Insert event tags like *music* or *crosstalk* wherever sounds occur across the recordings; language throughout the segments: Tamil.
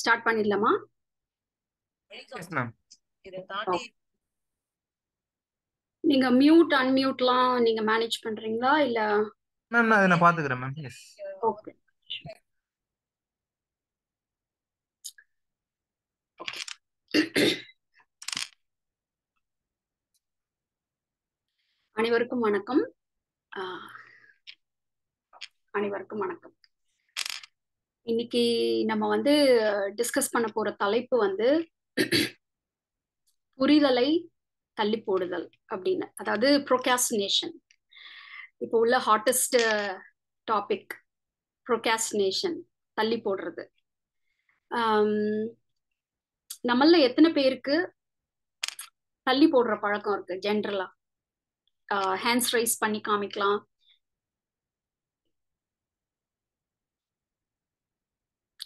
ஸ்டார்ட் பண்ணிடலாமா? நீங்க மியூட் அன்மியூட்லாம் நீங்க மேனேஜ் பண்றீங்களா? இல்ல மேம் நான் அதை நான் பாத்துக்கிறேன் மேம் எஸ் ஓகே அனைவருக்கும் வணக்கம். அனைவருக்கும் வணக்கம். இன்னைக்கு நம்ம வந்து டிஸ்கஸ் பண்ண போற தலைப்பு வந்து புரிதலை தள்ளி போடுதல் அப்படின்னு. அதாவது ப்ரொகாஸ்டினேஷன் இப்போ உள்ள ஹாட்டஸ்ட் டாபிக் ப்ரொகாஸ்டினேஷன் தள்ளி போடுறது. நம்மள எத்தனை பேருக்கு தள்ளி போடுற பழக்கம் இருக்கு ஜென்ரலா ஹேண்ட்ஸ் ரைஸ் பண்ணி காமிக்கலாம்.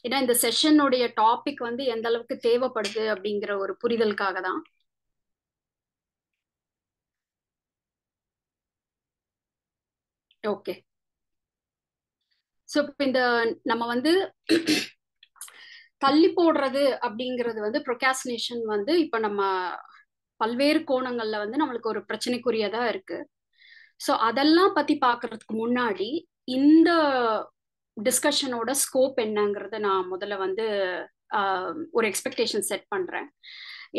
ஏன்னா இந்த செஷனுடைய டாபிக் வந்து எந்த அளவுக்கு தேவைப்படுது அப்படிங்கிற ஒரு புரிதலுக்காக தான். ஓகே. ஸோ இப்போ இந்த நம்ம வந்து தள்ளி போடுறது அப்படிங்கிறது வந்து ப்ரொகாசினேஷன் வந்து இப்போ நம்ம பல்வேறு கோணங்கள்ல வந்து நம்மளுக்கு ஒரு பிரச்சனைக்குரியதா இருக்கு. ஸோ அதெல்லாம் பத்தி பாக்குறதுக்கு முன்னாடி இந்த டிஸ்கஷனோட ஸ்கோப் என்னங்கிறத நான் முதல்ல வந்து ஒரு எக்ஸ்பெக்டேஷன் செட் பண்றேன்.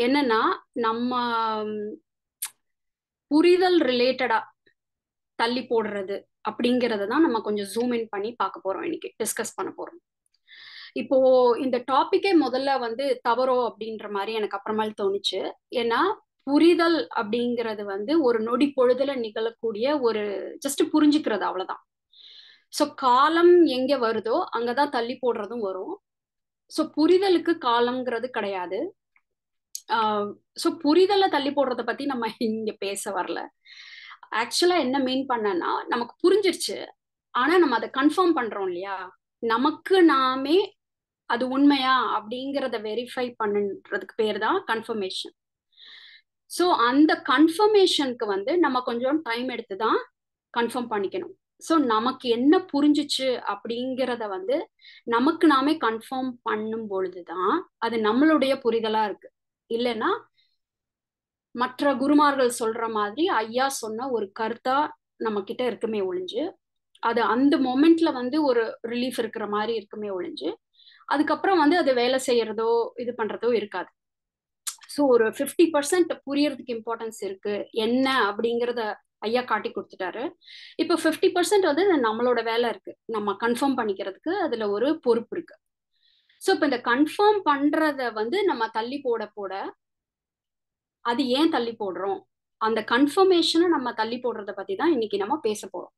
என்னன்னா நம்ம புரிதல் ரிலேட்டடா தள்ளி போடுறது அப்படிங்கறத தான் நம்ம கொஞ்சம் ஜூம் இன் பண்ணி பார்க்க போறோம் இன்னைக்கு டிஸ்கஸ் பண்ண போறோம். இப்போ இந்த டாபிக்கே முதல்ல வந்து தவறோ அப்படின்ற மாதிரி எனக்கு அப்புறமேல் தோணுச்சு. ஏன்னா புரிதல் அப்படிங்கிறது வந்து ஒரு நொடி பொழுதுல நிகழக்கூடிய ஒரு ஜஸ்ட் புரிஞ்சுக்கிறது அவ்வளவுதான். ஸோ காலம் எங்க வருதோ அங்கதான் தள்ளி போடுறதும் வரும். ஸோ புரிதலுக்கு காலம்ங்கிறது கிடையாது. ஸோ புரிதலை தள்ளி போடுறத பத்தி நம்ம இங்க பேச வரல. ஆக்சுவலா என்ன மீன் பண்ணனா நமக்கு புரிஞ்சிருச்சு. ஆனா நம்ம அதை கன்ஃபார்ம் பண்றோம் இல்லையா? நமக்கு நாமே அது உண்மையா அப்படிங்கிறத வெரிஃபை பண்ணுன்றதுக்கு பேர் தான் கன்ஃபர்மேஷன் ஸோ அந்த கன்ஃபர்மேஷனுக்கு வந்து நம்ம கொஞ்சம் டைம் எடுத்து தான் கன்ஃபார்ம் பண்ணிக்கணும். ஸோ நமக்கு என்ன புரிஞ்சிச்சு அப்படிங்கிறத வந்து நமக்கு நாமே கன்ஃபார்ம் பண்ணும் பொழுதுதான் அது நம்மளுடைய புரிதலா இருக்கு. இல்லைன்னா மற்ற குருமார்கள் சொல்ற மாதிரி ஐயா சொன்ன ஒரு கருத்தா நம்ம கிட்ட இருக்குமே ஒழிஞ்சு அது அந்த மொமெண்ட்ல வந்து ஒரு ரிலீஃப் இருக்கிற மாதிரி இருக்குமே ஒழிஞ்சு அதுக்கப்புறம் வந்து அது வேலை செய்யறதோ இது பண்றதோ இருக்காது. ஸோ ஒரு ஃபிஃப்டி பர்சன்ட் புரியறதுக்கு இம்பார்ட்டன்ஸ் இருக்கு. என்ன அப்படிங்கிறத ஐயா காட்டி கொடுத்துட்டாரு. இப்போ ஃபிஃப்டி பர்சன்ட் வந்து நம்மளோட வேலை இருக்கு. நம்ம கன்ஃபார்ம் பண்ணிக்கிறதுக்கு அதுல ஒரு பொறுப்பு இருக்கு. ஸோ இப்போ இந்த கன்ஃபார்ம் பண்றத வந்து நம்ம தள்ளி போட போட அது ஏன் தள்ளி போடுறோம்? அந்த கன்ஃபர்மேஷனை நம்ம தள்ளி போடுறத பத்தி தான் இன்னைக்கு நம்ம பேச போறோம்.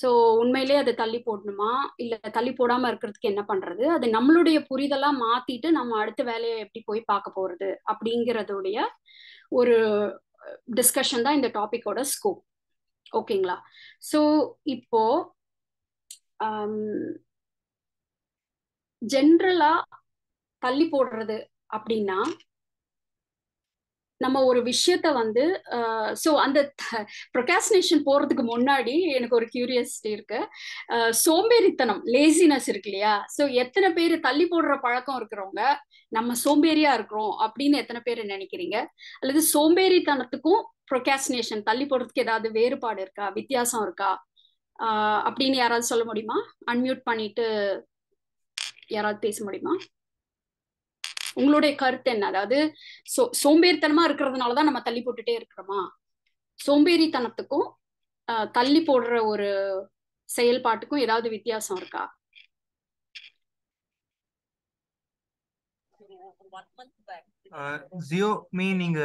ஸோ உண்மையிலே அதை தள்ளி போடணுமா? இல்ல தள்ளி போடாம இருக்கிறதுக்கு என்ன பண்றது? அது நம்மளுடைய புரிதலா மாத்திட்டு நம்ம அடுத்த வேலையை எப்படி போய் பார்க்க போறது? அப்படிங்கிறதுடைய ஒரு டிஸ்கஷன் தான் இந்த டாபிக்கோட ஸ்கோப் ஓகேங்களா ஸோ இப்போ um, ஜென்ரலா தள்ளி போடுறது அப்படின்னா நம்ம ஒரு விஷயத்த வந்து ஸோ அந்த ப்ரொகாசினேஷன் போறதுக்கு முன்னாடி எனக்கு ஒரு கியூரியாசிட்டி இருக்கு. சோம்பேறித்தனம் லேசினஸ் இருக்கு இல்லையா? ஸோ எத்தனை பேர் தள்ளி போடுற பழக்கம் இருக்கிறவங்க நம்ம சோம்பேறியா இருக்கிறோம் அப்படின்னு எத்தனை பேர் நினைக்கிறீங்க? அல்லது சோம்பேறித்தனத்துக்கும் ப்ரொகாசினேஷன் தள்ளி போடுறதுக்கு ஏதாவது வேறுபாடு இருக்கா? வித்தியாசம் இருக்கா? அப்படின்னு யாராவது சொல்ல முடியுமா? அன்மியூட் பண்ணிட்டு யாராவது பேச முடியுமா? உங்களுடைய கருத்து என்ன? அதாவது சோ சோம்பேறித்தனமா இருக்கிறதுனாலதான் நம்ம தள்ளி போட்டுட்டே இருக்கிறோமா? சோம்பேறித்தனத்துக்கும் தள்ளி போடுற ஒரு செயல்பாட்டுக்கும் ஏதாவது வித்தியாசம் இருக்கா? ஜியோ மீ நீங்க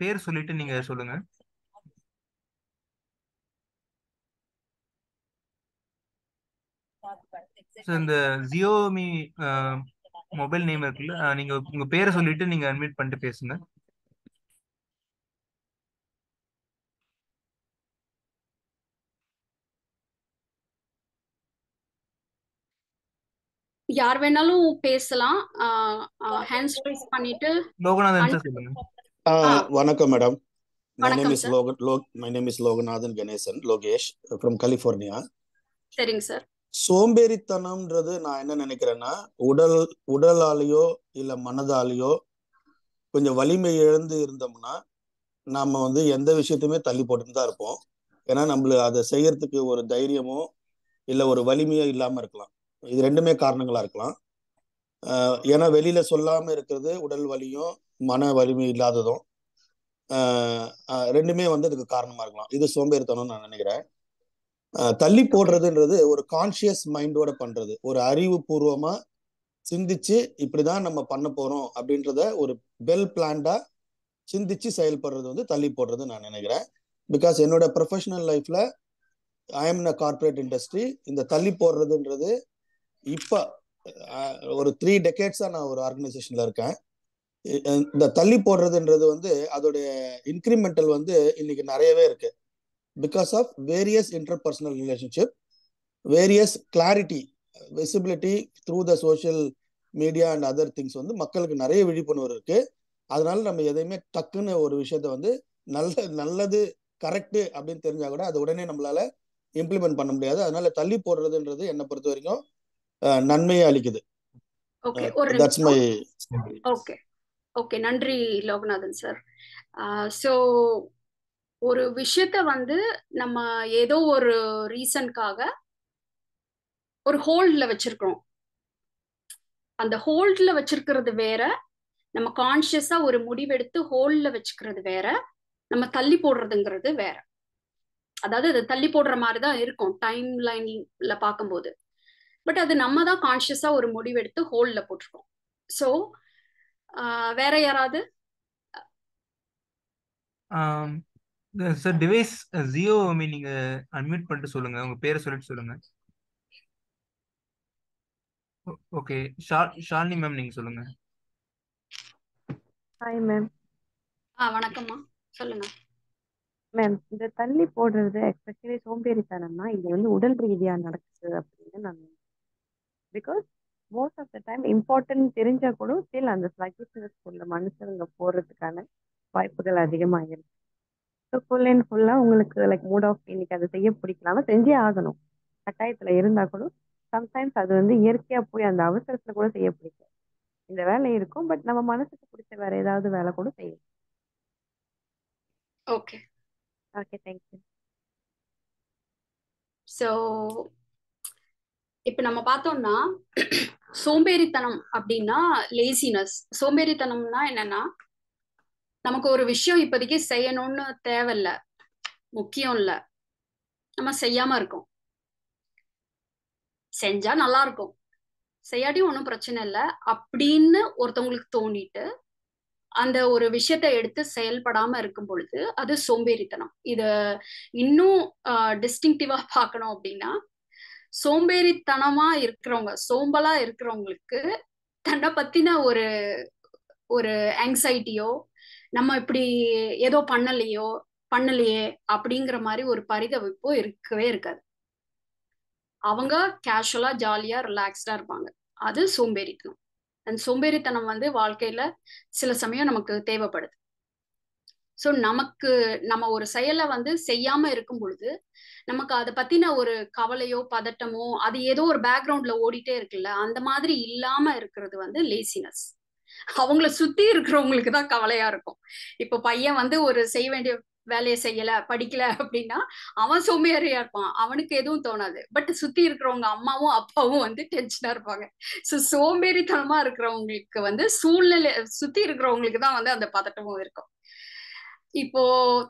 பேர் சொல்லிட்டு நீங்க சொல்லுங்க. இந்த ஜியோமி மொபைல் நேம் இருக்குல்ல நீங்க உங்க பேரை சொல்லிட்டு நீங்க அட்மிட் பண்ணிட்டு பேசுங்க யார் வேணாலும் பேசலாம் ஹேண்ட்ஸ் ரைஸ் பண்ணிட்டு லோகநாதன் சொல்லுங்க வணக்கம் madam name is sir. Logan. Log, my name is Loganathan Ganesan Logesh from California. சரிங்க சார் சோம்பேறித்தனம்ன்றது நான் என்ன நினைக்கிறேன்னா உடல் உடலாலேயோ இல்ல மனதாலேயோ கொஞ்சம் வலிமை இழந்து இருந்தோம்னா நாம் வந்து எந்த விஷயத்தையுமே தள்ளி போட்டுன்னு தான் இருப்போம். ஏன்னா நம்மளுக்கு அதை செய்யறதுக்கு ஒரு தைரியமோ இல்ல ஒரு வலிமையோ இல்லாம இருக்கலாம். இது ரெண்டுமே காரணங்களா இருக்கலாம். ஏன்னா வெளியில சொல்லாம இருக்கிறது உடல் வலியும் மன வலிமை இல்லாததும் ரெண்டுமே வந்து அதுக்கு காரணமா இருக்கலாம். இது சோம்பேறித்தனம்னு நான் நினைக்கிறேன். தள்ளி போடுறதுன்றது ஒரு கான்சியஸ் மைண்டோட பண்றது. ஒரு அறிவுபூர்வமா சிந்திச்சு இப்படிதான் நம்ம பண்ண போறோம் அப்படின்றத ஒரு வெல் பிளான்டா சிந்திச்சு செயல்படுறது வந்து தள்ளி போடுறது நான் நினைக்கிறேன். பிகாஸ் என்னோட ப்ரொஃபஷனல் லைஃப்ல I am in corporate industry இந்த தள்ளி போடுறதுன்றது இப்போ ஒரு த்ரீ டெக்கேட்ஸா நான் ஒரு ஆர்கனைசேஷன்ல இருக்கேன். இந்த தள்ளி போடுறதுன்றது வந்து அதோடைய இன்க்ரிமெண்டல் வந்து இன்னைக்கு நிறையவே இருக்கு. Because of various interpersonal relationship various clarity visibility through the social media and other things வந்து மக்களுக்கு நிறைய விழிப்புணர்வு இருக்கு. அதனால நம்ம எதையுமே டக்குன்னு ஒரு விஷயத்த வந்து நல்ல நல்லது கரெக்ட் அப்படின்னு தெரிஞ்சா கூட அதை உடனே நம்மளால இம்ப்ளிமெண்ட் பண்ண முடியாது. அதனால தள்ளி போடுறதுன்றது என்னை பொறுத்த வரைக்கும் நன்மையை அளிக்குது. ஓகே ஓகே ஓகே நன்றி லோகநாதன் சார் ஸோ ஒரு விஷயத்த வந்து நம்ம ஏதோ ஒரு ரீசன்க்காக ஒரு ஹோல்ட்ல வச்சிருக்கிறோம். அந்த ஹோல்ட்ல வச்சிருக்கிறது வேற நம்ம கான்சியஸா ஒரு முடிவெடுத்து ஹோல்ட்ல வச்சுக்கிறது வேற நம்ம தள்ளி போடுறதுங்கிறது வேற. அதாவது அது தள்ளி போடுற மாதிரி தான் இருக்கும் டைம் லைன்ல பார்க்கும்போது. பட் அது நம்ம தான் கான்சியஸா ஒரு முடிவெடுத்து ஹோல்ட்ல போட்டிருக்கோம். ஸோ வேற யாராவது? சார் டிவைஸ் ஜியோ மீ நீங்க அன்மியூட் பண்ணிட்டு சொல்லுங்க. உங்க பேரை சொல்லிட்டு சொல்லுங்க. ஓகே ஷாலினி மேம் நீங்க சொல்லுங்க. ஹாய் மேம் ஆ வணக்கம்மா. சொல்லுங்க. மேம் இந்த தள்ளி போடுறது எஸ்பெஷலி சோம்பேறித்தனம்னா இது வந்து உடல் ரீதியா நடக்குது அப்படின்னு நான் because most of the time important தெரிஞ்சா கூட ஸ்டில் அந்த ஸ்லகிஷ்னஸ் உள்ள மனுஷங்க போடுறதுக்கான வாய்ப்புகள் அதிகமாக இருக்கு. ஃபுல் அண்ட் ஃபுல்லா உங்களுக்கு லைக் மூட் ஆஃப் இன்னைக்கு அதை செய்ய பிடிக்கலாம செஞ்சே ஆகணும். கட்டாயத்துல இருந்தா கூட சம்டைம்ஸ் அது வந்து இயற்கையா போய் அந்த அவசரத்துல கூட செய்ய பிடிக்கும். இந்த வேலை இருக்கும் பட் நம்ம மனசுக்கு பிடிச்ச வேற ஏதாவது வேலை கூட செய்யும் ஓகே ஓகே தேங்க்யூ ஸோ இப்போ நம்ம பார்த்தோம்னா சோம்பேறித்தனம் அப்படின்னா லேசினஸ் சோம்பேறித்தனம்னா என்னன்னா நமக்கு ஒரு விஷயம் இப்போதைக்கு செய்யணும்னு தேவையில்ல. முக்கியம் இல்ல. நம்ம செய்யாம இருக்கோம். செஞ்சா நல்லா இருக்கும். செய்யாட்டியும் ஒன்றும் பிரச்சனை இல்லை. அப்படின்னு ஒருத்தவங்களுக்கு தோணிட்டு அந்த ஒரு விஷயத்த எடுத்து செயல்படாம இருக்கும் பொழுது அது சோம்பேறித்தனம். இத இன்னும் டிஸ்டிங்டிவா பார்க்கணும் அப்படின்னா சோம்பேறித்தனமா இருக்கிறவங்க சோம்பலா இருக்கிறவங்களுக்கு தன்னை பத்தின ஒரு ஒரு ஆங்ஸைட்டியோ நம்ம இப்படி ஏதோ பண்ணலையோ பண்ணலையே அப்படிங்கிற மாதிரி ஒரு பரிதவிப்போ இருக்கவே இருக்காது. அவங்க கேஷுவலா ஜாலியா ரிலாக்ஸ்டா இருப்பாங்க. அது சோம்பேறித்தனம். அந்த சோம்பேறித்தனம் வந்து வாழ்க்கையில சில சமயம் நமக்கு தேவைப்படுது. ஸோ நமக்கு நம்ம ஒரு செயலை வந்து செய்யாம இருக்கும் பொழுது நமக்கு அதை பத்தின ஒரு கவலையோ பதட்டமோ அது ஏதோ ஒரு பேக்ரவுண்ட்ல ஓடிட்டே இருக்குல்ல அந்த மாதிரி இல்லாம இருக்கிறது வந்து லேசினஸ் அவங்கள சுத்தி இருக்கிறவங்களுக்கு தான் கவலையா இருக்கும். இப்ப பையன் வந்து ஒரு செய்ய வேண்டிய வேலையை செய்யல படிக்கல அப்படின்னா அவன் சோம்பேறியா இருப்பான். அவனுக்கு எதுவும் தோணாது. பட் சுத்தி இருக்கிறவங்க அம்மாவும் அப்பாவும் வந்து டென்ஷனா இருப்பாங்க. ஸோ சோம்பேறித்தனமா இருக்கிறவங்களுக்கு வந்து சூழ்நிலை சுத்தி இருக்கிறவங்களுக்கு தான் வந்து அந்த பதட்டமும் இருக்கும். இப்போ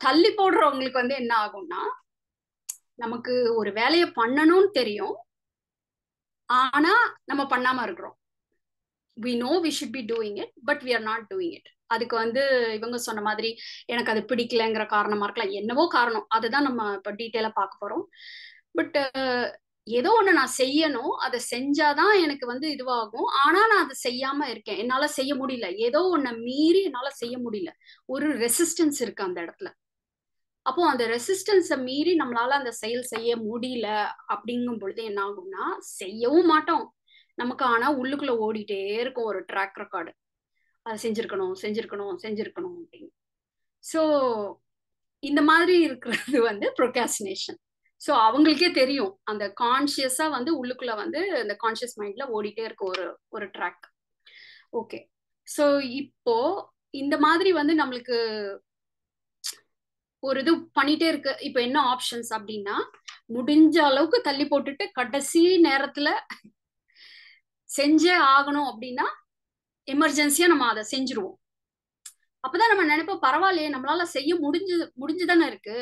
தள்ளி போடுறவங்களுக்கு வந்து என்ன ஆகும்னா நமக்கு ஒரு வேலையை பண்ணணும்னு தெரியும். ஆனா நம்ம பண்ணாம இருக்கிறோம். We know we should be doing it but we are not doing it அதுக்கு வந்து இவங்க சொன்ன மாதிரி எனக்கு அது பிடிக்கலங்கிற காரணமா இருக்கலாம். என்னவோ காரணம். அதுதான் நம்ம இப்போ டீட்டெயிலாக பார்க்க போறோம். பட் ஏதோ ஒன்று நான் செய்யணும். அதை செஞ்சாதான் எனக்கு வந்து இதுவாகும். ஆனா நான் அதை செய்யாம இருக்கேன். என்னால செய்ய முடியல. ஏதோ ஒன்றை மீறி என்னால செய்ய முடியல. ஒரு ரெசிஸ்டன்ஸ் இருக்கு அந்த இடத்துல. அப்போ அந்த ரெசிஸ்டன்ஸை மீறி நம்மளால அந்த செயல் செய்ய முடியல அப்படிங்கும் பொழுது என்ன ஆகும்னா செய்யவும் மாட்டோம். நமக்கு ஆனா உள்ளுக்குள்ள ஓடிட்டே இருக்கும் ஒரு ட்ராக் ரெக்கார்டு அதை செஞ்சிருக்கணும் செஞ்சிருக்கணும் செஞ்சிருக்கணும் அப்படின்னு. ஸோ இந்த மாதிரி இருக்கிறது வந்து ப்ரொகாசினேஷன் ஸோ அவங்களுக்கே தெரியும். அந்த கான்சியஸா வந்து உள்ளுக்குள்ள வந்து அந்த கான்சியஸ் மைண்ட்ல ஓடிட்டே இருக்க ஒரு ஒரு ட்ராக் ஓகே ஸோ இப்போ இந்த மாதிரி வந்து நம்மளுக்கு ஒரு இது பண்ணிட்டே இருக்கு. இப்போ என்ன ஆப்ஷன்ஸ் அப்படின்னா முடிஞ்ச அளவுக்கு தள்ளி போட்டுட்டு கடைசி நேரத்துல செஞ்சே ஆகணும் அப்படின்னா எமர்ஜென்சியா நம்ம அதை செஞ்சிருவோம். அப்பதான் நம்ம நினைப்போம் பரவாயில்லையே நம்மளால செய்ய முடிஞ்சு முடிஞ்சுதானே இருக்கு.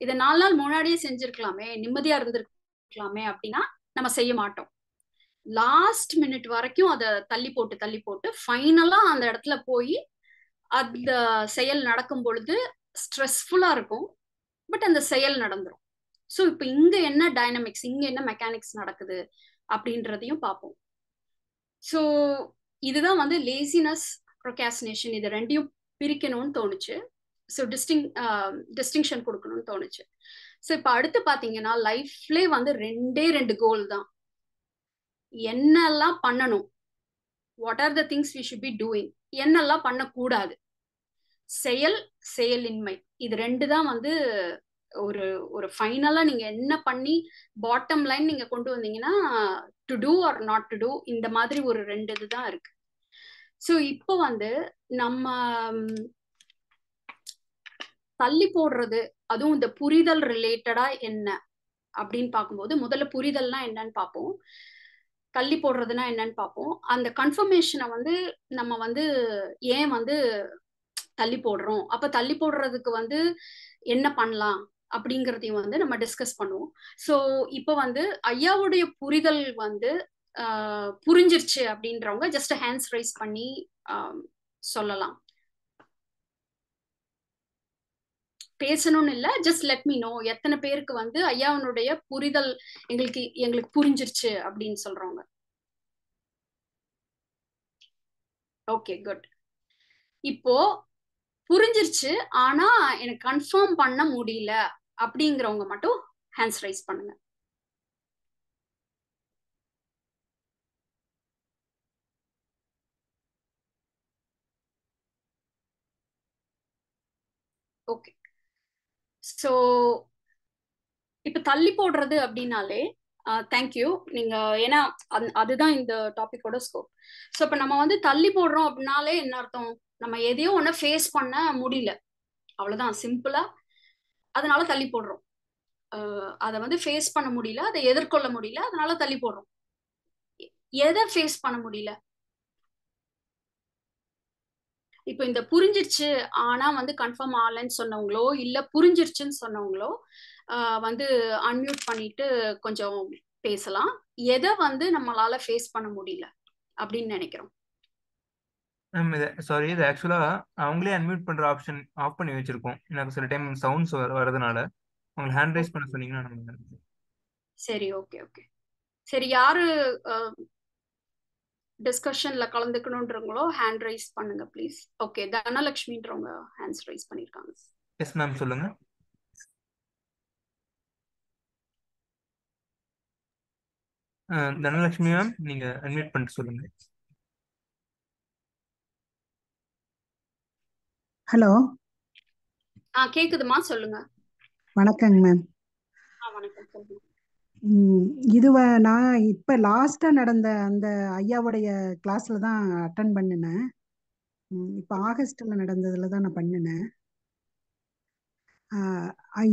இதை நாலு நாள் முன்னாடியே செஞ்சிருக்கலாமே நிம்மதியா இருந்திருக்கலாமே அப்படின்னா நம்ம செய்ய மாட்டோம். லாஸ்ட் மினிட் வரைக்கும் அதை தள்ளி போட்டு தள்ளி போட்டு ஃபைனலா அந்த இடத்துல போய் அந்த செயல் நடக்கும் பொழுது ஸ்ட்ரெஸ்ஃபுல்லா இருக்கும். பட் அந்த செயல் நடந்துரும். ஸோ இப்போ இங்க என்ன டைனமிக்ஸ் இங்க என்ன மெக்கானிக்ஸ் நடக்குது அப்படின்றதையும் பார்ப்போம். ஸோ இதுதான் வந்து லேசினஸ் ப்ரொகாசினேஷன் இது ரெண்டையும் பிரிக்கணும்னு தோணுச்சு. ஸோ டிஸ்டிங் டிஸ்டிங்ஷன் கொடுக்கணும்னு தோணுச்சு. ஸோ இப்போ அடுத்து பார்த்தீங்கன்னா லைஃப்லே வந்து ரெண்டே ரெண்டு கோல் தான். என்னெல்லாம் பண்ணணும்? What are the things we should be doing என்னெல்லாம் பண்ணக்கூடாது? செயல் செயலின்மை. இது ரெண்டு தான் வந்து ஒரு ஒரு ஃபைனலா நீங்க என்ன பண்ணி பாட்டம் லைன் நீங்க கொண்டு வந்தீங்கன்னா to do or not to do இந்த மாதிரி ஒரு ரெண்டு இதுதான் இருக்கு. ஸோ இப்போ வந்து நம்ம தள்ளி போடுறது அதுவும் இந்த புரிதல் ரிலேட்டடா என்ன அப்படின்னு பார்க்கும்போது முதல்ல புரிதல்னா என்னன்னு பார்ப்போம். தள்ளி போடுறதுனா என்னன்னு பார்ப்போம். அந்த கன்ஃபர்மேஷனை வந்து நம்ம வந்து ஏன் வந்து தள்ளி போடுறோம்? அப்ப தள்ளி போடுறதுக்கு வந்து என்ன பண்ணலாம்? அப்படிங்கிறதையும் வந்து நம்ம டிஸ்கஸ் பண்ணுவோம். ஸோ இப்போ வந்து ஐயாவுடைய புரிதல் வந்து புரிஞ்சிருச்சு அப்படின்றவங்க ஜஸ்ட் ஹேண்ட்ஸ் ரைஸ் பண்ணி சொல்லலாம். பேசணும்னு இல்லை ஜஸ்ட் லெட் மீ நோ எத்தனை பேருக்கு வந்து ஐயாவனுடைய புரிதல் எங்களுக்கு எங்களுக்கு புரிஞ்சிருச்சு அப்படின்னு சொல்றவங்க. ஓகே குட் இப்போ புரிஞ்சிருச்சு ஆனா எனக்கு கன்ஃபார்ம் பண்ண முடியல அப்படிங்கிறவங்க மட்டும் ஹேண்ட்ஸ் ரைஸ் பண்ணுங்க. ஓகே ஸோ இப்போ தள்ளி போடுறது அப்படின்னாலே தேங்க்யூ நீங்க ஏன்னா அதுதான் இந்த டாபிக்கோட ஸ்கோப் ஸோ இப்போ நம்ம வந்து தள்ளி போடுறோம் அப்படின்னாலே என்ன அர்த்தம்? நம்ம எதையோ ஒன்று ஃபேஸ் பண்ண முடியல. அவ்வளோதான் சிம்பிளா அதனால தள்ளி போடுறோம். அதை வந்து ஃபேஸ் பண்ண முடியல அதை எதிர்கொள்ள முடியல அதனால தள்ளி போடுறோம். எதை ஃபேஸ் பண்ண முடியல? இப்போ இந்த புரிஞ்சிருச்சு ஆனா வந்து கன்ஃபார்ம் ஆகலன்னு சொன்னவங்களோ இல்ல புரிஞ்சிருச்சுன்னு சொன்னவங்களோ வந்து அன்மியூட் பண்ணிட்டு கொஞ்சம் பேசலாம். எதை வந்து நம்மளால ஃபேஸ் பண்ண முடியல அப்படின்னு நினைக்கிறோம். மேம் இது சாரி இது ஆக்சுவலா அவங்களே அன்மியூட் பண்ற ஆப்ஷன் ஆஃப் பண்ணி வச்சிருக்கோம். எனக்கு சில டைம் சவுண்ட்ஸ் வரதுனால உங்களை ஹேண்ட் ரைஸ் பண்ண சொன்னீங்கன்னா நம்ம சரி ஓகே ஓகே சரி யாரு டிஸ்கஷன்ல கலந்துக்கணுன்றவங்களோ ஹேண்ட் ரைஸ் பண்ணுங்க ப்ளீஸ் ஓகே தனலட்சுமின்றவங்க ஹேண்ட்ஸ் ரைஸ் பண்ணிருக்காங்க. எஸ் மேம் சொல்லுங்க. தனலட்சுமி மேம் நீங்க அன்மியூட் பண்ணிட்டு சொல்லுங்க. ஹலோ. ஆ கேக்குதுமா? சொல்லுங்க. வணக்கங்க மேம் ஆ வணக்கம். சொல்லுங்க. இது நான் இப்போ லாஸ்ட்டாக நடந்த அந்த ஐயாவுடைய கிளாஸில் தான் அட்டன் பண்ணினேன். இப்போ ஆகஸ்டில் நடந்ததில் தான் நான் பண்ணினேன்.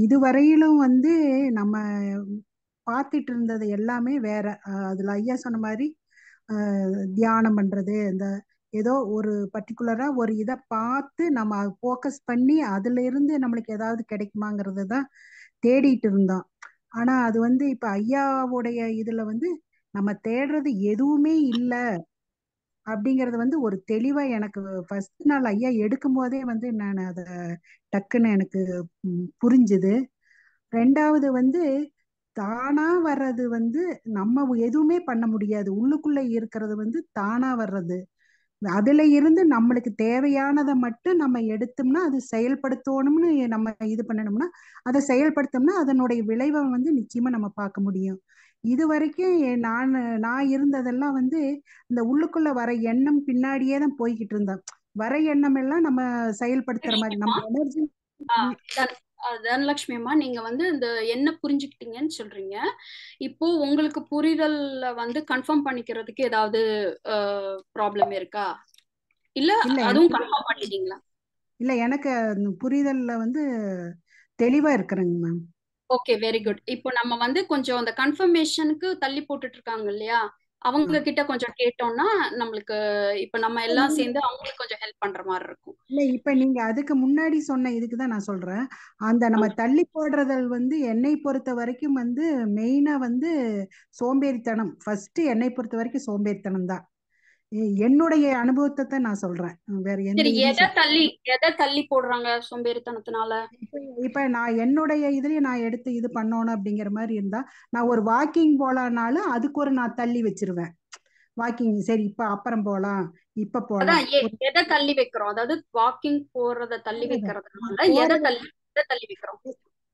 இதுவரையிலும் வந்து நம்ம பார்த்துட்டு இருந்தது எல்லாமே வேற. அதில் ஐயா சொன்ன மாதிரி தியானம் பண்ணுறது இந்த ஏதோ ஒரு பர்டிகுலராக ஒரு இதை பார்த்து நம்ம ஃபோக்கஸ் பண்ணி அதுல இருந்து நம்மளுக்கு ஏதாவது கிடைக்குமாங்கிறது தான் தேடிட்டு இருந்தோம். ஆனா அது வந்து இப்ப ஐயாவுடைய இதுல வந்து நம்ம தேடுறது எதுவுமே இல்லை அப்படிங்கறது வந்து ஒரு தெளிவா எனக்கு ஃபர்ஸ்ட் நாள் ஐயா எடுக்கும் போதே வந்து நான் அத டக்குன்னு எனக்கு புரிஞ்சுது. ரெண்டாவது வந்து தானா வர்றது வந்து நம்ம எதுவுமே பண்ண முடியாது. உள்ளுக்குள்ள இருக்கிறது வந்து தானா வர்றது. அதுல இருந்து நம்மளுக்கு தேவையானதை மட்டும் நம்ம எடுத்தோம்னா அது செயல்படுத்தணும்னு நம்ம இது பண்ணணும்னா அதை செயல்படுத்தோம்னா அதனுடைய விளைவை வந்து நிச்சயமா நம்ம பார்க்க முடியும். இது வரைக்கும் நான் நான் இருந்ததெல்லாம் வந்து இந்த உள்ளுக்குள்ள வர எண்ணம் பின்னாடியே தான் போய்கிட்டு இருந்தேன் வர எண்ணம் எல்லாம் நம்ம செயல்படுத்துற மாதிரி நம்ம எனர்ஜி தனலட்சுமி அம்மா நீங்க வந்து இந்த என்ன புரிஞ்சுக்கிட்டீங்கன்னு சொல்றீங்க. இப்போ உங்களுக்கு புரிதல்ல வந்து கன்ஃபார்ம் பண்ணிக்கிறதுக்கு ஏதாவது ப்ராப்ளம் இருக்கா? இல்ல அதுவும் கன்ஃபார்ம் பண்ணிட்டீங்களா? இல்ல எனக்கு புரிதல்ல வந்து தெளிவா இருக்கிறேங்க மேம். ஓகே வெரி குட் இப்போ நம்ம வந்து கொஞ்சம் அந்த கன்ஃபர்மேஷனுக்கு தள்ளி போட்டுட்டு இருக்காங்க இல்லையா? அவங்க கிட்ட கொஞ்சம் கேட்டோம்னா நம்மளுக்கு இப்ப நம்ம எல்லாம் சேர்ந்து அவங்களுக்கு கொஞ்சம் ஹெல்ப் பண்ற மாதிரி இருக்கும். இல்ல இப்ப நீங்க அதுக்கு முன்னாடி சொன்ன இதுக்கு தான் நான் சொல்றேன். அந்த நம்ம தள்ளி போடுறதல் வந்து என்னை பொறுத்த வரைக்கும் வந்து மெயினா வந்து சோம்பேறித்தனம். ஃபர்ஸ்ட் என்னை பொறுத்த வரைக்கும் சோம்பேறித்தனம் தான் என்னுடைய அனுபவத்தை தான் நான் சொல்றேன். வேற எதை தள்ளி எதை தள்ளி போடுறாங்க சோம்பேறித்தனத்தினால? இப்ப நான் என்னுடைய இதுலயே நான் எடுத்து இது பண்ணணும் அப்படிங்கிற மாதிரி இருந்தா நான் ஒரு வாக்கிங் போலானாலும் அதுக்கு ஒரு நான் தள்ளி வச்சிருவேன். வாக்கிங் சரி இப்ப அப்புறம் போலாம் இப்ப போலாம். எதை தள்ளி வைக்கிறோம்? அதாவது வாக்கிங் போறத தள்ளி வைக்கிறதுனால எதை தள்ளி எதை தள்ளி வைக்கிறோம்?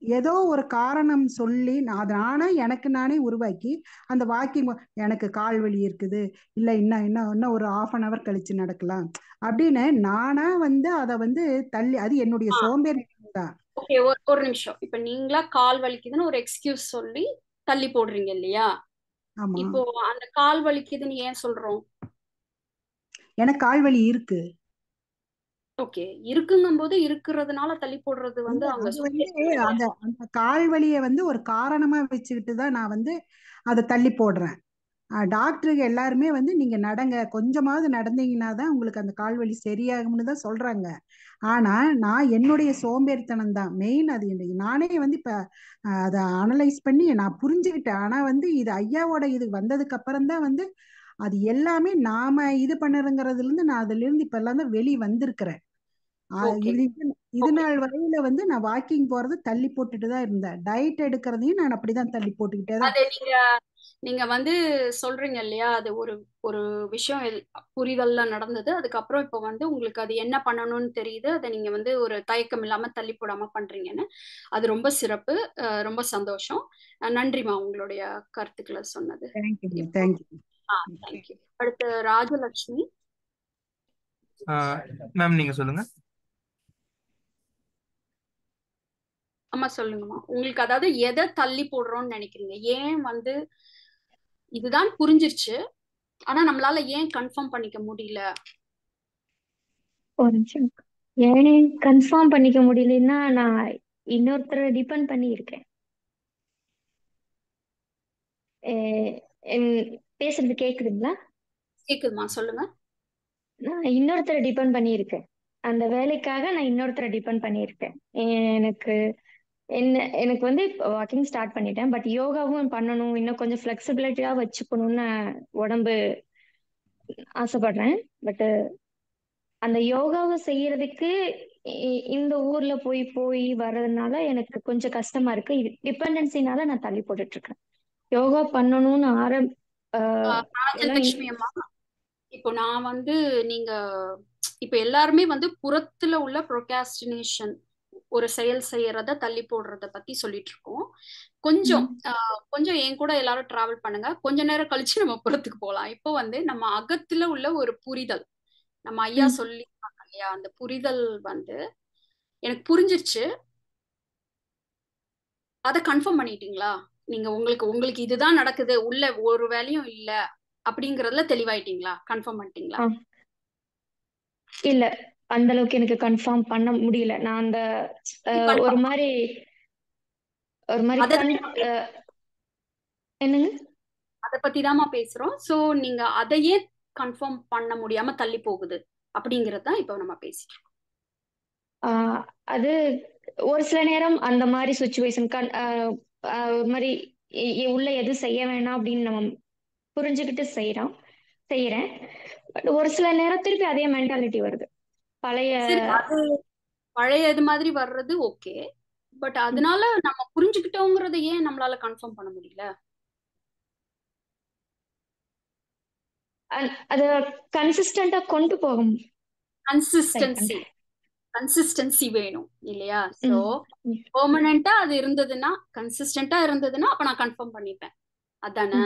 ஏதோ ஒரு காரணம் சொல்லி நான் அதை நானே எனக்கு நானே உருவாக்கி அந்த வாக்கிங் எனக்கு கால் வலி இருக்குது. இல்லை இன்னும் இன்னும் இன்னும் ஒரு ஆஃப் அன் ஹவர் கழிச்சு நடக்கலாம். அப்படின்னு நானா வந்து அதை வந்து தள்ளி அது என்னுடைய சோம்பேறி தான். ஓகே ஒரு ஒரு நிமிஷம். இப்ப நீங்களா கால் வலிக்குதுன்னு ஒரு எக்ஸ்கியூஸ் சொல்லி தள்ளி போடுறீங்க இல்லையா? இப்போ அந்த கால் வலிக்குதுன்னு ஏன் சொல்றோம்? எனக்கு கால் வலி இருக்கு. ஓகே. இருக்குங்கும் போது இருக்கிறதுனால தள்ளி போடுறது வந்து அவங்க அந்த அந்த கால் வலியை வந்து ஒரு காரணமா வச்சுக்கிட்டு தான் நான் வந்து அதை தள்ளி போடுறேன். டாக்டருக்கு எல்லாருமே வந்து நீங்க நடங்க. கொஞ்சமாவது நடந்தீங்கன்னா தான் உங்களுக்கு அந்த கால் வலி சரியாகும்னு தான் சொல்றாங்க. ஆனா நான் என்னுடைய சோம்பேறித்தனம் தான். மெயின் அது நானே வந்து இப்ப அதை அனலைஸ் பண்ணி நான் புரிஞ்சுக்கிட்டேன். ஆனா வந்து இது ஐயாவோட இது வந்ததுக்கு அப்புறம் தான் வந்து அது எல்லாமே நாம இது பண்ணுறங்கிறதுல இருந்து நான் அதுல இருந்து இப்ப எல்லாம் தான் வெளியே வந்திருக்கிறேன். இது நாள் வரையில வந்து நான் வாக்கிங் போறது தள்ளி போட்டுட்டு தான் இருந்தேன். டயட் எடுக்கிறதையும் நான் அப்படிதான் தள்ளி போட்டுக்கிட்டே தான் நீங்க நீங்க வந்து சொல்றீங்க இல்லையா? அது ஒரு ஒரு விஷயம் புரிதல்ல நடந்தது. அதுக்கப்புறம் இப்போ வந்து உங்களுக்கு அது என்ன பண்ணணும்னு தெரியுது. அதை நீங்க வந்து ஒரு தயக்கம் இல்லாம தள்ளி போடாம பண்றீங்கன்னு. அது ரொம்ப சிறப்பு. ரொம்ப சந்தோஷம். அஹ் நன்றிம்மா உங்களுடைய கருத்துக்களை சொன்னது. தேங்க்யூ தேங்க்யூ அடுத்து ராஜலட்சுமி மேம் நீங்க சொல்லுங்க. அம்மா சொல்லுங்கம்மா. உங்களுக்கு அதாவது எதை தள்ளி போடுறோம்னு நினைக்கிறீங்க? ஏன் வந்து இதுதான் புரிஞ்சிருச்சு. ஆனா நம்மளால ஏன் கன்ஃபார்ம் பண்ணிக்க முடியல? ஒரு நிமிஷம். ஏன் கன்ஃபார்ம் பண்ணிக்க முடியலன்னா நான் இன்னொருத்தரை டிபெண்ட் பண்ணி இருக்கேன் பேசுறது கேக்குதுங்களா? கேக்குதுமா சொல்லுங்க. நான் இன்னொருத்தரை டிபெண்ட் பண்ணி இருக்கேன் அந்த வேலைக்காக நான் இன்னொருத்தரை டிபெண்ட் பண்ணியிருக்கேன். எனக்கு என்ன எனக்கு வந்து வாக்கிங் ஸ்டார்ட் பண்ணிட்டேன். பட் யோகாவும் பண்ணணும். இன்னும் கொஞ்சம் ஃப்ளெக்சிபிலிட்டியா வச்சுக்கணும்னு உடம்பு ஆசைப்படுறேன். பட் அந்த யோகாவை செய்யறதுக்கு இந்த ஊர்ல போய் போய் வர்றதுனால எனக்கு கொஞ்சம் கஷ்டமா இருக்கு. டிபெண்டன்சினால நான் தள்ளி போட்டுட்டு இருக்கேன். யோகா பண்ணணும்னு ஆரம் ராஜலட்சுமி அம்மா. இப்போ நான் வந்து நீங்க இப்போ எல்லாருமே வந்து புறத்துல உள்ள ப்ரொகாஸ்டினேஷன் ஒரு செயல் செய்யறத தள்ளி போடுறத பத்தி சொல்லிட்டு இருக்கோம் கொஞ்சம் கொஞ்சம் என் கூட எல்லாரும் டிராவல் பண்ணுங்க. கொஞ்ச நேரம் கழிச்சு நம்ம புறத்துக்கு போகலாம் இப்போ வந்து நம்ம அகத்துல உள்ள ஒரு புரிதல் நம்ம ஐயா. சொல்லி இல்லையா? அந்த புரிதல் வந்து எனக்கு புரிஞ்சிருச்சு. அதை கன்ஃபார்ம் பண்ணிட்டீங்களா? நீங்க உங்களுக்கு உங்களுக்கு இதுதான் நடக்குது உள்ள ஒரு வேலையும் இல்ல அப்படிங்கறதுல தெளிவாயிட்டீங்களா? கன்ஃபார்ம் பண்ணிட்டீங்களா? இல்ல அந்த அளவுக்கு எனக்கு கன்ஃபார்ம் பண்ண முடியல. நான் அந்த ஒரு மாதிரி ஒரு மாதிரி என்னங்க? அதை பத்தி தாம்மா பேசுறோம். சோ நீங்க அதையே கன்ஃபார்ம் பண்ண முடியாம தள்ளி போகுது அப்படிங்கறது தான் இப்போ நம்ம பேசிட்டு இருக்கோம். ஆஹ், அது ஒரு சில நேரம் அந்த மாதிரி சுச்சுவேஷன் ஒரு மாதிரி உள்ள எது செய்ய வேணாம் அப்படின்னு நம்ம புரிஞ்சுக்கிட்டு செய்யறோம். செய்யறேன். பட் ஒரு சில நேரம் திருப்பி அதே மென்டாலிட்டி வருது. பழைய பழைய இது மாதிரி வர்றது ஓகே. பட் அதனால நம்ம புரிஞ்சுக்கிட்டோங்கிறத ஏன் நம்மளால கன்ஃபார்ம் பண்ண முடியல? அத கன்சிஸ்டண்டா கொண்டு போக ட்ரை கன்சிஸ்டன்சி கன்சிஸ்டன்சி வேணும் இல்லையா? சோ பெர்மனண்டா அது இருந்ததுன்னா கன்சிஸ்டண்டா இருந்ததுன்னா அப்ப நான் கன்ஃபார்ம் பண்ணிப்பேன். அதானே?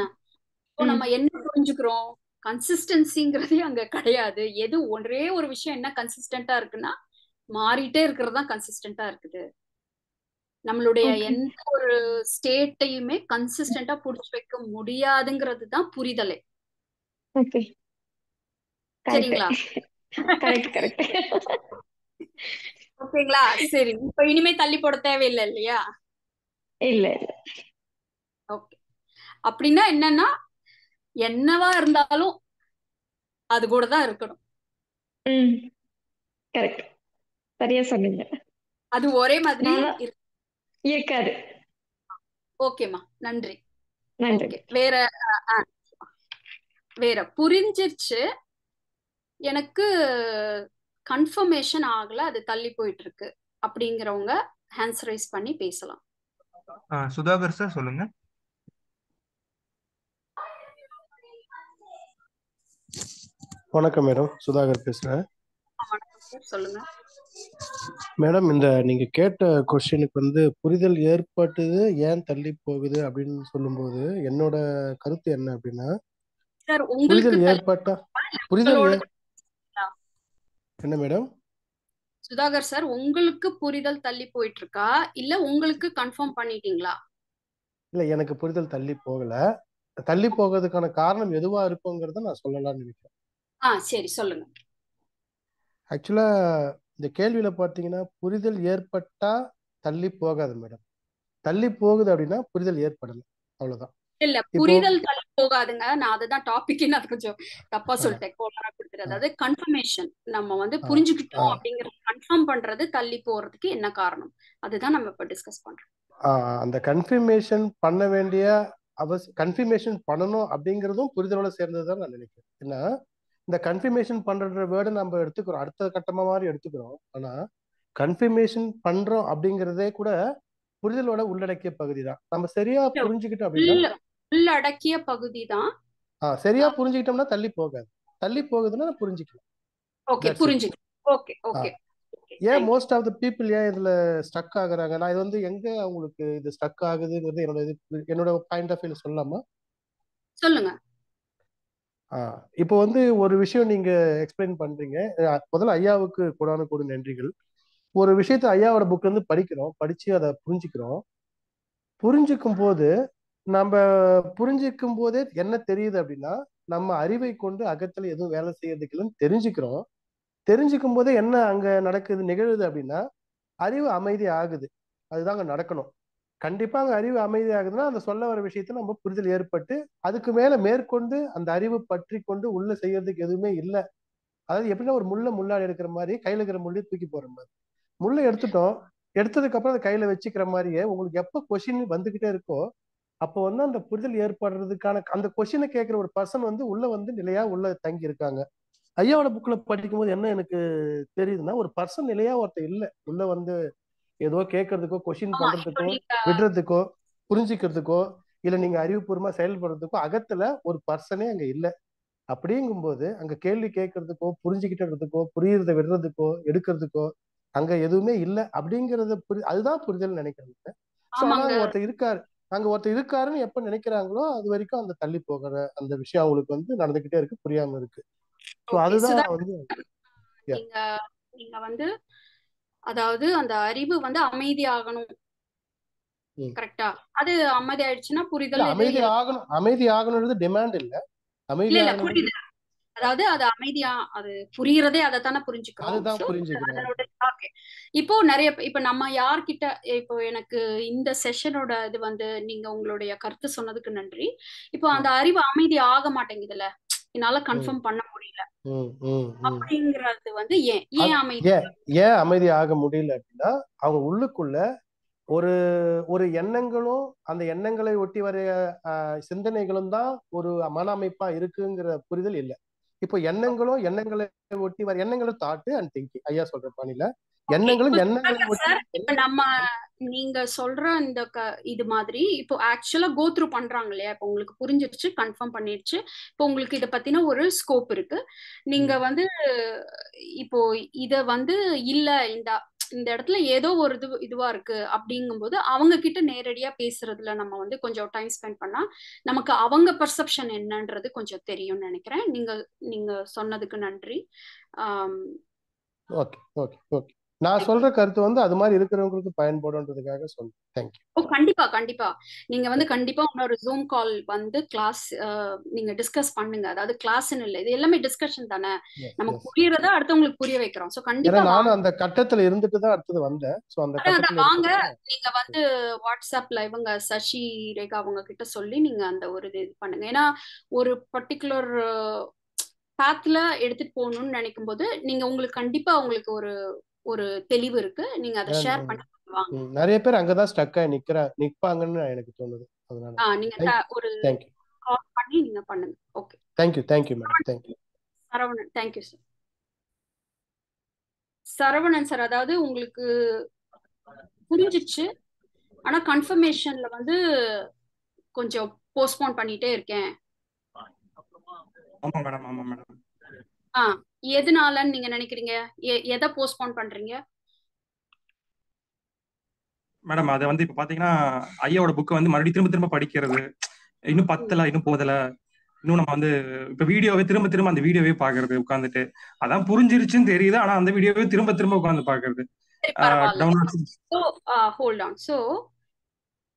இப்போ. நம்ம என்ன புரிஞ்சுக்கிறோம்? கன்சிஸ்டன்சிங்கிறதே அங்க கிடையாது. எது ஒரே ஒரு விஷயம் என்ன கன்சிஸ்டண்டா இருக்குன்னா மாறிட்டே இருக்கிறது தான் கன்சிஸ்டண்டா இருக்குது. நம்மளுடைய எந்த ஒரு ஸ்டேட்டையுமே கன்சிஸ்டண்டா புடிச்சு வைக்க முடியாதுங்கிறது தான் புரிதலே. சரிங்களா? Correct correct. ஓகேங்களா? சரி. இப்ப இனிமே தள்ளி போட தேவையில்லை இல்லையா? இல்ல. இல்ல ஓகே. அப்படின்னா என்னன்னா என்னவா இருந்தாலும் அது கூட தான் இருக்கணும். ம். கரெக்ட். சரியா சொன்னீங்க. அது ஒரே மாதிரி இருக்காது. ஓகேம்மா. நன்றி. நன்றி. வேற வேற. புரிஞ்சிருச்சு. எனக்கு கன்ஃபர்மேஷன் ஆகல அது தள்ளி போயிட்டு இருக்கு அப்படிங்கிறவங்க ஹேண்ட்ஸ் ரைஸ் பண்ணி பேசலாம். சுதாகர் சார் சொல்லுங்க. வணக்கம் மேடம் சுதாகர் பேசுறேன். சொல்லுங்க. மேடம் இந்த நீங்க கேட்ட கொஸ்டினுக்கு வந்து புரிதல் ஏற்பட்டது ஏன் தள்ளி போகுது அப்படின்னு சொல்லும்போது என்னோட கருத்து என்ன அப்படின்னா சார் உங்களுக்கு புரிதல் ஏற்பட்டா புரிதல் என்ன மேடம் சுதாகர் சார் உங்களுக்கு புரிதல் தள்ளி போயிட்டு இருக்கா இல்ல உங்களுக்கு கன்ஃபார்ம் பண்ணிட்டீங்களா? இல்ல எனக்கு புரிதல் தள்ளி போகல. தள்ளி போகிறதுக்கான காரணம் எதுவா இருக்குங்கிறத நான் சொல்லலாம்னு நினைக்கிறேன். ஆ சரி சொல்லுங்க. ஆக்சுவலா இந்த கேள்வியில பாத்தீங்கன்னா புரிதல் ஏற்பட்டா தள்ளி போகாது மேடம் தள்ளி போகுது அப்படின்னா புரிதல் ஏற்படல. அவ்வளவுதான். இல்ல புரிதல் தள்ளி போகாதுங்க. நான் அதுதான் டாபிக் அது கொஞ்சம் தப்பா சொல்லிட்டேன். கோளாரா கொடுத்துரு ஆ, அதாவது கன்ஃபர்மேஷன் நம்ம வந்து புரிஞ்சுக்கிட்டோம். அப்படிங்கறது கன்ஃபார்ம் பண்றது தள்ளி போறதுக்கு என்ன காரணம்? அதுதான் நம்ம இப்ப டிஸ்கஸ் பண்றோம். அந்த கன்ஃபர்மேஷன் பண்ண வேண்டிய அவஸ் கன்ஃபர்மேஷன் பண்ணணும் அப்படிங்கிறதும் புரிதலோட சேர்ந்தது தான் நான் நினைக்கிறேன். ஏன்னா இந்த கன்ஃபர்மேஷன் பண்ற வேர்டை நம்ம எடுத்துக்கிறோம். அடுத்த கட்டமா மாதிரி எடுத்துக்கிறோம். ஆனா கன்ஃபர்மேஷன் பண்றோம் அப்படிங்கிறதே கூட புரிதலோட உள்ளடக்கிய பகுதி தான் நம்ம சரியா புரிஞ்சுக்கிட்டோம் அப்படின்னா உள்ளடக்கிய பகுதி தான் சரியா புரிஞ்சுக்கிட்டோம்னா தள்ளி போகாது. தள்ளி போகுதுன்னா புரிஞ்சுக்கலாம் ஓகே தட்ஸ் இட் புரிஞ்சு ஓகே ஓகே. ஏன் மோஸ்ட் ஆஃப் த பீப்புள் ஏன் இதுல ஸ்டக் ஆகுறாங்க? நான் இது வந்து எங்க அவங்களுக்கு இது ஸ்டக் ஆகுதுங்கிறது என்னோட இது என்னோட பாயிண்ட் ஆஃப் வியூல சொல்லலாமா? சொல்லுங்க. இப்போ வந்து ஒரு விஷயம் நீங்க எக்ஸ்பிளைன் பண்றீங்க. முதல்ல ஐயாவுக்கு கூடான கூட நன்றிகள். ஒரு விஷயத்த ஐயாவோட புக்ல இருந்து படிக்கிறோம். படிச்சு அதை புரிஞ்சுக்கிறோம். புரிஞ்சுக்கும் போது நம்ம புரிஞ்சிக்கும் போதே என்ன தெரியுது அப்படின்னா நம்ம அறிவை கொண்டு அகத்துல எதுவும் வேலை செய்யறதுக்கு இல்லைன்னு தெரிஞ்சுக்கிறோம். தெரிஞ்சுக்கும் போதே என்ன அங்க நடக்குது நிகழுது அப்படின்னா அறிவு அமைதி ஆகுது. அதுதான் அங்க நடக்கணும். கண்டிப்பா அங்க அறிவு அமைதி ஆகுதுன்னா அந்த சொல்ல வர விஷயத்த நம்ம புரிதல் ஏற்பட்டு அதுக்கு மேல மேற்கொண்டு அந்த அறிவு பற்றி கொண்டு உள்ள செய்யறதுக்கு எதுவுமே இல்லை. அதாவது எப்படின்னா ஒரு முள்ள முள்ளாடி எடுக்கிற மாதிரி கையில இருக்கிற முள்ளை தூக்கி போற மாதிரி. முள்ளை எடுத்துட்டோம் எடுத்ததுக்கு அப்புறம் அதை கையில வச்சுக்கிற மாதிரியே உங்களுக்கு எப்ப கொஷின் வந்துகிட்டே இருக்கோ அப்போ வந்து அந்த புரிதல் ஏற்படுறதுக்கான அந்த கொஷினை கேட்கிற ஒரு பர்சன் வந்து உள்ள வந்து நிலையா உள்ள தங்கி இருக்காங்க ஐயாவோட புக்ல படிக்கும்போது என்ன எனக்கு தெரியுதுன்னா ஒரு பர்சன் நிலையா ஒருத்தர் இல்லை. உள்ள வந்து ஏதோ கேட்கறதுக்கோ கொஷின் பண்றதுக்கோ விடுறதுக்கோ புரிஞ்சுக்கிறதுக்கோ இல்ல நீங்க அறிவுபூர்வமா செயல்படுறதுக்கோ அகத்துல ஒரு பர்சனே அங்க இல்லை. அப்படிங்கும்போது அங்க கேள்வி கேட்கறதுக்கோ புரிஞ்சுக்கிட்டதுக்கோ புரியுறத விடுறதுக்கோ எடுக்கிறதுக்கோ அங்க எதுவுமே இல்லை அப்படிங்கறத புரி அதுதான் புரிதல் நினைக்கிறாங்க அங்க ஒருத்தர் இருக்காரு. அங்க ஒருத்தர் இருக்காருன்னு எப்ப நினைக்கிறாங்களோ அது வரைக்கும் அந்த தள்ளி போகிற அந்த விஷயம் அவங்களுக்கு வந்து நடந்துகிட்டே இருக்கு புரியாம இருக்கு. அதுதான் வந்து. *laughs* நீங்க நீங்க வந்து அதாவது அந்த அறிவு வந்து அமைதியாகணும். கரெக்டா அது அமைதி ஆயிடுச்சுன்னா புரிதல் அமைதி ஆகணும் அமைதி ஆகணுன்றது டிமாண்ட் இல்ல. அமைதி அதாவது அது அமைதியா அது புரியுறதே அதுதான் சோ புரிஞ்சுக்கிறோம். இப்போ நிறைய இப்போ நம்ம யார்கிட்ட இப்போ எனக்கு இந்த செஷனோட இது வந்து நீங்க உங்களுடைய கருத்து சொன்னதுக்கு நன்றி. இப்போ அந்த அறிவு அமைதி ஆக மாட்டேங்குதுல்ல? என்னால கன்ஃபார்ம் பண்ண முடியல. அப்படிங்கிறது வந்து ஏன் அது ஏன் அமைதி ஏன் அமைதி ஆக முடியல அப்படின்னா அவங்க உள்ளுக்குள்ள ஒரு ஒரு எண்ணங்களும் அந்த எண்ணங்களை ஒட்டி வர சிந்தனைகளும் தான் ஒரு மன அமைப்பா இருக்குங்கிற புரிதல் இல்லை. இப்போ எண்ணங்களும் எண்ணங்களை ஒட்டி வர எண்ணங்களும் தாட்டு அண்ட் திங்கிங் ஐயா சொல்ற பாணியில எண்ணங்களும் இப்போ எண்ணங்களை சுதாகர் ஒட்டி சார் இப்ப எண்ண- நம்ம நீங்க சொல்ற இந்த இது மாதிரி இப்போ ஆக்சுவலா கோ த்ரூ பண்றாங்க இல்லையா? இப்போ உங்களுக்கு புரிஞ்சிருச்சு கன்ஃபார்ம் பண்ணிடுச்சு இப்போ உங்களுக்கு இத பத்தின ஒரு ஸ்கோப் இருக்கு. நீங்க வந்து இப்போ இத வந்து இல்ல இந்த இந்த இடத்துல ஏதோ ஒரு இது இதுவா இருக்கு அப்படிங்கும்போது அவங்க கிட்ட நேரடியா பேசுறதுல நம்ம வந்து கொஞ்சம் டைம் ஸ்பெண்ட் பண்ணா நமக்கு அவங்க பர்செப்ஷன் என்னன்றது கொஞ்சம் தெரியும்னு நினைக்கிறேன். நீங்க நீங்க சொன்னதுக்கு நன்றி. ஓகே ஓகே ஓகே நான் சொல்ற கருத்து வந்து அது மாதிரி இருக்கிறவங்களுக்கு பயன்படுன்றதுக்காக சொல்றேன். தேங்க்யூ ஓ கண்டிப்பா கண்டிப்பா. நீங்க வந்து கண்டிப்பா இன்னொரு ஜூம் கால் வந்து கிளாஸ் நீங்க டிஸ்கஸ் பண்ணுங்க. அதாவது கிளாஸ்னு இல்லை இது எல்லாமே டிஸ்கஷன் தானே? நமக்கு புரியறத அடுத்தவங்களுக்கு புரிய வைக்கிறோம். சோ கண்டிப்பா நானும் அந்த கட்டத்துல இருந்துட்டு தான் அடுத்தது வந்தேன். ஸோ அந்த வாங்க. நீங்க வந்து வாட்ஸ்அப்ல இவங்க சசி ரேகா அவங்க கிட்ட சொல்லி நீங்க அந்த ஒரு இது பண்ணுங்க. ஏன்னா ஒரு பர்டிகுலர் பாத்ல எடுத்துட்டு போகணும்னு நினைக்கும் போது நீங்க உங்களுக்கு கண்டிப்பா உங்களுக்கு ஒரு ஒரு தெளிவு இருக்கு. நீங்க அதை ஷேர் பண்ணி நிறைய பேர் அங்கதான் ஸ்டக் ஆகி நிக்கிற நிப்பாங்கன்னு எனக்கு தோணுது. அதனால. நீங்க தேங்க் ஒரு கால் பண்ணி நீங்க பண்ணுங்க. Okay thank you thank you madam thank you Saravanan thank you sir Saravanan sir அதாவது உங்களுக்கு புரிஞ்சிச்சு. ஆனா கன்ஃபர்மேஷன்ல வந்து கொஞ்சம் போஸ்ட்போன் பண்ணிட்டே இருக்கேன். ஆமா மேடம் ஆமா மேடம் ஆ. எதனாலன்னு நீங்க நினைக்கிறீங்க? எதை போஸ்ட்போன் பண்றீங்க? மேடம் அது வந்து இப்ப பாத்தீங்கன்னா ஐயாவோட புக்கை வந்து மறுபடியும் திரும்ப திரும்ப படிக்கிறது. இன்னும் பத்தல இன்னும் போதல. இன்னும் நம்ம வந்து இப்ப வீடியோவே திரும்ப திரும்ப அந்த வீடியோவே பாக்குறது உட்காந்துட்டு அதான் புரிஞ்சிருச்சுன்னு தெரியுது ஆனா அந்த வீடியோவே திரும்ப திரும்ப உட்காந்து பாக்குறது. ஸோ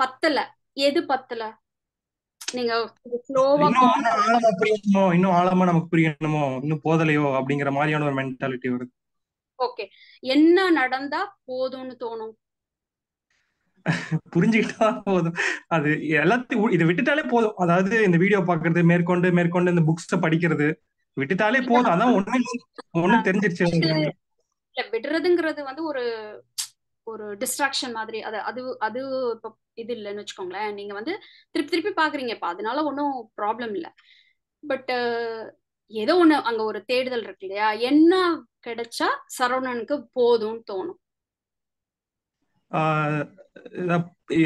பத்தல. எது பத்தல? நீங்க இன்னும் ஆழமா நமக்கு புரியணுமோ? இன்னும் போதலையோ? அப்படிங்கிற மாதிரியான ஒரு மென்டாலிட்டி வருது. ஓகே. என்ன நடந்தா போதும்னு தோணும்? புரிஞ்சுக்கிட்டா போதும். அது எல்லாத்தையும் இதை விட்டுட்டாலே போதும். அதாவது இந்த வீடியோ பாக்குறது மேற்கொண்டு மேற்கொண்டு இந்த புக்ஸ் படிக்கிறது விட்டுட்டாலே போதும். அதான் ஒண்ணு ஒண்ணும் தெரிஞ்சிருச்சு விடுறதுங்கிறது வந்து ஒரு ஒரு டிஸ்ட்ராக்ஷன் மாதிரி அது அது அது இப்போ இது இல்லைன்னு வச்சுக்கோங்களேன். நீங்க வந்து திருப்பி திருப்பி பாக்குறீங்க. இப்ப அதனால ஒன்றும் ப்ராப்ளம் இல்லை. பட் ஏதோ ஒண்ணு அங்க ஒரு தேடுதல் இருக்கு இல்லையா? என்ன கிடைச்சா சரவணனுக்கு போதும்னு தோணும்.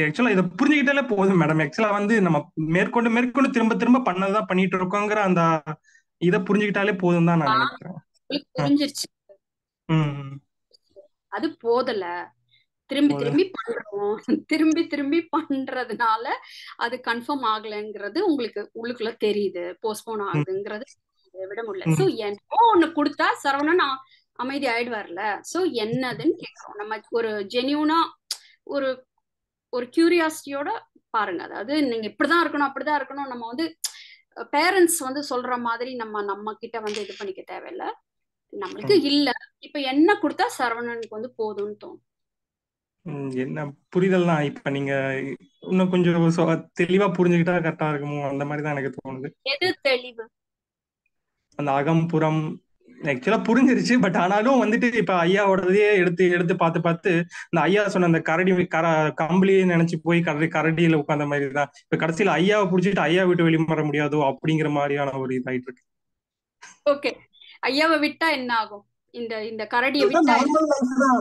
ஆக்சுவலா இதை புரிஞ்சுக்கிட்டாலே போதும் மேடம் ஆக்சுவலா வந்து நம்ம மேற்கொண்டு மேற்கொண்டு திரும்ப திரும்ப பண்ணதான் பண்ணிட்டு இருக்கோங்கிற அந்த இதை புரிஞ்சுக்கிட்டாலே போதும் தான் நான் நினைக்கிறேன். புரிஞ்சிருச்சு. அது போதல திரும்பி. திரும்பி பண்றோம் *laughs* திரும்பி திரும்பி பண்றதுனால அது கன்ஃபார்ம் ஆகலைங்கிறது உங்களுக்கு உள்ளுக்குள்ள தெரியுது. போஸ்ட்போன் ஆகுதுங்கிறது விட முடியல. சோ என்னோ ஒண்ணு கொடுத்தா சரவணன் அமைதி ஆயிடுவார்ல. சோ என்னதுன்னு கேக்குறோம் நம்ம ஒரு ஜெனியூனா ஒரு ஒரு கியூரியாசிட்டியோட பாருங்க. அதாவது நீங்க இப்படிதான் இருக்கணும் அப்படிதான் இருக்கணும். நம்ம வந்து பேரண்ட்ஸ் வந்து சொல்ற மாதிரி நம்ம நம்ம கிட்ட வந்து இது பண்ணிக்க தேவையில்ல. நம்மளுக்கு இல்ல. இப்ப என்ன கொடுத்தா சரவணனுக்கு வந்து போதும்னு தோணும்? ம், என்ன புரிதல் தான் இப்ப நீங்க இன்னும் கொஞ்சம் சொ- தெளிவா புரிஞ்சுக்கிட்டா கரெக்டா இருக்குமோ? அந்த மாதிரி தான் எனக்கு தோணுது. எது தெளிவு? அந்த அகம் புறம் ஆக்சுவலா புரிஞ்சிருச்சு பட் ஆனாலும் வந்துட்டு இப்ப ஐயாவோடதையே எடுத்து எடுத்து பார்த்து பார்த்து இந்த ஐயா சொன்ன அந்த கரடி கர கம்பளியே நினைச்சு போய் கரடி கரடியில உட்கார்ந்த மாதிரி தான். இப்ப கடைசியில ஐயாவை புடிச்சிட்டு ஐயா விட்டு வெளியே வர முடியாதோ அப்படிங்கிற மாதிரியான ஒரு இதாயிட்டு இருக்கு. ஓகே ஐயாவை விட்டா என்ன ஆகும்? இந்த இந்த கரடியை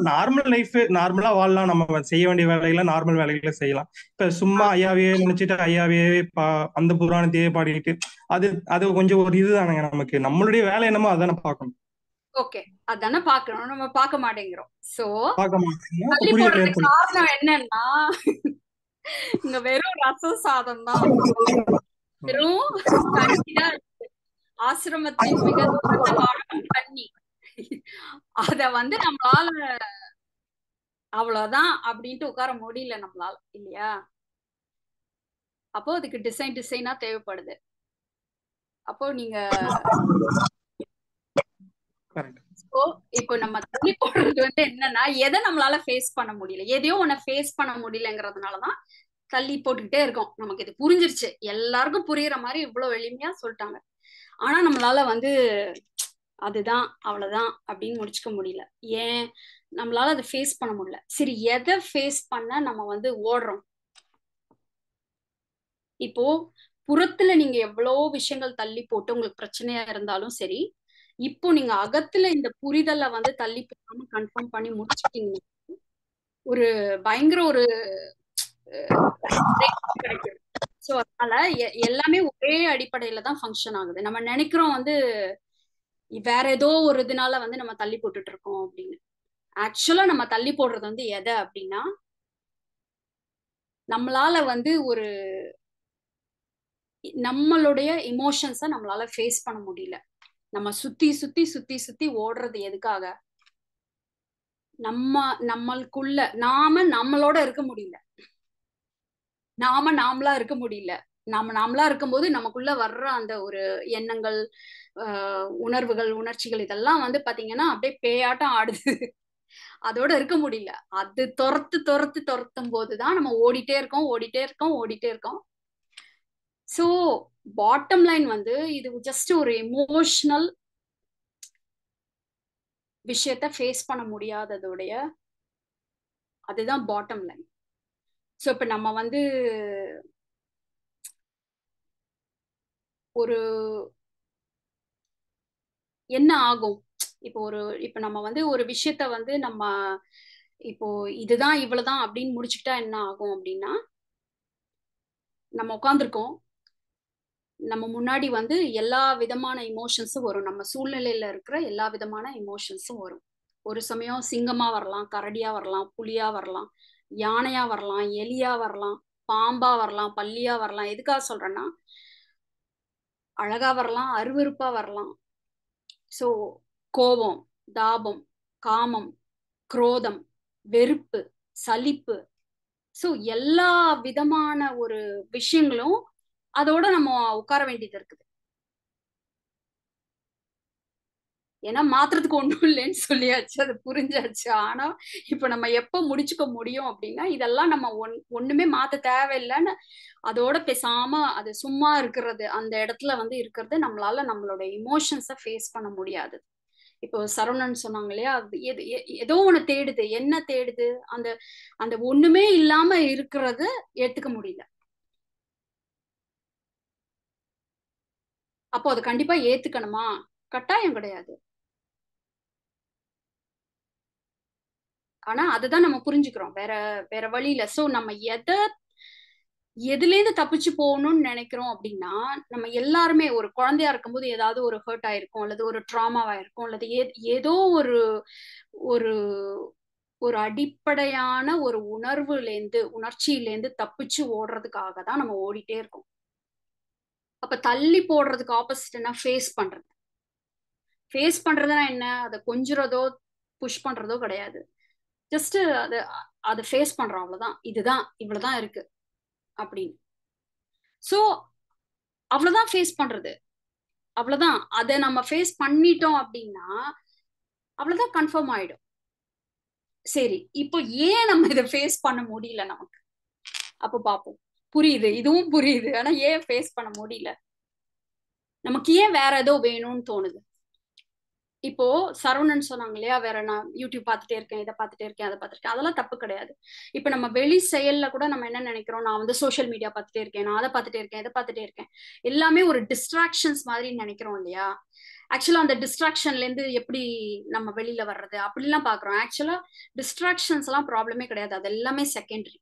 நார்மல் லைஃப் நார்மல் வாழலாம். நம்ம செய்ய வேண்டிய வேலைகளை நார்மல் வேலைகளை செய்யலாம். இப்ப சும்மா ஐயாவே நினைச்சிட்டு ஐயாவே பா அந்த புராணத்தையே பாடிட்டு அது அது கொஞ்சம் ஒரு இதுதானுங்க நமக்கு. நம்மளுடைய வேலை என்னமோ அதானே பார்க்கணும். ஓகே. அதானே பாக்கணும் நம்ம பார்க்க மாட்டேங்கிறோம். சோ காரணம் என்னன்னா இங்க வெறும் ரச சாதம் தான். வெறும். ஆசிரமத்தின் மிக தண்ணி அத வந்து நம்மளால அவ்வளவுதான் அப்படின்ட்டு உட்கார முடியல நம்மளால இல்லையா? அப்போ அதுக்கு டிசைன் டிசைனா தேவைப்படுது. அப்போ நீங்க இப்போ நம்ம தள்ளி போடுறது வந்து என்னன்னா எதை நம்மளால ஃபேஸ் பண்ண முடியல? எதையோ ஒன்ன ஃபேஸ் பண்ண முடியலங்கிறதுனாலதான் தள்ளி போட்டுக்கிட்டே இருக்கோம். நமக்கு இது புரிஞ்சிருச்சு. எல்லாருக்கும் புரியுற மாதிரி இவ்வளவு எளிமையா சொல்லிட்டாங்க. ஆனா நம்மளால வந்து அதுதான் அவ்வளவுதான் அப்படின்னு முடிச்சுக்க முடியல. ஏன்? நம்மளால அதை ஃபேஸ் பண்ண முடியல. சரி எதை ஃபேஸ் பண்ண நம்ம வந்து ஓடுறோம்? இப்போ புறத்துல நீங்க எவ்வளோ விஷயங்கள் தள்ளி போட்டு உங்களுக்கு பிரச்சனையா இருந்தாலும் சரி இப்போ நீங்க அகத்துல இந்த புரிதலை வந்து தள்ளி போகாம கன்ஃபார்ம் பண்ணி முடிச்சிட்டீங்கன்னா ஒரு பயங்கர ஒரு கிடைக்கும். ஸோ அதனால எ- எல்லாமே ஒரே அடிப்படையில தான் ஃபங்க்ஷன் ஆகுது. நம்ம நினைக்கிறோம் வந்து வேற ஏதோ ஒரு இதனால வந்து நம்ம தள்ளி போட்டுட்டு இருக்கோம் அப்படின்னு ஆக்சுவலா நம்ம தள்ளி போடுறது வந்து எதை அப்படின்னா நம்மளால வந்து ஒரு நம்மளுடைய இமோஷன்ஸை நம்மளால ஃபேஸ் பண்ண முடியல. நம்ம சுத்தி சுத்தி சுத்தி சுத்தி ஓடுறது எதுக்காக? நம்ம நம்மளுக்குள்ள நாம நம்மளோட இருக்க முடியல. நாம நாமளா இருக்க முடியல. நாம நாமளா இருக்கும்போது நமக்குள்ள வர்ற அந்த ஒரு எண்ணங்கள் உணர்வுகள் உணர்ச்சிகள் இதெல்லாம் வந்து பாத்தீங்கன்னா அப்படியே பேயாட்டம் ஆடுது. அதோட இருக்க முடியல. அது துரத்து துரத்து துரத்தும் போதுதான் நம்ம ஓடிட்டே இருக்கோம் ஓடிட்டே இருக்கோம் ஓடிட்டே இருக்கோம். ஸோ பாட்டம் லைன் வந்து இது ஜஸ்ட் ஒரு எமோஷனல் விஷயத்த ஃபேஸ் பண்ண முடியாததுடைய அதுதான் பாட்டம் லைன் ஸோ இப்போ நம்ம வந்து ஒரு என்ன ஆகும்? இப்போ ஒரு இப்போ நம்ம வந்து ஒரு விஷயத்த வந்து நம்ம இப்போ இதுதான் இவ்வளவுதான் அப்படின்னு முடிச்சுட்டா என்ன ஆகும் அப்படின்னா நம்ம உட்காந்துருக்கோம் நம்ம முன்னாடி வந்து எல்லா விதமான இமோஷன்ஸும் வரும். நம்ம சூழ்நிலையில இருக்கிற எல்லா விதமான இமோஷன்ஸும் வரும். ஒரு சமயம் சிங்கமா வரலாம் கரடியா வரலாம் புலியா வரலாம் யானையா வரலாம் எலியா வரலாம் பாம்பா வரலாம் பள்ளியா வரலாம். எதுக்காக சொல்றேன்னா அழகா வரலாம் அருவருப்பா வரலாம். ஸோ கோபம் தாபம் காமம் குரோதம் வெறுப்பு சலிப்பு. ஸோ எல்லா விதமான ஒரு விஷயங்களும் அதோட நம்ம உட்கார வேண்டியது இருக்குது. ஏன்னா மாத்துறதுக்கு ஒன்றும் இல்லைன்னு சொல்லியாச்சு அது புரிஞ்சாச்சு. ஆனா இப்ப நம்ம எப்ப முடிச்சுக்க முடியும் அப்படின்னா இதெல்லாம் நம்ம ஒன் ஒண்ணுமே மாத்த தேவையில்லைன்னு அதோட பேசாம அது சும்மா இருக்கிறது அந்த இடத்துல வந்து இருக்கிறது நம்மளால நம்மளோட இமோஷன்ஸை ஃபேஸ் பண்ண முடியாது. இப்போ சரவணன் சொன்னாங்க இல்லையா அது எது ஏதோ ஒண்ணு தேடுது. என்ன தேடுது? அந்த அந்த ஒண்ணுமே இல்லாம இருக்கிறது ஏத்துக்க முடியல. அப்போ அது கண்டிப்பா ஏத்துக்கணுமா? கட்டாயம் கிடையாது. ஆனா அதுதான் நம்ம புரிஞ்சுக்கிறோம். வேற வேற வழியில சோ நம்ம எதை எதுலேருந்து தப்பிச்சு போகணும்னு நினைக்கிறோம் அப்படின்னா நம்ம எல்லாருமே ஒரு குழந்தையா இருக்கும்போது ஏதாவது ஒரு ஹர்ட் ஆயிருக்கும் அல்லது ஒரு ட்ராமாவா இருக்கும் அல்லது ஏதோ ஒரு ஒரு ஒரு அடிப்படையான ஒரு உணர்வுலேருந்து உணர்ச்சியிலேருந்து தப்பிச்சு ஓடுறதுக்காக தான் நம்ம ஓடிட்டே இருக்கோம். அப்ப தள்ளி போடுறதுக்கு ஆப்போசிட் என்ன? ஃபேஸ் பண்றது. ஃபேஸ் பண்றதுனா என்ன? அதை கொஞ்சுறதோ புஷ் பண்றதோ கிடையாது. ஜஸ்ட் அது அதை ஃபேஸ் பண்றோம் அவ்வளவுதான். இதுதான் இவ்வளவுதான் இருக்கு. அப்படின்னு. ஸோ அவ்வளவுதான் ஃபேஸ் பண்றது. அவ்வளவுதான். அதை நம்ம ஃபேஸ் பண்ணிட்டோம் அப்படின்னா அவ்வளவுதான் கன்ஃபார்ம் ஆயிடும். சரி இப்போ ஏன் நம்ம இதை ஃபேஸ் பண்ண முடியல நமக்கு? அப்போ பார்ப்போம். புரியுது. இதுவும் புரியுது. ஆனா ஏன் ஃபேஸ் பண்ண முடியல? நமக்கு ஏன் வேற ஏதோ வேணும்னு தோணுது? இப்போ சரவணன் சொன்னாங்க இல்லையா வேற நான் யூடியூப் பார்த்துட்டே இருக்கேன் இதை பார்த்துட்டே இருக்கேன் அதை பார்த்துருக்கேன் அதெல்லாம் தப்பு கிடையாது. இப்போ நம்ம வெளி செயல்ல கூட நம்ம என்ன நினைக்கிறோம் நான் வந்து சோஷியல் மீடியா பார்த்துட்டே இருக்கேன் நான் அதை பார்த்துட்டே இருக்கேன் இதை பார்த்துட்டே இருக்கேன். எல்லாமே ஒரு டிஸ்ட்ராக்ஷன்ஸ் மாதிரி நினைக்கிறோம் இல்லையா? ஆக்சுவலா அந்த டிஸ்ட்ராக்ஷன்ல இருந்து எப்படி நம்ம வெளியில வர்றது அப்படிலாம் பாக்குறோம் ஆக்சுவலா டிஸ்ட்ராக்ஷன்ஸ் எல்லாம் ப்ராப்ளமே கிடையாது. அது எல்லாமே செகண்டரி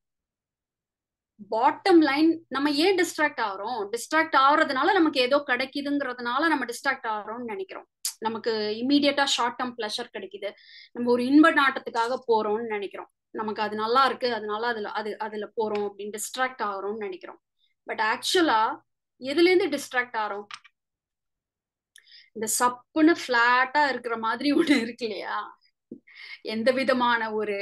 பாட்டம் லைன் நம்ம ஏன் டிஸ்ட்ராக்ட் ஆகிறோம்? டிஸ்ட்ராக்ட் ஆகுறதுனால நமக்கு ஏதோ கிடைக்குதுங்கிறதுனால நம்ம டிஸ்ட்ராக்ட் ஆகிறோம்னு நினைக்கிறோம். நமக்கு இம்மீடியட்டா ஷார்ட் டேர்ம் ப்ளஷர் கிடைக்குது. நம்ம ஒரு இன்ப நாட்டத்துக்காக போறோம்னு நினைக்கிறோம். நமக்கு அது நல்லா இருக்கு அதனால அதுல அது அதுல போறோம் அப்படின்னு டிஸ்ட்ராக்ட் ஆகிறோம்னு நினைக்கிறோம். பட் ஆக்சுவலா எதுல இருந்து டிஸ்ட்ராக்ட் ஆகிறோம் இந்த சப்புன்னு பிளாட்டா இருக்கிற மாதிரி ஒண்ணு இருக்கு இல்லையா? எந்த விதமான ஒரு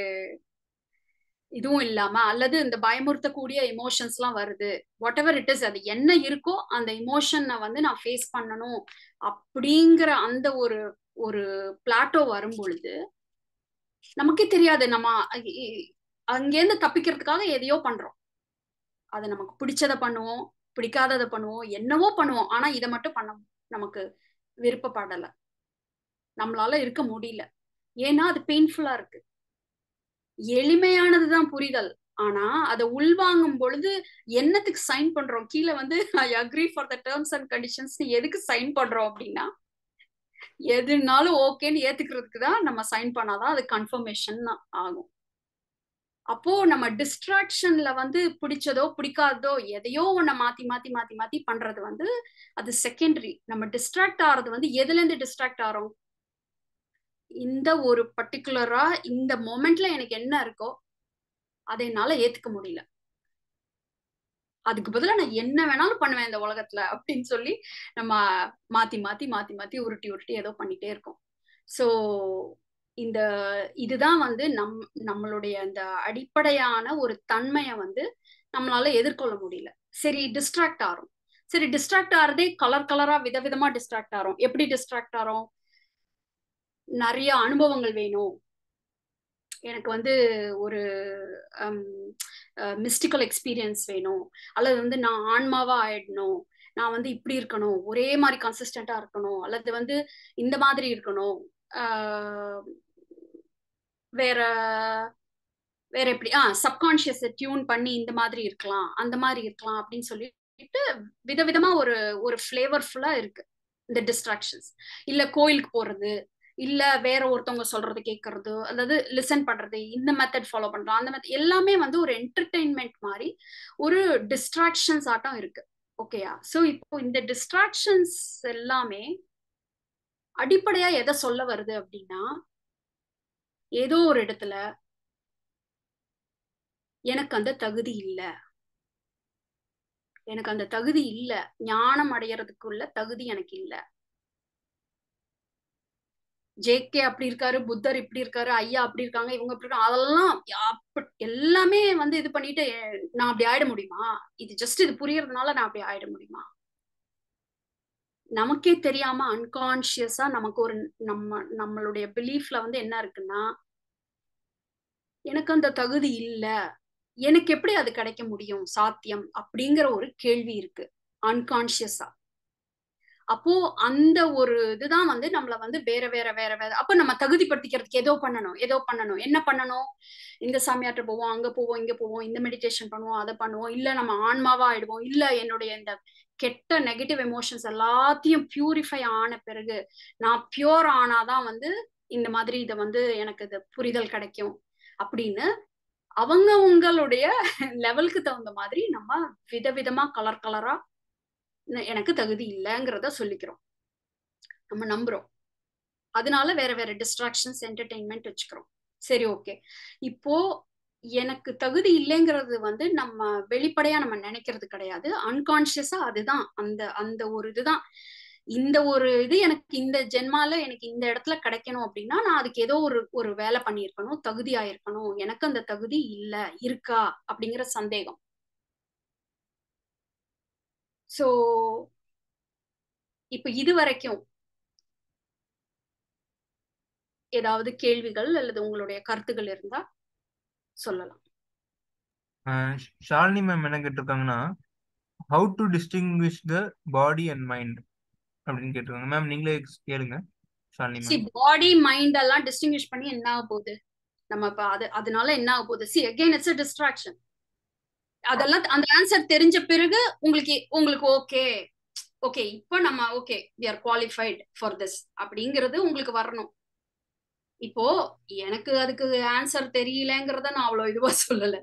இதுவும் இல்லாம அல்லது இந்த பயமுறுத்தக்கூடிய எமோஷன்ஸ் எல்லாம் வருது. வாட் எவர் இட் இஸ் அது என்ன இருக்கோ அந்த இமோஷனை வந்து நான் ஃபேஸ் பண்ணணும் அப்படிங்கிற அந்த ஒரு ஒரு பிளாட்டோ வரும் பொழுது நமக்கே தெரியாது நம்ம அங்கேருந்து தப்பிக்கிறதுக்காக எதையோ பண்றோம். அது நமக்கு பிடிச்சத பண்ணுவோம் பிடிக்காததை பண்ணுவோம் என்னவோ பண்ணுவோம் ஆனா இதை மட்டும் பண்ண நமக்கு விருப்பப்படலை. நம்மளால இருக்க முடியல. ஏன்னா அது பெயின்ஃபுல்லா இருக்கு. எளிமையானதுதான் புரிதல். ஆனா அதை உள்வாங்கும் பொழுது என்னத்துக்கு சைன் பண்றோம்? கீழே வந்து I agree for the terms and conditions எதுக்கு சைன் பண்றோம் அப்படின்னா எதுனாலும் ஓகேன்னு ஏத்துக்கிறதுக்கு தான் நம்ம சைன் பண்ணாதான் அது கன்ஃபர்மேஷன் ஆகும். அப்போ நம்ம டிஸ்ட்ராக்ஷன்ல வந்து பிடிச்சதோ பிடிக்காததோ எதையோ ஒன்ன மாத்தி மாத்தி மாத்தி மாத்தி பண்றது வந்து அது செகண்டரி நம்ம டிஸ்ட்ராக்ட் ஆறது வந்து எதுல இருந்து டிஸ்ட்ராக்ட் ஆறோம்? இந்த ஒரு பர்டிகுலரா இந்த மொமெண்ட்ல எனக்கு என்ன இருக்கோ அதை என்னால ஏத்துக்க முடியல. அதுக்கு பதிலா நான் என்ன வேணாலும் பண்ணுவேன் இந்த உலகத்துல அப்படின்னு சொல்லி நம்ம மாத்தி மாத்தி மாத்தி மாத்தி உருட்டி உருட்டி ஏதோ பண்ணிட்டே இருக்கோம். ஸோ இந்த இதுதான் வந்து நம் நம்மளுடைய அந்த அடிப்படையான ஒரு தன்மையை வந்து நம்மளால எதிர்கொள்ள முடியல. சரி டிஸ்ட்ராக்ட் ஆறோம். சரி டிஸ்ட்ராக்ட் ஆறதே கலர் கலரா விதவிதமா டிஸ்ட்ராக்ட் ஆறோம். எப்படி டிஸ்ட்ராக்ட் ஆறோம்? நிறைய அனுபவங்கள் வேணும். எனக்கு வந்து ஒரு மிஸ்டிக்கல் எக்ஸ்பீரியன்ஸ் வேணும். அல்லது வந்து நான் ஆன்மாவா ஆயிடணும். நான் வந்து இப்படி இருக்கணும். ஒரே மாதிரி கன்சிஸ்டண்டா இருக்கணும். அல்லது வந்து இந்த மாதிரி இருக்கணும். வேற வேற எப்படி ஆ சப்கான்ஷியஸ் டியூன் பண்ணி இந்த மாதிரி இருக்கலாம். அந்த மாதிரி இருக்கலாம் அப்படின்னு சொல்லிட்டு விதவிதமா ஒரு ஒரு ஃபிளேவர்ஃபுல்லா இருக்கு. இந்த டிஸ்ட்ராக்ஷன்ஸ் இல்ல கோயிலுக்கு போறது. இல்ல வேற ஒருத்தவங்க சொல்றது கேட்கறது அதாவது லிசன் பண்றது இந்த மெத்தட் ஃபாலோ பண்றோம். அந்த மெத்தட் எல்லாமே வந்து ஒரு என்டர்டெயின்மெண்ட் மாதிரி ஒரு டிஸ்ட்ராக்ஷன்ஸ் ஆட்டம் இருக்கு. ஓகேயா ஸோ இப்போ இந்த டிஸ்ட்ராக்ஷன்ஸ் எல்லாமே அடிப்படையா எதை சொல்ல வருது அப்படின்னா ஏதோ ஒரு இடத்துல எனக்கு அந்த தகுதி இல்லை. எனக்கு அந்த தகுதி இல்லை. ஞானம் அடையறதுக்குள்ள தகுதி எனக்கு இல்லை. ஜேகே அப்படி இருக்காரு புத்தர் இப்படி இருக்காரு ஐயா அப்படி இருக்காங்க இவங்க அப்படி இருக்காங்க அதெல்லாம் எல்லாமே வந்து இது பண்ணிட்டு நான் அப்படி ஆயிட முடியுமா? இது ஜஸ்ட் இது புரியறதுனால நான் அப்படி ஆயிட முடியுமா? நமக்கே தெரியாம அன்கான்சியஸா நமக்கு ஒரு நம்ம நம்மளுடைய பிலீஃப்ல வந்து என்ன இருக்குன்னா எனக்கு அந்த தகுதி இல்லை எனக்கு எப்படி அது கிடைக்க முடியும் சாத்தியம் அப்படிங்கிற ஒரு கேள்வி இருக்கு அன்கான்சியஸா அப்போ அந்த ஒரு இதுதான் வந்து நம்மள வந்து வேற வேற வேற வேற. அப்ப நம்ம தகுதிப்படுத்திக்கிறதுக்கு ஏதோ பண்ணணும் ஏதோ பண்ணணும். என்ன பண்ணணும்? இந்த சாமியார்ட்ட போவோம் அங்க போவோம் இங்க போவோம் இந்த மெடிடேஷன் பண்ணுவோம் அதை பண்ணுவோம். இல்ல நம்ம ஆன்மாவா ஆயிடுவோம் இல்ல என்னுடைய இந்த கெட்ட நெகட்டிவ் எமோஷன்ஸ் எல்லாத்தையும் பியூரிஃபை ஆன பிறகு நான் பியூர் ஆனாதான் வந்து இந்த மாதிரி இதை வந்து எனக்கு இது புரிதல் கிடைக்கும் அப்படின்னு அவங்க உங்களுடைய லெவலுக்கு தகுந்த மாதிரி நம்ம விதவிதமா கலர் கலரா எனக்கு தகுதி இல்லைங்கிறத சொல்லிக்கிறோம். நம்ம நம்புறோம். அதனால வேற வேற டிஸ்ட்ராக்ஷன்ஸ் என்டர்டெயின்மெண்ட் வச்சுக்கிறோம். சரி ஓகே இப்போ எனக்கு தகுதி இல்லைங்கிறது வந்து நம்ம வெளிப்படையா நம்ம நினைக்கிறது கிடையாது. அன்கான்சியஸா அதுதான். அந்த அந்த ஒரு இதுதான். இந்த ஒரு இது எனக்கு இந்த ஜென்மால எனக்கு இந்த இடத்துல கிடைக்கணும் அப்படின்னா நான் அதுக்கு ஏதோ ஒரு ஒரு வேலை பண்ணியிருக்கணும் தகுதி இருக்கணும் எனக்கு அந்த தகுதி இல்ல இருக்கா அப்படிங்கிற சந்தேகம். சோ இப்ப இது வரைக்கும் ஏதாவது கேள்விகள் அல்லது உங்களுடைய கருத்துகள் இருந்தா சொல்லலாம். ஷாலினி மேம் என்ன கேட்டிருக்காங்கன்னா how to distinguish the body and mind அப்படின்னு கேட்டிருக்காங்க. மேம் நீங்களே கேளுங்க. Shalini C ma'am. Body mind எல்லாம் டிஸ்டிங்விஷ் பண்ணி என்ன ஆக போகுது? நம்ம இப்ப அது அதனால என்ன ஆக போகுது? See again it's a distraction அதெல்லாம் அந்த ஆன்சர் தெரிஞ்ச பிறகு உங்களுக்கு உங்களுக்கு ஓகே ஓகே இப்போ நம்ம okay we are qualified for this அப்படிங்கிறது உங்களுக்கு வரணும். இப்போ எனக்கு அதுக்கு ஆன்சர் தெரியலங்கிறத நான் அவ்வளவு இதுவா சொல்லல.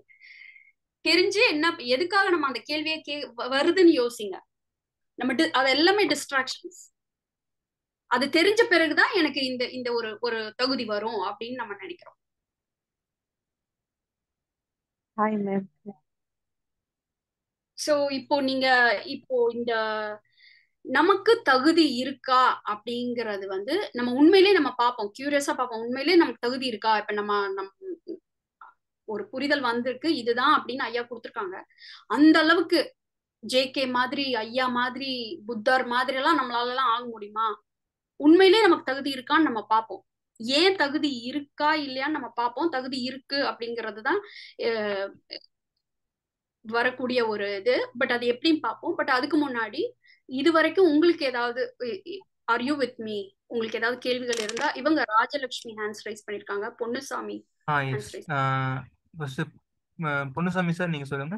தெரிஞ்சு என்ன எதுக்காக நம்ம அந்த கேள்வியை கே வருதுன்னு யோசிங்க. நம்ம அது எல்லாமே டிஸ்ட்ராக்ஷன்ஸ் அது தெரிஞ்ச பிறகுதான் எனக்கு இந்த இந்த ஒரு ஒரு தகுதி வரும் அப்படின்னு நம்ம நினைக்கிறோம். ஹாய் மேம் சோ இப்போ நீங்க இப்போ இந்த நமக்கு தகுதி இருக்கா அப்படிங்கறது வந்து நம்ம உண்மையிலேயே நம்ம பார்ப்போம். கியூரியஸா பார்ப்போம். உண்மையிலேயே நமக்கு தகுதி இருக்கா? இப்ப நம்ம நம் ஒரு புரிதல் வந்திருக்கு. இதுதான் அப்படின்னு ஐயா கொடுத்துருக்காங்க. அந்த அளவுக்கு ஜேகே மாதிரி ஐயா மாதிரி புத்தர் மாதிரி எல்லாம் நம்மளால எல்லாம் ஆக முடியுமா? உண்மையிலேயே நமக்கு தகுதி இருக்கான்னு நம்ம பார்ப்போம். ஏன் தகுதி இருக்கா இல்லையான்னு நம்ம பார்ப்போம். தகுதி இருக்கு அப்படிங்கிறது தான் அஹ், வரக்கூடிய ஒரு இது. பட் அது எப்படின்னு பார்ப்போம். பட் அதுக்கு முன்னாடி இது வரைக்கும் உங்களுக்கு ஏதாவது ஆர் யூ வித் மீ உங்களுக்கு ஏதாவது கேள்விகள் இருந்தா இவங்க ராஜலட்சுமி ஹேண்ட்ஸ் ரைஸ் பண்ணிருக்காங்க. பொன்னுசாமி பொன்னுசாமி சார் நீங்க சொல்லுங்க.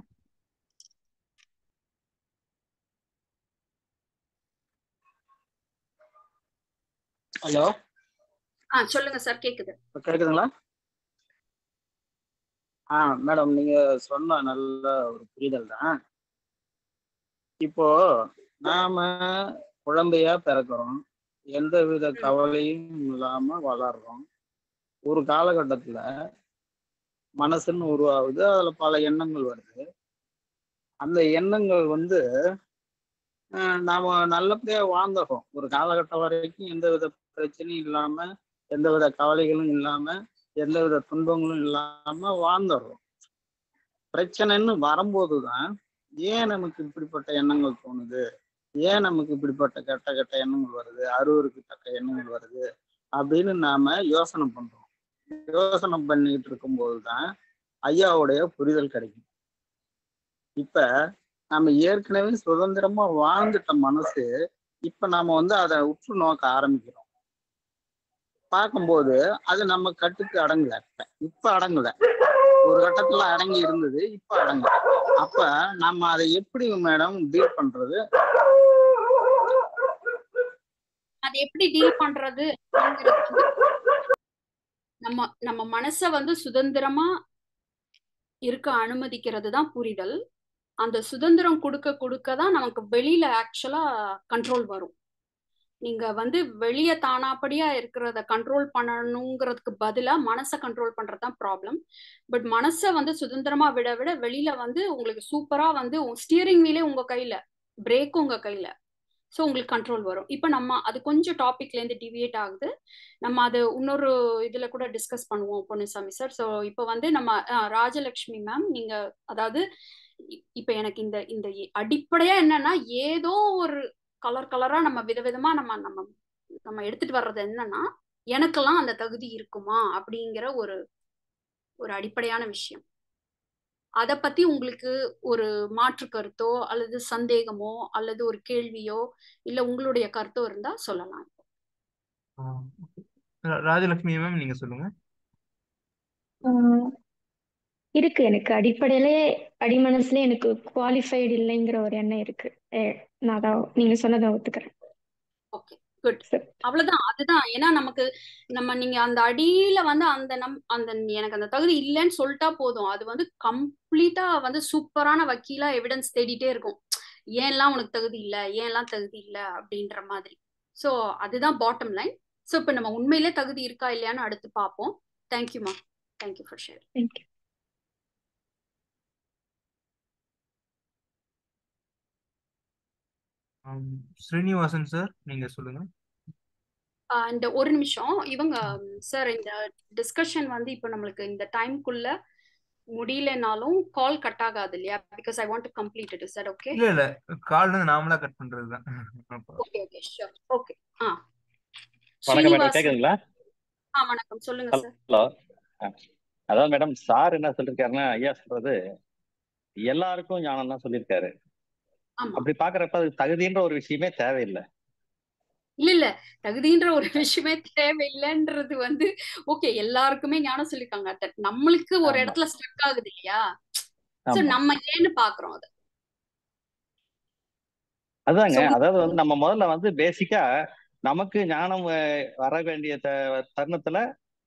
ஹலோ ஆ சொல்லுங்க சார் கேக்குது. கேக்குதுங்களா? ஆ மேடம் நீங்க சொன்ன நல்ல ஒரு புரிதல் தான். இப்போ நாம குழந்தையா பிறக்கிறோம். எந்த வித கவலையும் இல்லாம வளர்றோம். ஒரு காலகட்டத்துல மனசுன்னு உருவாகுது அதுல பல எண்ணங்கள் வருது. அந்த எண்ணங்கள் வந்து நாம நல்லபடியா வாழ்ந்துடுறோம் ஒரு காலகட்டம் வரைக்கும் எந்த வித பிரச்சனையும் இல்லாம எந்த வித கவலைகளும் இல்லாம எந்தவித துன்பங்களும் இல்லாம வாழ்ந்துடுறோம். பிரச்சனைன்னு வரும்போதுதான் ஏன் நமக்கு இப்படிப்பட்ட எண்ணங்கள் தோணுது? ஏன் நமக்கு இப்படிப்பட்ட கெட்ட கெட்ட எண்ணங்கள் வருது? அருவருக்கு தக்க எண்ணங்கள் வருது? அப்படின்னு நாம யோசனை பண்றோம். யோசனை பண்ணிட்டு இருக்கும்போது தான் ஐயாவுடைய புரிதல் கிடைக்கும். இப்ப நம்ம ஏற்கனவே சுதந்திரமா வாழ்ந்துட்ட மனசு இப்ப நாம வந்து அதை உற்று நோக்க ஆரம்பிக்கிறோம். பார்க்கும்போது அது நம்ம கட்டுக்கு அடங்கல. இப்ப அடங்கல. ஒரு கட்டத்துல அடங்கி இருந்தது இப்ப அடங்கல. அப்ப நம்ம அதை எப்படி மேடம் டீல் பண்றது? அது எப்படி டீல் பண்றது? நம்ம நம்ம மனச வந்து சுதந்திரமா இருக்க அனுமதிக்கிறது தான் புரிதல். அந்த சுதந்திரம் கொடுக்க கொடுக்க தான் நமக்கு வெளியில ஆக்சுவலா கண்ட்ரோல் வரும். நீங்க வந்து வெளியே தானாப்படியா இருக்கிறத கண்ட்ரோல் பண்ணணுங்கிறதுக்கு பதிலா மனசை கண்ட்ரோல் பண்றதுதான் ப்ராப்ளம் பட் மனசை வந்து சுதந்திரமா விட விட வெளியில வந்து உங்களுக்கு சூப்பரா வந்து ஸ்டியரிங் வீலே உங்க கையில பிரேக்கும் உங்க கையில. ஸோ உங்களுக்கு கண்ட்ரோல் வரும். இப்போ நம்ம அது கொஞ்சம் டாபிக்லேருந்து டிவியேட் ஆகுது. நம்ம அது இன்னொரு இதில் கூட டிஸ்கஸ் பண்ணுவோம் பொன்னுசாமி சார் ஸோ இப்போ வந்து நம்ம ராஜலக்ஷ்மி மேம் நீங்கள் அதாவது இப்போ எனக்கு இந்த இந்த அடிப்படையாக என்னன்னா ஏதோ ஒரு கலர் கலராக நம்ம விதவிதமா நம்ம நம்ம நம்ம எடுத்துட்டு வர்றது என்னன்னா எனக்கெல்லாம் அந்த தகுதி இருக்குமா அப்படிங்கிற ஒரு ஒரு அடிப்படையான விஷயம். அதை பத்தி உங்களுக்கு ஒரு மாற்று கருத்தோ அல்லது சந்தேகமோ அல்லது ஒரு கேள்வியோ இல்ல உங்களுடைய கருத்தோ இருந்தா சொல்லலாம் ராஜலட்சுமி மேம் நீங்க சொல்லுங்க. இருக்கு. எனக்கு அடிப்படையிலே அடிமனசுல எனக்கு குவாலிஃபைடு இல்லைங்கிற ஒரு எண்ணம் இருக்கு. நான் அதான் நீங்க சொன்னதை ஒத்துக்கிறேன். ஓகே குட் அவ்வளவுதான். அதுதான். ஏன்னா நமக்கு நம்ம நீங்க அந்த அடியில வந்து அந்த நம் அந்த எனக்கு அந்த தகுதி இல்லைன்னு சொல்லிட்டா போதும். அது வந்து கம்ப்ளீட்டா வந்து சூப்பரான வக்கீலா எவிடன்ஸ் தேடிட்டே இருக்கும். ஏன்லாம் உனக்கு தகுதி இல்லை? ஏன்லாம் தகுதி இல்லை? அப்படின்ற மாதிரி. ஸோ அதுதான் பாட்டம் லைன் ஸோ இப்போ நம்ம உண்மையிலே தகுதி இருக்கா இல்லையான்னு அடுத்து பார்ப்போம். தேங்க்யூமா thank you for share thank you Srinivasan sir நீங்க சொல்லுங்க. அண்ட் ஒரு நிமிஷம். இவங்க சார் இந்த டிஸ்கஷன் வந்து இப்போ நம்மளுக்கு இந்த டைம்குள்ள முடியலனாலும் கால் கட் ஆகாது இல்லையா? Because I want to complete it that okay இல்ல இல்ல. கால் வந்து நாமளா கட் பண்றது தான். ஓகே ஓகே ஷூர் ஓகே ஆ. வணக்கம் மேடம் கேக்குதுங்களா? ஆ வணக்கம். சொல்லுங்க சார் ஹலோ அதாவது மேடம் சார் என்ன சொல்லிருக்காருன்னா ஐயா சொல்றது எல்லாருக்கும் ஞானம் தான் சொல்லியிருக்காரு அப்படி பாக்குறப்ப அது தகுதின்ற ஒரு விஷயமே தேவையில்லை. இல்ல இல்ல. தகுதின்ற ஒரு விஷயமே தேவையில்லைன்றது வந்து ஓகே எல்லாருக்குமே ஞானம் சொல்லிருக்காங்க நம்மளுக்கு ஒரு இடத்துல ஸ்ட்ரக் ஆகுது இல்லையா? சோ நம்ம ஏன்னு பாக்குறோம் அது? அதாங்க. அதாவது வந்து நம்ம முதல்ல வந்து பேசிக்கா நமக்கு ஞானம் வர வேண்டிய தருணத்துல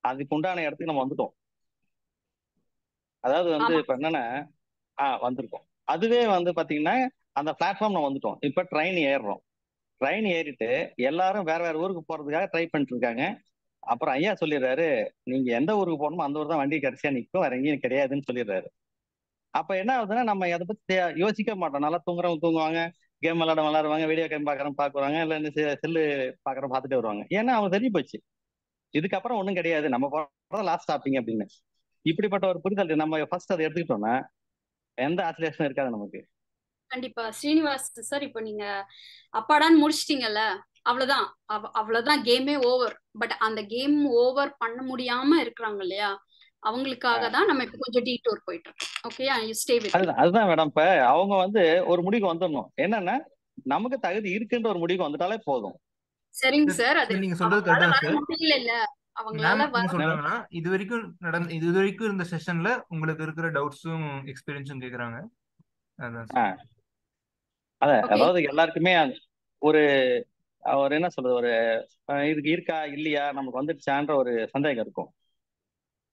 அதுக்கு உண்டான இடத்துக்கு நம்ம வந்துட்டோம். அதாவது வந்து இப்ப என்னன்னா ஆஹ் வந்திருக்கோம். அதுவே வந்து பாத்தீங்கன்னா அந்த பிளாட்ஃபார்ம் வந்துட்டோம். இப்ப ட்ரெயின் ஏறுறோம். ட்ரெயின் ஏறிட்டு எல்லாரும் வேற வேற ஊருக்கு போறதுக்காக ட்ரை பண்ணிட்டு இருக்காங்க. அப்புறம் ஐயா சொல்லிடுறாரு நீங்க எந்த ஊருக்கு போகணுமோ அந்த ஊர் தான் வண்டி கடைசியா நிற்கும் வேற எங்கேயும் கிடையாதுன்னு சொல்லிடுறாரு. அப்ப என்ன ஆகுதுன்னா நம்ம அதை பத்தி யோசிக்க மாட்டோம். நல்லா தூங்குறவங்க தூங்குவாங்க. கேம் விளாட விளாடுவாங்க வீடியோ கேம் பாக்குறோம் பாக்குறாங்க இல்ல செல்லு பாக்குறோம் பாத்துட்டு வருவாங்க. ஏன்னா அவங்க தெரிஞ்சு போச்சு. இதுக்கப்புறம் ஒண்ணும் கிடையாது. நம்ம போறது லாஸ்ட் ஸ்டாப்பிங் அப்படின்னு. இப்படிப்பட்ட ஒரு புரிதல் நம்ம ஃபர்ஸ்ட் அதை எடுத்துக்கிட்டோம்னா எந்த ஆசிலேஷனும் இருக்காது நமக்கு. கண்டிப்பா. ஸ்ரீனிவாஸ் சார் இப்போ நீங்க அப்பாடான்னு முடிச்சிட்டீங்கல்ல? அவ்வளவுதான். அவ்வளவுதான் கேமே ஓவர். பட் அந்த கேம் ஓவர் பண்ண முடியாம இருக்கிறாங்க இல்லையா? அவங்களுக்காக தான் நம்ம இப்ப கொஞ்சம் டீட்டோர் போயிட்டு இருக்கோம். ஓகேயா யூ ஸ்டே வித் அதுதான் மேடம் இப்ப அவங்க வந்து ஒரு முடிவுக்கு வந்துடணும். என்னன்னா நமக்கு தகுதி இருக்குன்ற ஒரு முடிவுக்கு வந்துட்டாலே போதும். சரிங்க சார். அது நீங்க சொல்றது கரெக்டா சார் முடியல இல்ல அவங்களால இது வரைக்கும் நடந்த இது வரைக்கும் இருந்த செஷன்ல உங்களுக்கு இருக்கிற டவுட்ஸும் எக்ஸ்பீரியன்ஸும் கேக்குறாங்க. அதான் அதான் அதாவது எல்லாருக்குமே ஒரு ஒரு என்ன சொல்றது ஒரு இதுக்கு இருக்கா இல்லையா நமக்கு வந்துடுச்சான்ற ஒரு சந்தேகம் இருக்கும்.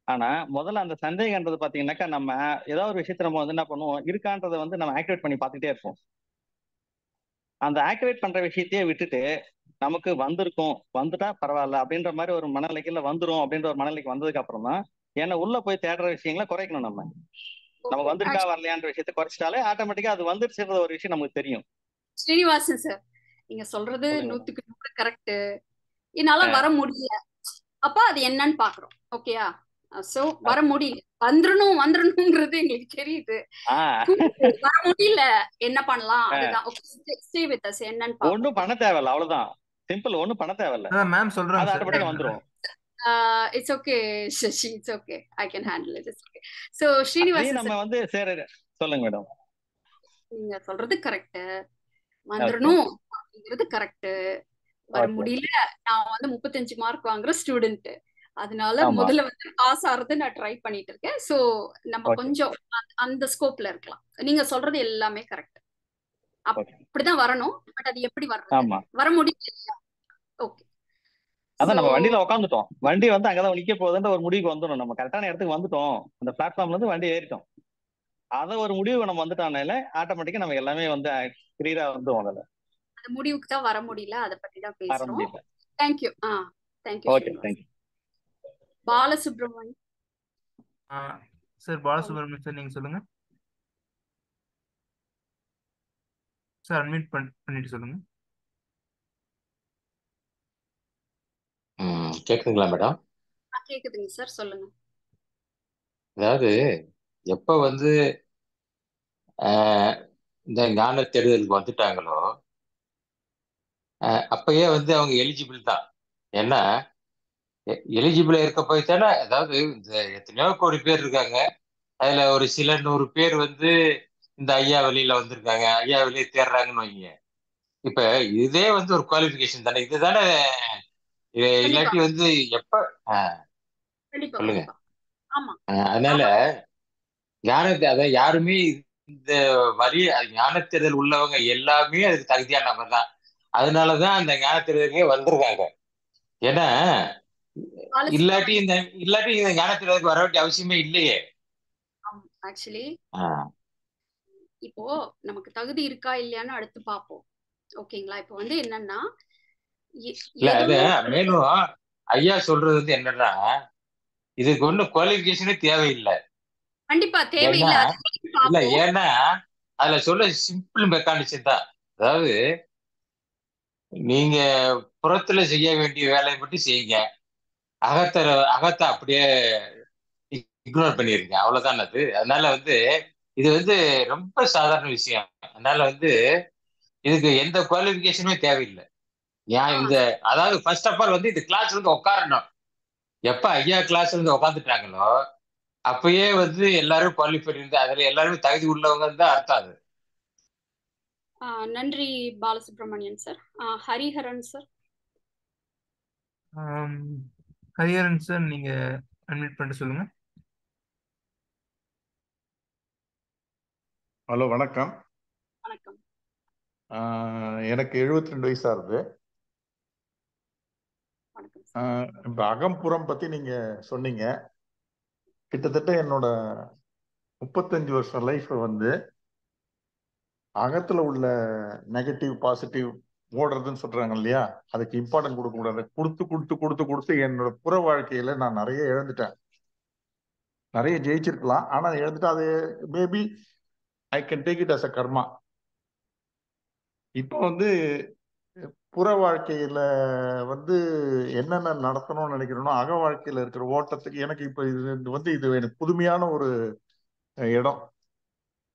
ஆனா முதல்ல அந்த சந்தேகன்றது பாத்தீங்கன்னாக்கா நம்ம ஏதாவது ஒரு விஷயத்த நம்ம வந்து என்ன பண்ணுவோம் இருக்கான்றதை வந்து நம்ம ஆக்டிவேட் பண்ணி பார்த்துட்டே இருப்போம். அந்த ஆக்டிவேட் பண்ற விஷயத்தையே விட்டுட்டு நமக்கு வந்திருக்கும் வந்துட்டா பரவாயில்ல அப்படின்ற மாதிரி ஒரு மனநிலைக்குள்ள வந்துரும் அப்படின்ற ஒரு மனநிலைக்கு வந்ததுக்கு அப்புறம் தான் ஏன்னா உள்ள போய் தேடுற விஷயங்களை குறைக்கணும் நம்ம. நமக்கு வந்திருக்கா வரலையான்ற விஷயத்த குறைச்சிட்டாலே ஆட்டோமேட்டிக்கா அது வந்துருச்சுன்ற ஒரு விஷயம் நமக்கு தெரியும். ஸ்ரீனிவாசன் சார் நீங்க சொல்றது நூத்துக்கு நூறு கரெக்ட் என்னால வர முடியல. அப்ப அது என்னன்னு பாக்குறோம். ஓகேயா சோ வர முடியல. வந்துடணும் வந்துடணுங்கிறது எங்களுக்கு தெரியுது. வர முடியல. என்ன பண்ணலாம்? அதுதான். ஸ்டே வித் அஸ் என்னன்னு பாப்போம் ஒண்ணும் பண்ண தேவையில்ல. அவ்வளவுதான். சிம்பிள் ஒண்ணும் பண்ண தேவையில்ல. மேம் சொல்றாங்க ஆட்டோமேட்டிக்கா வந்துரும். It's okay Sasi it's okay I can handle it it's okay so அதுலயும் ஸ்ரீனிவாசன் நம்ம வந்து சரி சொல்லுங்க மேடம் நீங்க சொல்றது கரெக்ட் வந்துடணும் அப்படிங்கிறது கரெக்ட் வர முடியல நான் வந்து முப்பத்தஞ்சு மார்க் வாங்குற ஸ்டூடெண்ட் அதனால முதல்ல வந்து பாஸ் ஆறது நான் ட்ரை பண்ணிட்டு இருக்கேன். ஸோ நம்ம கொஞ்சம் அந்த- ஸ்கோப்ல இருக்கலாம். நீங்க சொல்றது எல்லாமே கரெக்ட் அப்படிதான் வரணும் பட் அது எப்படி வர்றது? வர முடியல ஓகே அதான் நம்ம வண்டியில உட்காந்துட்டோம் வண்டி வந்து அங்கதான் நிக்க போகுதுன்ற ஒரு முடிவுக்கு வந்துடும் நம்ம கரெக்டான இடத்துக்கு வந்துட்டோம். அந்த பிளாட்ஃபார்ம்ல இருந்து வண்டி ஏறிட்டோம். அத ஒரு முடிவு நம்ம வந்துட்டானால ஆட்டோமேட்டிக்கா நம்ம எல்லாமே வந்து கிளியரா வந்துடும் அதுல. அந்த முடிவுக்கு தான் வர முடியல. அதை பத்தி தான் பேசுறோம். முடியல. Thank you ah thank you okay Srinivas thank you Balasubramaniam. Sir Balasubramaniam sir நீங்க சொல்லுங்க. சார் அட்மிட் பண்ணிட்டு சொல்லுங்க. ம், கேக்குதுங்களா மேடம்? ஆ, கேக்குதுங்க சார் சொல்லுங்க. அதாவது எப்ப வந்து ஆஹ், இந்த ஞான தேடுதலுக்கு வந்துட்டாங்களோ ஆஹ், அப்பயே வந்து அவங்க எலிஜிபிள் தான். ஏன்னா எலிஜிபிளா இருக்க போய் தானே அதாவது இந்த எத்தனையோ கோடி பேர் இருக்காங்க. அதுல ஒரு சில நூறு பேர் வந்து இந்த ஐயா வெளியில வந்திருக்காங்க. ஐயா வெளியே தேடுறாங்கன்னு வைங்க. இப்ப இதே வந்து ஒரு குவாலிஃபிகேஷன் தானே. இதுதானே இது இல்லாட்டி வந்து எப்ப சொல்லுங்க. அதனால ஞானத்தை அதான் யாருமே இந்த வழி ஞானத்தேர்தல் உள்ளவங்க எல்லாமே அதுக்கு தகுதியானவங்க தான். அதனாலதான் அந்த ஞானத்தேர்தலுக்கே வந்திருக்காங்க. ஏன்னா இல்லாட்டி இந்த இல்லாட்டி இந்த ஞானத்தேர்தலுக்கு வர வேண்டிய அவசியமே இல்லையே. ஆக்சுவலி இப்போ நமக்கு தகுதி இருக்கா இல்லையான்னு அடுத்து பார்ப்போம். ஓகேங்களா? இப்போ வந்து என்னன்னா இல்ல அது மேலும் ஐயா சொல்றது வந்து என்னன்னா இதுக்கு ஒன்றும் குவாலிஃபிகேஷனே தேவையில்லை. கண்டிப்பா தேவையில்லை. இல்ல ஏன்னா அதுல சொல்ல சிம்பிள் மெக்கானிசம் தான். அதாவது நீங்க புறத்துல செய்ய வேண்டிய வேலையை மட்டும் செய்யுங்க. அகத்தை அகத்தை அப்படியே இக்னோர் பண்ணிருங்க. அவ்வளவுதான் அது. அதனால வந்து இது வந்து ரொம்ப சாதாரண விஷயம். அதனால வந்து இதுக்கு எந்த குவாலிஃபிகேஷனுமே தேவையில்லை. ஏன் இந்த அதாவது ஃபர்ஸ்ட் ஆஃப் ஆல் வந்து இந்த கிளாஸ் வந்து உட்காரணும். எப்ப ஐயா கிளாஸ் வந்து உட்காந்துட்டாங்களோ அப்பயே வந்து எல்லாரும் குவாலிஃபை இருந்து அதுல எல்லாருமே தகுதி உள்ளவங்க தான் அர்த்தம் அது. நன்றி Balasubramanian sir. Hariharan sir. Hariharan sir நீங்க அட்மிட் பண்ணிட்டு சொல்லுங்க. ஹலோ வணக்கம். வணக்கம். எனக்கு 72 ரெண்டு வயசா இருக்கு இந்த இப்ப அகம்புறம் பத்தி நீங்க சொன்னீங்க. கிட்டத்தட்ட என்னோட முப்பத்தஞ்சு வருஷம் லைஃப் வந்து அகத்துல உள்ள நெகட்டிவ் பாசிட்டிவ் ஓடுறதுன்னு சொல்றாங்க இல்லையா? அதுக்கு இம்பார்ட்டன்ட் கொடுக்க கூடாது. கொடுத்து கொடுத்து கொடுத்து கொடுத்து என்னோட புற வாழ்க்கையில நான் நிறைய இழந்துட்டேன். நிறைய ஜெயிச்சிருக்கலாம். ஆனா இழந்துட்டு அது maybe I can take it as a karma இப்போ வந்து புற வாழ்க்கையில வந்து என்னென்ன நடத்தணும்னு நினைக்கிறேனோ அக வாழ்க்கையில இருக்கிற ஓட்டத்துக்கு எனக்கு இப்ப இது இது வந்து இது எனக்கு புதுமையான ஒரு இடம்.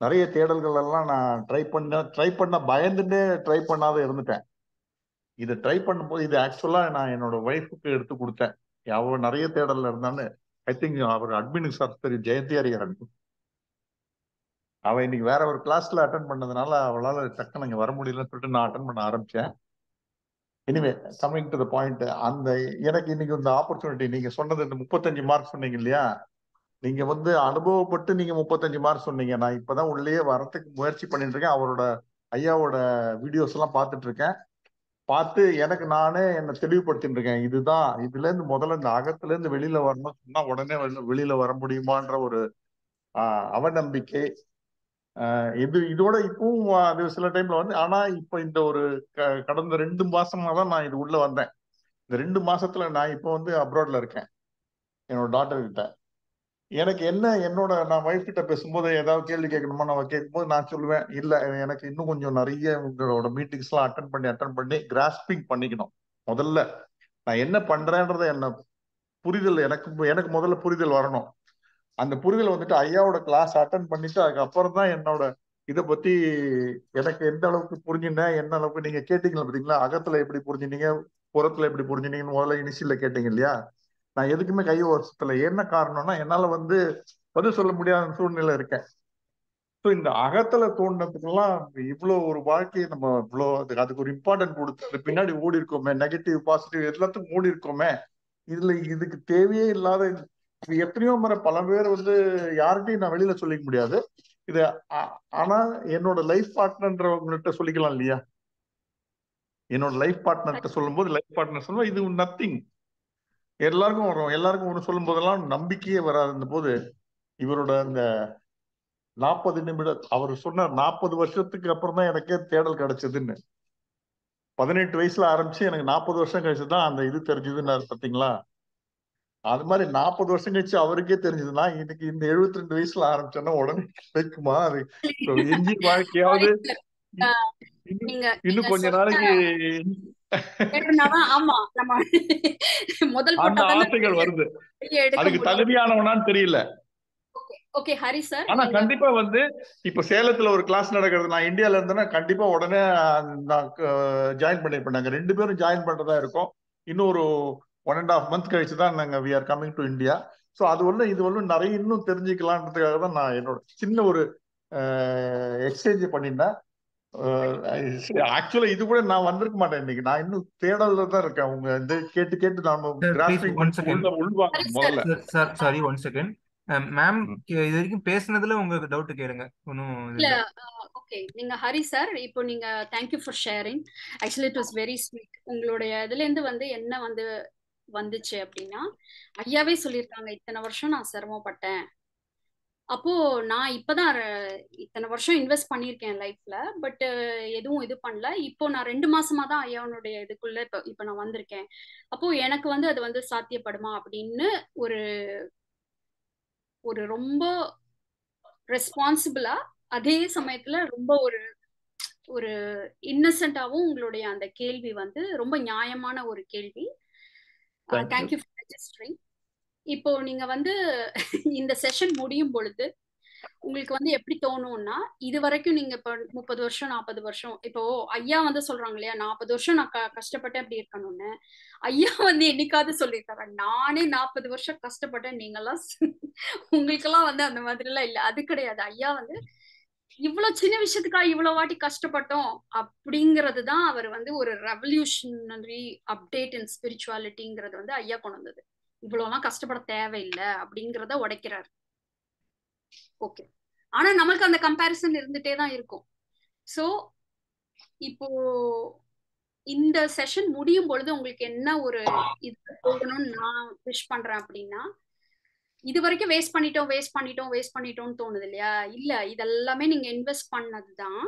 நிறைய தேடல்கள் எல்லாம் நான் ட்ரை பண்ண ட்ரை பண்ண பயந்துட்டே ட்ரை பண்ணாத இருந்துட்டேன். இதை ட்ரை பண்ணும்போது இது ஆக்சுவலா நான் என்னோட ஒய்ஃபுக்கு எடுத்து கொடுத்தேன். அவ நிறைய தேடல்ல இருந்தான்னு ஐ திங்க் அவர் அட்மின் சார் தெரியும் ஜெயந்தி ஹரிஹரன் அவள் இன்னைக்கு வேற ஒரு கிளாஸ்ல அட்டன் பண்ணதுனால அவளால டக்குன்னு இங்கே வர முடியலன்னு சொல்லிட்டு நான் அட்டன் பண்ண ஆரம்பிச்சேன். Anyway coming to the point அந்த எனக்கு இன்னைக்கு இந்த ஆப்பர்ச்சுனிட்டி நீங்க சொன்னது இந்த முப்பத்தஞ்சு மார்க் சொன்னீங்க இல்லையா? நீங்க வந்து அனுபவப்பட்டு நீங்க முப்பத்தஞ்சு மார்க் சொன்னீங்க. நான் இப்பதான் உள்ளேயே வரத்துக்கு முயற்சி பண்ணிட்டு இருக்கேன் அவரோட ஐயாவோட வீடியோஸ் எல்லாம் பார்த்துட்டு இருக்கேன் பார்த்து எனக்கு நானே என்னை தெளிவுபடுத்திட்டு இருக்கேன் இதுதான் இதுல இருந்து முதல்ல இந்த அகத்துல இருந்து வெளியில வரணும் சொன்னா உடனே வெளியில வர முடியுமான்ற ஒரு அவநம்பிக்கை. இது இதோட இப்பவும் அது சில டைம்ல வந்து ஆனா இப்ப இந்த ஒரு க- கடந்த ரெண்டு மாசமா தான் நான் இது உள்ள வந்தேன். இந்த ரெண்டு மாசத்துல நான் இப்போ வந்து அப்ராட்ல இருக்கேன். என்னோட டாட்டர் கிட்ட. எனக்கு என்ன என்னோட நான் ஒய்ஃப் கிட்ட பேசும்போது ஏதாவது கேள்வி கேட்கணுமா நான் கேட்கும்போது நான் சொல்லுவேன் இல்ல எனக்கு இன்னும் கொஞ்சம் நிறைய உங்களோட மீட்டிங்ஸ் எல்லாம் அட்டன் பண்ணி அட்டன் பண்ணி கிராஸ்பிங் பண்ணிக்கணும் முதல்ல. நான் என்ன பண்றேன்றத என்ன புரிதல் எனக்கு எனக்கு முதல்ல புரிதல் வரணும். அந்த புரிதல் வந்துட்டு ஐயாவோட கிளாஸ் அட்டன் பண்ணிட்டு அதுக்கப்புறம் தான் என்னோட இதை பத்தி எனக்கு எந்த அளவுக்கு புரிஞ்சுனேன் என்ன அளவுக்கு நீங்க கேட்டீங்களா பாத்தீங்களா? அகத்துல எப்படி புரிஞ்சுனீங்க புறத்துல எப்படி புரிஞ்சுனீங்கன்னு முதல்ல இனிஷியல்ல கேட்டீங்க இல்லையா? நான் எதுக்குமே கை வருஷத்துல என்ன காரணம்னா என்னால வந்து பதில் சொல்ல முடியாத சூழ்நிலை இருக்கேன். ஸோ இந்த அகத்துல தோண்டினதுக்கெல்லாம் இவ்வளோ ஒரு வாழ்க்கையை நம்ம இவ்வளோ அதுக்கு அதுக்கு ஒரு இம்பார்ட்டன்ட் கொடுத்து அது பின்னாடி ஓடி இருக்கோமே நெகட்டிவ் பாசிட்டிவ் எல்லாத்துக்கும் ஓடி இருக்கோமே. இதுல இதுக்கு தேவையே இல்லாத எத்தனையோ முறை பல பேர் வந்து யார்கிட்டையும் நான் வெளியில சொல்லிக்க முடியாது. இது ஆனா என்னோட லைஃப் பார்ட்னர்ன்றவங்கள்ட்ட சொல்லிக்கலாம் இல்லையா? என்னோட லைஃப் பார்ட்னர்கிட்ட சொல்லும்போது லைஃப் பார்ட்னர் சொல்லுவோம் இது நத்திங் எல்லாருக்கும் வரும். எல்லாருக்கும் ஒன்று சொல்லும் போதெல்லாம் நம்பிக்கையே வராத போது இவரோட அந்த நாற்பது நிமிடம் அவர் சொன்னார் நாற்பது வருஷத்துக்கு அப்புறம் தான் எனக்கே தேடல் கிடைச்சதுன்னு. பதினெட்டு வயசுல ஆரம்பிச்சு எனக்கு நாற்பது வருஷம் கழிச்சு தான் அந்த இது தெரிஞ்சதுன்னு பார்த்தீங்களா அது மாதிரி நாற்பது வருஷம் கழிச்சு அவருக்கே தெரிஞ்சதுன்னா இன்னைக்கு இந்த 72 ரெண்டு வயசுல ஆரம்பிச்சோன்னா உடனே கிடைக்குமா அது எஞ்சி வாழ்க்கையாவது இன்னும் கொஞ்ச நாளைக்கு அந்த ஆசைகள் வருது. அதுக்கு தகுதியானவனான்னு தெரியல. ஓகே ஓகே ஹரி சார் ஆனா கண்டிப்பா வந்து இப்ப சேலத்துல ஒரு கிளாஸ் நடக்கிறது நான் இந்தியால இருந்தேன்னா கண்டிப்பா உடனே நான் ஜாயின் பண்ணிருப்பேன். நாங்க ரெண்டு பேரும் ஜாயின் பண்றதா இருக்கோம். இன்னும் ஒரு ஒன் அண்ட் ஹாஃப் மந்த் கழிச்சு தான் நாங்க we are coming to India so அது ஒன்றும் இது ஒன்றும் நிறைய இன்னும் தெரிஞ்சுக்கலான்றதுக்காக தான் நான் என்னோட சின்ன ஒரு எக்ஸ்சேஞ்ச் பண்ணிட்டேன் ஆக்சுவலா இது கூட நான் வந்திருக்க மாட்டேன் இன்னைக்கு. நான் இன்னும் தேடல்ல தான் இருக்கேன். உங்க இந்த கேட்டு கேட்டு ப்ளீஸ் கிராஸ்பிங் ஒன் செகண்ட் உள்வாங்க முதல்ல. Sir sir one second ma'am இது வரைக்கும் பேசுனதுல உங்களுக்கு டவுட் கேளுங்க. இது இல்லை ஓகே நீங்க ஹரி சார் இப்போ நீங்க thank you for sharing actually it was very sweet உங்களுடைய இதுல இருந்து வந்து என்ன வந்து வந்துச்சு அப்படின்னா ஐயாவே சொல்லியிருக்காங்க இத்தனை வருஷம் நான் சிரமப்பட்டேன். அப்போ நான் இப்பதான் இத்தனை வருஷம் இன்வெஸ்ட் பண்ணியிருக்கேன் லைஃப்ல பட் எதுவும் இது பண்ணல. இப்போ நான் ரெண்டு மாசமா தான் ஐயாவுனுடைய இதுக்குள்ள இப்போ இப்போ நான் வந்திருக்கேன். அப்போ எனக்கு வந்து அது வந்து சாத்தியப்படுமா அப்படின்னு ஒரு ஒரு ரொம்ப ரெஸ்பான்சிபிளா அதே சமயத்துல ரொம்ப ஒரு ஒரு இன்னசென்ட்டாவும் உங்களுடைய அந்த கேள்வி வந்து ரொம்ப நியாயமான ஒரு கேள்வி. தேங்க்யூ ஃபார் ரெஜிஸ்டரிங் இப்போ நீங்க வந்து *laughs* இந்த செஷன் முடியும் பொழுது உங்களுக்கு வந்து எப்படி தோணும்னா இது வரைக்கும் நீங்க இப்போ முப்பது வருஷம் நாற்பது வருஷம் இப்போ ஐயா வந்து சொல்றாங்க இல்லையா நாற்பது வருஷம் நான் கஷ்டப்பட்டேன் அப்படி இருக்கணும்னு. ஐயா வந்து என்னைக்காவது சொல்லியிருக்காங்க நானே நாற்பது வருஷம் கஷ்டப்பட்டேன் நீங்கெல்லாம் *laughs* உங்களுக்கெல்லாம் வந்து அந்த மாதிரி எல்லாம் இல்ல அது கிடையாது. ஐயா வந்து இவ்வளவு சின்ன விஷயத்துக்கா இவ்வளவு வாட்டி கஷ்டப்பட்டோம் அப்படிங்கிறது தான் அவர் வந்து ஒரு ரெவல்யூஷனரி அப்டேட் இன் ஸ்பிரிச்சுவாலிட்டிங்கிறது வந்து ஐயா கொண்டு வந்தது. இவ்வளவுலாம் கஷ்டப்பட தேவையில்லை அப்படிங்கிறத உடைக்கிறாரு. ஓகே ஆனா நம்மளுக்கு அந்த கம்பேரிசன் இருந்துட்டே தான் இருக்கும். சோ இப்போ இந்த செஷன் முடியும் பொழுது உங்களுக்கு என்ன ஒரு இது போகணும்னு நான் விஷ் பண்றேன் அப்படின்னா இது வரைக்கும் வேஸ்ட் பண்ணிட்டோம் வேஸ்ட் பண்ணிட்டோம் வேஸ்ட் பண்ணிட்டோம்னு தோணுது இல்லையா? இல்ல இதெல்லாமே நீங்க இன்வெஸ்ட் பண்ணதுதான்.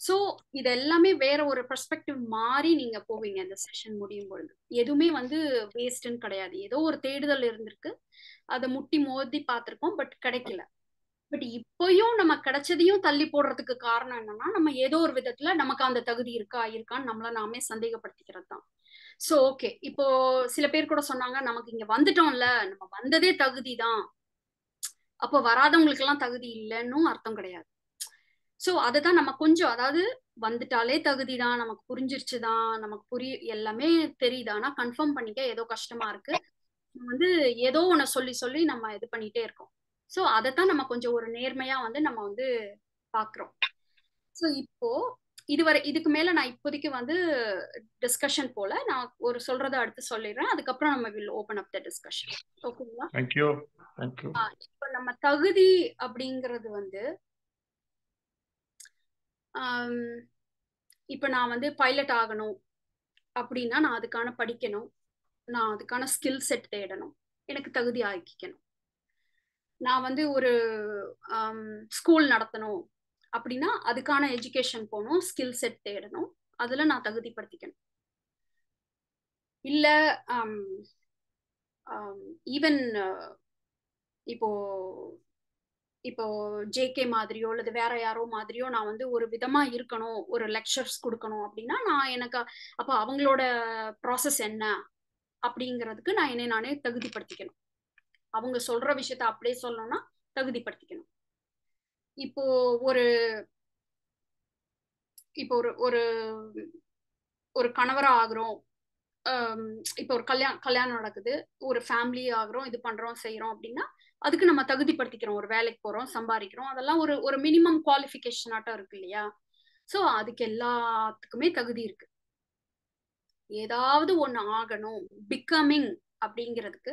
சோ இது எல்லாமே வேற ஒரு பெர்ஸ்பெக்டிவ் மாறி நீங்க போவீங்க இந்த செஷன் முடியும் பொழுது. எதுவுமே வந்து வேஸ்ட்னு கிடையாது. ஏதோ ஒரு தேடுதல் இருந்திருக்கு. அதை முட்டி மோதி பார்த்துருக்கோம் பட் கிடைக்கல. பட் இப்பயும் நம்ம கிடைச்சதையும் தள்ளி போடுறதுக்கு காரணம் என்னன்னா நம்ம ஏதோ ஒரு விதத்துல நமக்கு அந்த தகுதி இருக்கா இருக்கான்னு நம்மள நாமே சந்தேகப்படுத்திக்கிறது தான் சோ ஓகே இப்போ சில பேர் கூட சொன்னாங்க நமக்கு இங்க வந்துட்டோம்ல நம்ம வந்ததே தகுதி தான் அப்போ வராதவங்களுக்கு எல்லாம் தகுதி இல்லைன்னு அர்த்தம் கிடையாது. சோ அதுதான் நம்ம கொஞ்சம் அதாவது வந்துட்டாலே தகுதி தான் நமக்கு புரிஞ்சிருச்சுதான் நமக்கு புரிய எல்லாமே தெரியுது? ஆனா கன்ஃபார்ம் பண்ணிக்க ஏதோ கஷ்டமா இருக்கு. நம்ம வந்து ஏதோ ஒண்ணு சொல்லி சொல்லி நம்ம இது பண்ணிட்டே இருக்கோம். சோ அதைத்தான் நம்ம கொஞ்சம் ஒரு நேர்மையா வந்து நம்ம வந்து பாக்குறோம். சோ இப்போ இதுவரை இதுக்கு மேல நான் இப்போதைக்கு வந்து டிஸ்கஷன் போல நான் ஒரு சொல்றதை அடுத்து சொல்லிடுறேன். அதுக்கப்புறம் நம்ம will open up the discussion ஓகேங்களா தேங்க்யூ தேங்க்யூ இப்போ நம்ம தகுதி அப்படிங்கிறது வந்து இப்போ நான் வந்து பைலட் ஆகணும் அப்படின்னா நான் அதுக்கான படிக்கணும். நான் அதுக்கான ஸ்கில் செட் தேடணும். எனக்கு தகுதி ஆக்கிக்கணும். நான் வந்து ஒரு ஸ்கூல் நடத்தணும். அப்படின்னா அதுக்கான எஜுகேஷன் போகணும் ஸ்கில் செட் தேடணும். அதில் நான் தகுதிப்படுத்திக்கணும். இல்லை ஈவன் இப்போ இப்போ ஜேகே மாதிரியோ அல்லது வேற யாரோ மாதிரியோ நான் வந்து ஒரு விதமா இருக்கணும் ஒரு லெக்சர்ஸ் கொடுக்கணும் அப்படின்னா நான் எனக்கு அப்போ அவங்களோட ப்ராசஸ் என்ன அப்படிங்கிறதுக்கு நான் என்னை நானே தகுதிப்படுத்திக்கணும். அவங்க சொல்ற விஷயத்த அப்படியே சொல்லணும்னா தகுதிப்படுத்திக்கணும். இப்போ ஒரு இப்போ ஒரு ஒரு ஒரு கணவரா ஆகுறோம். இப்போ ஒரு கல்யாணம் கல்யாணம் நடக்குது. ஒரு ஃபேமிலி ஆகுறோம் இது பண்றோம் செய்யறோம் அப்படின்னா அதுக்கு நம்ம தகுதிப்படுத்திக்கிறோம். ஒரு வேலைக்கு போறோம் சம்பாதிக்கிறோம். அதெல்லாம் ஒரு ஒரு மினிமம் குவாலிஃபிகேஷனாட்டம் இருக்கு இல்லையா? ஸோ அதுக்கு எல்லாத்துக்குமே தகுதி இருக்கு. ஏதாவது ஒண்ணு ஆகணும். பிகமிங் அப்படிங்கிறதுக்கு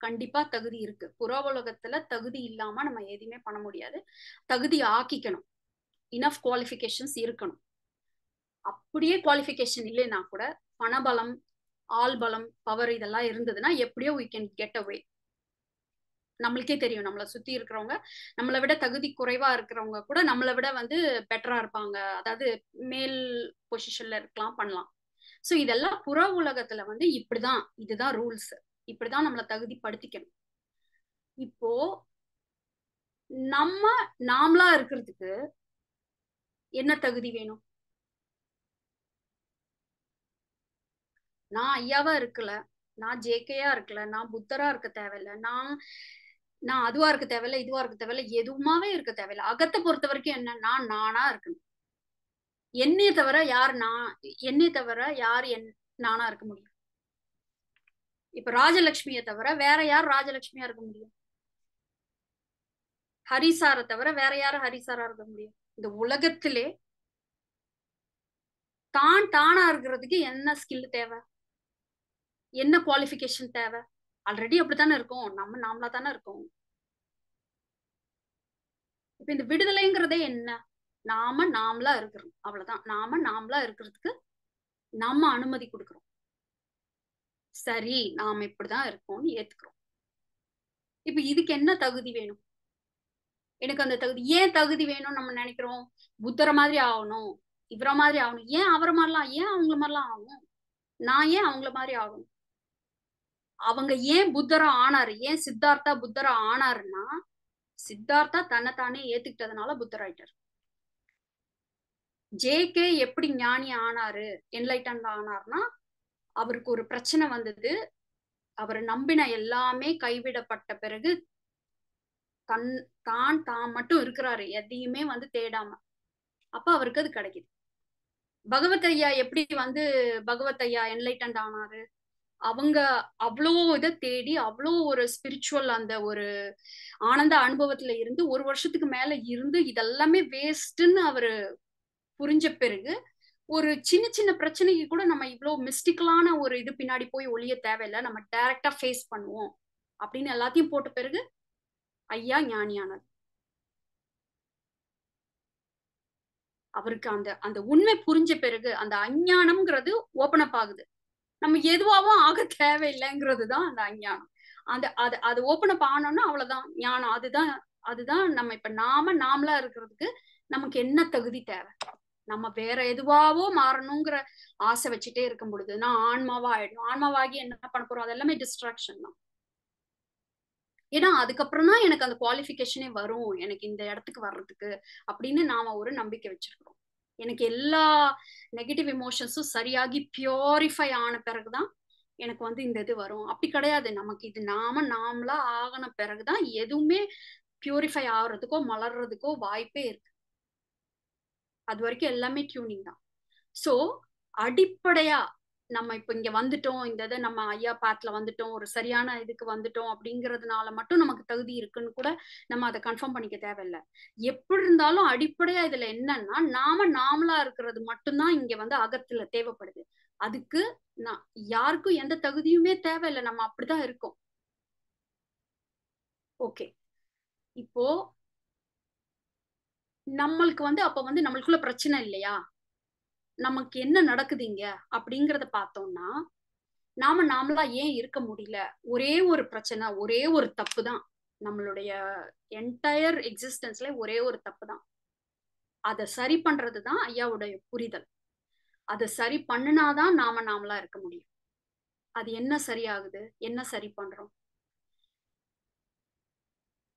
கண்டிப்பா தகுதி இருக்கு. புற உலகத்துல தகுதி இல்லாம நம்ம எதுவுமே பண்ண முடியாது. தகுதி ஆக்கிக்கணும். இனஃப் குவாலிஃபிகேஷன்ஸ் இருக்கணும். அப்படியே குவாலிஃபிகேஷன் இல்லைன்னா கூட பணபலம் ஆள் பலம் பவர் இதெல்லாம் இருந்ததுன்னா எப்படியோ வி கேன் கெட் அவே நம்மளுக்கே தெரியும். நம்மளை சுத்தி இருக்கிறவங்க நம்மளை விட தகுதி குறைவா இருக்கிறவங்க கூட நம்மளை விட வந்து பெட்டரா இருப்பாங்க. அதாவது மேல் பொசிஷன்ல இருக்கலாம் பண்ணலாம். ஸோ இதெல்லாம் புற உலகத்துல வந்து இப்படிதான். இதுதான் ரூல்ஸ் இப்படிதான் நம்மளை தகுதிப்படுத்திக்கணும். இப்போ நம்ம நாமளா இருக்கிறதுக்கு என்ன தகுதி வேணும்? நான் ஐயாவா இருக்கல நான் ஜேகேயா இருக்கல நான் புத்தரா இருக்க தேவையில்ல நான் நான் அதுவா இருக்க தேவையில்ல இதுவா இருக்க தேவையில்ல எதுவுமாவே இருக்க தேவையில்ல. அகத்தை பொறுத்த வரைக்கும் என்ன? நான் நானா இருக்கணும். என்னைய தவிர யார் நான் என்னைய தவிர யார் என் நானா இருக்க முடியும்? இப்ப ராஜலட்சுமியை தவிர வேற யார் ராஜலட்சுமியா இருக்க முடியும்? ஹரிசாரை தவிர வேற யாரும் ஹரிசாரா இருக்க முடியும்? இந்த உலகத்திலே தான் தானா இருக்கிறதுக்கு என்ன ஸ்கில் தேவை? என்ன குவாலிஃபிகேஷன் தேவை? ஆல்ரெடி அப்படித்தானே இருக்கும். நம்ம நாமளா தானே இருக்கோம். இப்ப இந்த விடுதலைங்கிறதே என்ன? நாம நாமளா இருக்கிறோம். அவ்வளவுதான். நாம நாமளா இருக்கிறதுக்கு நாம அனுமதி கொடுக்குறோம். சரி நாம இப்படிதான் இருக்கோம்னு ஏத்துக்கிறோம். இப்ப இதுக்கு என்ன தகுதி வேணும்? எனக்கு அந்த தகுதி ஏன் தகுதி வேணும்னு நம்ம நினைக்கிறோம்? புத்தர மாதிரி ஆகணும் இவர மாதிரி ஆகணும். ஏன் அவரை மாதிரிலாம் ஏன் அவங்கள மாதிரிலாம் ஆகும் நான் ஏன் அவங்கள மாதிரி ஆகணும்? அவங்க ஏன் புத்தரா ஆனாரு? ஏன் சித்தார்த்தா புத்தரா ஆனாருன்னா சித்தார்த்தா தன்னைத்தானே ஏத்துக்கிட்டதுனால புத்தர் ஆயிட்டாரு. ஜேகே எப்படி ஞானி ஆனாரு என்லைட்டன் ஆனார்னா அவருக்கு ஒரு பிரச்சனை வந்தது. அவர் நம்பின எல்லாமே கைவிடப்பட்ட பிறகு தன் தான் தான் மட்டும் இருக்கிறாரு. எதையுமே வந்து தேடாம. அப்ப அவருக்கு அது கிடைக்குது. பகவத் ஐயா எப்படி வந்து பகவத் ஐயா என்லைட்டன்ட் ஆனாரு? அவங்க அவ்வளோ இதை தேடி அவ்வளோ ஒரு ஸ்பிரிச்சுவல் அந்த ஒரு ஆனந்த அனுபவத்துல இருந்து ஒரு வருஷத்துக்கு மேல இருந்து இதெல்லாமே வேஸ்ட்ன்னு அவரு புரிஞ்ச பிறகு ஒரு சின்ன சின்ன பிரச்சனைக்கு கூட நம்ம இவ்வளோ மிஸ்டிக்கலான ஒரு இது பின்னாடி போய் ஒளிய தேவையில்லை. நம்ம டைரக்டா ஃபேஸ் பண்ணுவோம். அப்படின்னு எல்லாத்தையும் போட்ட பிறகு ஐயா ஞானியானது அவருக்கு அந்த அந்த உண்மை புரிஞ்ச பிறகு அந்த அஞ்ஞானம்ங்கிறது ஓபன் அப் ஆகுது. நம்ம எதுவாகவும் ஆக தேவையில்லைங்கிறது தான் அந்த அஞ்ஞானம். அந்த அது அது ஓப்பன் அப் ஆனோம்னா அவ்வளவுதான். ஞானம் அதுதான் அதுதான் நம்ம இப்ப நாம நாமளா இருக்கிறதுக்கு நமக்கு என்ன தகுதி தேவை? நம்ம வேற எதுவாவோ மாறணுங்கிற ஆசை வச்சுட்டே இருக்கும் பொழுது நான் ஆன்மாவா ஆயிடும் ஆன்மாவாகி என்ன பண்ண போறோம்? அது எல்லாமே டிஸ்ட்ராக்ஷன் தான். ஏன்னா அதுக்கப்புறம் தான் எனக்கு அந்த குவாலிஃபிகேஷனே வரும். எனக்கு இந்த இடத்துக்கு வர்றதுக்கு அப்படின்னு நாம ஒரு நம்பிக்கை வச்சிருக்கிறோம். எனக்கு எல்லா நெகட்டிவ் எமோஷன்ஸும் சரியாகி பியூரிஃபை ஆன பிறகுதான் எனக்கு வந்து இந்த இது வரும். அப்படி கிடையாது. நமக்கு இது நாம நாமளா ஆகின பிறகுதான் எதுவுமே பியூரிஃபை ஆகுறதுக்கோ மலர்றதுக்கோ வாய்ப்பே இருக்கு. அது வரைக்கும் எல்லாமே டியூனிங் தான். ஸோ அடிப்படையா நம்ம இப்ப இங்க வந்துட்டோம் இந்த இதை நம்ம ஐயா பாத்துல வந்துட்டோம் ஒரு சரியான இதுக்கு வந்துட்டோம் அப்படிங்கறதுனால மட்டும் நமக்கு தகுதி இருக்குன்னு கூட நம்ம அதை கன்ஃபார்ம் பண்ணிக்க தேவையில்ல. எப்படி இருந்தாலும் அடிப்படையா இதுல என்னன்னா நாம நாமளா இருக்கிறது மட்டும்தான் இங்க வந்து அகத்துல தேவைப்படுது. அதுக்கு நான் யாருக்கும் எந்த தகுதியுமே தேவையில்லை. நம்ம அப்படிதான் இருக்கோம். ஓகே இப்போ நம்மளுக்கு வந்து அப்ப வந்து நம்மளுக்குள்ள பிரச்சனை இல்லையா? நமக்கு என்ன நடக்குதுங்க? அப்படிங்கறத பார்த்தோம்னா நாம நாமளா ஏன் இருக்க முடியல? ஒரே ஒரு பிரச்சனை ஒரே ஒரு தப்பு தான் நம்மளுடைய என்டையர் எக்ஸிஸ்டன்ஸ்ல ஒரே ஒரு தப்பு தான் அதை சரி பண்றது தான் ஐயாவுடைய புரிதல். அதை சரி பண்ணினாதான் நாம நாமளா இருக்க முடியும். அது என்ன சரியாகுது? என்ன சரி பண்றோம்?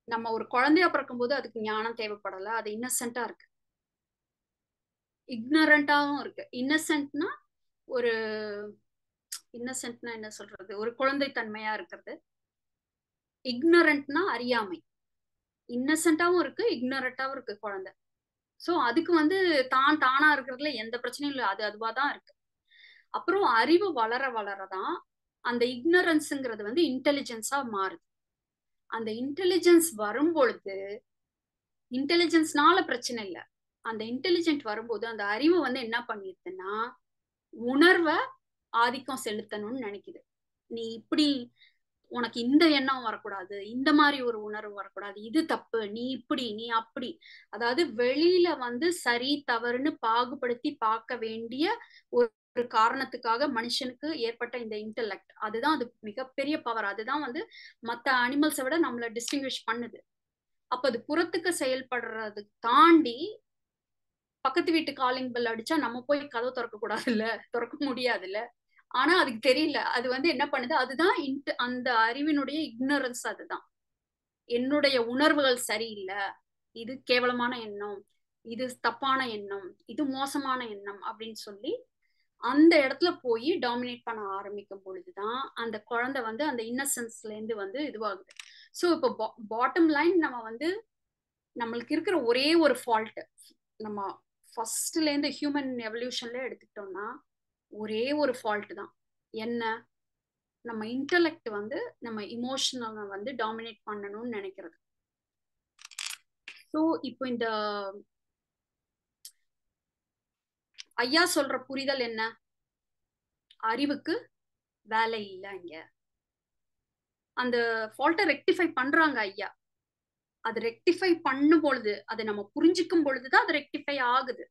நம்ம ஒரு குழந்தையா பிறக்கும் போது அதுக்கு ஞானம் தேவைப்படல. அது இன்னசென்ட்டா இருக்கு. இக்னரண்டாவும் இருக்கு. இன்னசென்ட்னா ஒரு இன்னசென்ட்னா என்ன சொல்றது? ஒரு குழந்தைத்தன்மையா இருக்கிறது. இக்னரண்ட்னா அறியாமை. இன்னசென்ட்டாவும் இருக்கு இக்னரண்டாவும் இருக்கு குழந்தை. ஸோ அதுக்கு வந்து தான் தானா இருக்கிறதுல எந்த பிரச்சனையும் இல்லை. அது அதுவா தான் இருக்கு. அப்புறம் அறிவு வளர வளரதான் அந்த இக்னரன்ஸுங்கிறது வந்து இன்டெலிஜென்ஸா மாறுது. அந்த இன்டெலிஜென்ஸ் வரும் பொழுது இன்டெலிஜென்ஸ்னால பிரச்சனை இல்லை. அந்த இன்டெலிஜென்ட் வரும்போது அந்த அறிவு வந்து என்ன பண்ணிருதுன்னா உணர்வை ஆதிக்கம் செலுத்தணும்னு நினைக்குது. நீ இப்படி உனக்கு இந்த எண்ணம் வரக்கூடாது இந்த மாதிரி ஒரு உணர்வு வரக்கூடாது இது தப்பு நீ இப்படி நீ அப்படி. அதாவது வெளியில வந்து சரி தவறுன்னு பாகுபடுத்தி பார்க்க வேண்டிய ஒரு ஒரு காரணத்துக்காக மனுஷனுக்கு ஏற்பட்ட இந்த இன்டெலெக்ட் அதுதான் அது மிகப்பெரிய பவர் அதுதான் வந்து மத்த அனிமல்ஸை விட நம்மளை டிஸ்டிங்விஷ் பண்ணுது. அப்ப அது புறத்துக்கு செயல்படுறது தாண்டி பக்கத்து வீட்டு காலிங் பெல் அடிச்சா நம்ம போய் கதவு திறக்க கூடாது இல்ல திறக்க முடியாது இல்ல ஆனா அதுக்கு தெரியல. அது வந்து என்ன பண்ணுது? அதுதான் இன்ட் அந்த அறிவினுடைய இக்னரன்ஸ் அதுதான். என்னுடைய உணர்வுகள் சரியில்லை. இது கேவலமான எண்ணம். இது தப்பான எண்ணம். இது மோசமான எண்ணம் அப்படின்னு சொல்லி அந்த இடத்துல போய் டாமினேட் பண்ண ஆரம்பிக்கும் பொழுதுதான் அந்த குழந்தை வந்து அந்த இன்னசென்ஸ்ல இருந்து வந்து இதுவாகுது. ஸோ இப்போ பாட்டம் லைன் நம்ம வந்து நம்மளுக்கு இருக்கிற ஒரே ஒரு ஃபால்ட் நம்ம ஃபர்ஸ்ட்ல இருந்து ஹியூமன் எவல்யூஷன்ல எடுத்துக்கிட்டோம்னா ஒரே ஒரு ஃபால்ட் தான். என்ன? நம்ம இன்டலெக்ட் வந்து நம்ம இமோஷனலை வந்து டாமினேட் பண்ணணும்னு நினைக்கிறது. ஸோ இப்போ இந்த ஐயா சொல்ற புரிதல் என்ன? அறிவுக்கு வேலை இல்லை இங்க. அந்த ஃபால்ட்டை ரெக்டிஃபை பண்றாங்க ஐயா. அது ரெக்டிஃபை பண்ணும் பொழுது அதை நம்ம புரிஞ்சுக்கும் பொழுதுதான் அது ரெக்டிஃபை ஆகுது.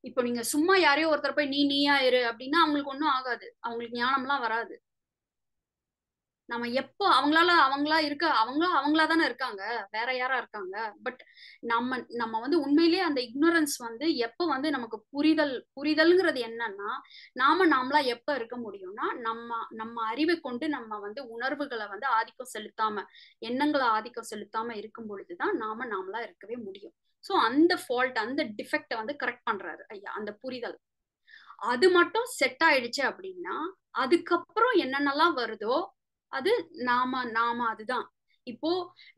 இப்போ நீங்க சும்மா யாரையோ ஒருத்தர் போய் நீ நீயா இரு அப்படின்னா அவங்களுக்கு ஒன்றும் ஆகாது. அவங்களுக்கு ஞானம்லாம் வராது. நம்ம எப்போ அவங்களால அவங்களா இருக்க அவங்க அவங்களா தானே இருக்காங்க. வேற யாரா இருக்காங்க? பட் நம்ம நம்ம வந்து உண்மையிலேயே அந்த இக்னோரன்ஸ் வந்து எப்ப வந்து நமக்கு புரிதல் புரிதல்ங்கிறது என்னன்னா நாம நாமளா எப்ப இருக்க முடியும்னா நம்ம நம்ம அறிவை கொண்டு நம்ம வந்து உணர்வுகளை வந்து ஆதிக்கம் செலுத்தாம எண்ணங்களை ஆதிக்கம் செலுத்தாம இருக்கும் பொழுதுதான் நாம நாமளா இருக்கவே முடியும். ஸோ அந்த ஃபால்ட் அந்த டிஃபெக்டை வந்து கரெக்ட் பண்றாரு. ஐயா அந்த புரிதல். அது மட்டும் செட் ஆயிடுச்சு அப்படின்னா அதுக்கப்புறம் என்னென்னலாம் வருதோ அது நாம நாம அதுதான். இப்போ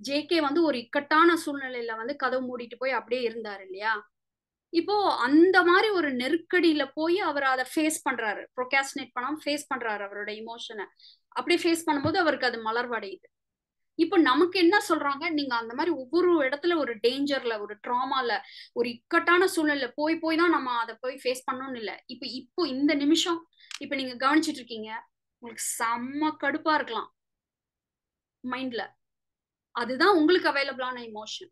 ஜேகே வந்து ஒரு இக்கட்டான சூழ்நிலையில வந்து கதவு மூடிட்டு போய் அப்படியே இருந்தாரு இல்லையா? இப்போ அந்த மாதிரி ஒரு நெருக்கடியில போய் அவர் அதை ஃபேஸ் பண்றாரு. ப்ரொகாஸ்டினேட் பண்ணாம ஃபேஸ் பண்றாரு அவரோட இமோஷனை அப்படியே ஃபேஸ் பண்ணும்போது அவருக்கு அது மலர்வடையுது. இப்போ நமக்கு என்ன சொல்றாங்க? நீங்க அந்த மாதிரி ஒவ்வொரு இடத்துல ஒரு டேஞ்சர்ல ஒரு ட்ராமால ஒரு இக்கட்டான சூழ்நிலை போய் போய் தான் நம்ம அதை போய் ஃபேஸ் பண்ணணும்னு இல்லை. இப்போ இப்போ இந்த நிமிஷம் இப்போ நீங்க கவனிச்சிட்டு இருக்கீங்க. உங்களுக்கு செம்ம கடுப்பா இருக்கலாம். மைண்ட்ல அதுதான் உங்களுக்கு அவைலபிளான இமோஷன்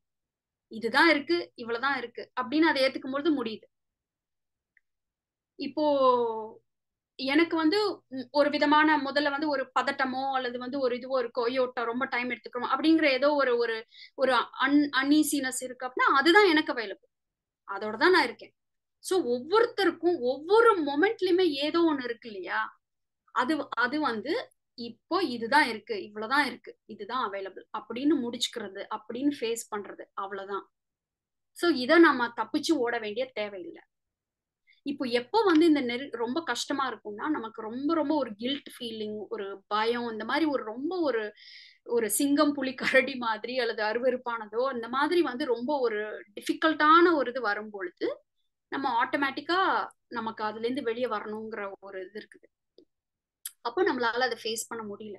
இதுதான் இருக்கு இவ்வளவுதான் இருக்கு அப்படின்னு அதை ஏத்துக்கும் பொழுது முடியுது. இப்போ எனக்கு வந்து ஒரு விதமான முதல்ல வந்து ஒரு பதட்டமோ அல்லது வந்து ஒரு இதுவோ இருக்கோ ஐயோட்டா ரொம்ப டைம் எடுத்துக்கிறோம் அப்படிங்கிற ஏதோ ஒரு ஒரு ஒரு அன் அன்ஈசினஸ் இருக்கு அப்படின்னா அதுதான் எனக்கு அவைலபிள் அதோட தான் நான் இருக்கேன். ஸோ ஒவ்வொருத்தருக்கும் ஒவ்வொரு மொமெண்ட்லயுமே ஏதோ ஒன்று இருக்கு இல்லையா? அது அது வந்து இப்போ இதுதான் இருக்கு இவ்வளவுதான் இருக்கு இதுதான் அவைலபிள் அப்படின்னு முடிச்சுக்கிறது அப்படின்னு ஃபேஸ் பண்றது அவ்வளவுதான். ஸோ இதை நம்ம தப்பிச்சு ஓட வேண்டிய தேவையில்லை. இப்போ எப்போ வந்து இந்த நெரு ரொம்ப கஷ்டமா இருக்கும்னா நமக்கு ரொம்ப ரொம்ப ஒரு கில்ட் ஃபீலிங் ஒரு பயம் இந்த மாதிரி ஒரு ரொம்ப ஒரு ஒரு சிங்கம் புலி கரடி மாதிரி அல்லது அருவருப்பானதோ அந்த மாதிரி வந்து ரொம்ப ஒரு டிஃபிகல்ட்டான ஒரு இது வரும் பொழுது நம்ம ஆட்டோமேட்டிக்கா நமக்கு அதுல இருந்து வெளியே வரணுங்கிற ஒரு இது இருக்குது. அப்போ நம்மளால அதை ஃபேஸ் பண்ண முடியல.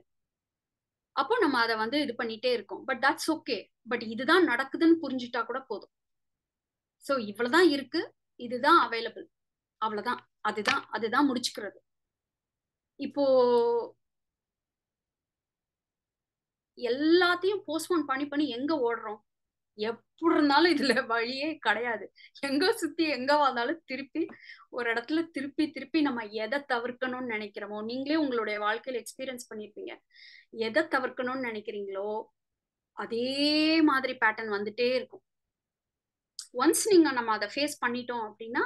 அப்போ நம்ம அதை வந்து இது பண்ணிட்டே இருக்கோம். பட் தட்ஸ் ஓகே பட் இதுதான் நடக்குதுன்னு புரிஞ்சுட்டா கூட போதும். ஸோ இவ்வளவுதான் இருக்கு. இதுதான் அவைலபிள் அவ்வளவுதான். அதுதான் அதுதான் முடிச்சுக்கிறது. இப்போ எல்லாத்தையும் போஸ்ட்போன் பண்ணி பண்ணி எங்க ஓடுறோம்? எப்படி இருந்தாலும் இதுல வழியே கிடையாது. எங்க சுத்தி எங்க வந்தாலும் திருப்பி ஒரு இடத்துல திருப்பி திருப்பி நம்ம எதை தவிர்க்கணும்னு நினைக்கிறோமோ நீங்களே உங்களுடைய வாழ்க்கையில எக்ஸ்பீரியன்ஸ் பண்ணிருப்பீங்க. எதை தவிர்க்கணும்னு நினைக்கிறீங்களோ அதே மாதிரி பேட்டர்ன் வந்துட்டே இருக்கும். ஒன்ஸ் நீங்க நம்ம அதை ஃபேஸ் பண்ணிட்டோம் அப்படின்னா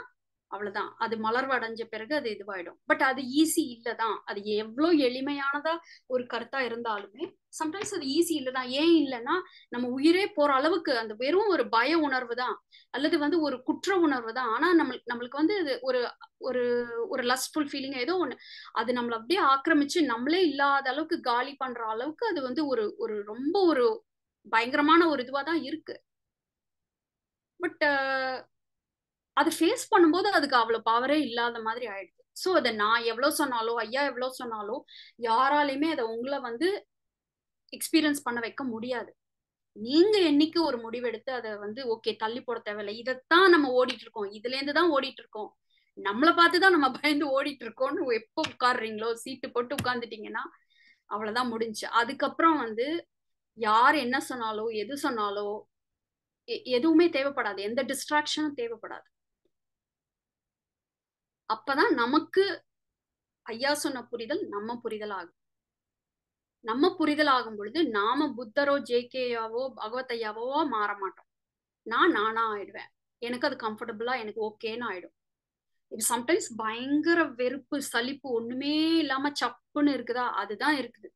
அவ்வளவுதான். அது மலர்வடைஞ்ச பிறகு அது இதுவாயிடும். பட் அது ஈஸி இல்லதான். அது எவ்வளவு எளிமையானதா ஒரு கருத்தா இருந்தாலுமே சம்டைம்ஸ் அது ஈஸி இல்லதான். ஏன் இல்லைன்னா நம்ம உயிரே போற அளவுக்கு அந்த வெறும் ஒரு பய உணர்வு தான் அல்லது வந்து ஒரு குற்ற உணர்வு தான் ஆனா நம்ம நம்மளுக்கு வந்து இது ஒரு ஒரு ஒரு லஸ்ட்ஃபுல் ஃபீலிங் ஏதோ ஒண்ணு. அது நம்மள அப்படியே ஆக்கிரமிச்சு நம்மளே இல்லாத அளவுக்கு காலி பண்ற அளவுக்கு அது வந்து ஒரு ஒரு ரொம்ப ஒரு பயங்கரமான ஒரு இதுவா தான் இருக்கு. பட் அது ஃபேஸ் பண்ணும்போது அதுக்கு அவ்வளவு பவரே இல்லாத மாதிரி ஆயிடுது. ஸோ அதை நான் எவ்வளோ சொன்னாலோ ஐயா எவ்வளவு சொன்னாலோ யாராலையுமே அதை உங்களை வந்து எக்ஸ்பீரியன்ஸ் பண்ண வைக்க முடியாது. நீங்க என்னைக்கு ஒரு முடிவெடுத்து அதை வந்து ஓகே தள்ளி போட தேவையில்லை. இதைத்தான் நம்ம ஓடிட்டு இருக்கோம். இதுல இருந்து தான் ஓடிட்டு இருக்கோம். நம்மளை பார்த்துதான் நம்ம பயந்து ஓடிட்டு இருக்கோம்னு எப்போ உட்காடுறீங்களோ சீட்டு போட்டு உட்காந்துட்டீங்கன்னா அவ்வளவுதான் முடிஞ்சு. அதுக்கப்புறம் வந்து யார் என்ன சொன்னாலோ எது சொன்னாலோ எதுவுமே தேவைப்படாது. எந்த டிஸ்ட்ராக்ஷனும் தேவைப்படாது. அப்பதான் நமக்கு ஐயா சொன்ன புரிதல் நம்ம புரிதல் ஆகும் நம்ம புரிதல் ஆகும் பொழுது நாம புத்தரோ ஜேகேயாவோ பகவத் ஐயாவோ மாற மாட்டோம். நான் நானா ஆயிடுவேன். எனக்கு அது கம்ஃபர்டபுளா எனக்கு ஓகேன்னு ஆயிடும். இது சம்டைம்ஸ் பயங்கர வெறுப்பு சலிப்பு ஒண்ணுமே இல்லாம சப்புன்னு இருக்குதா? அதுதான் இருக்குது.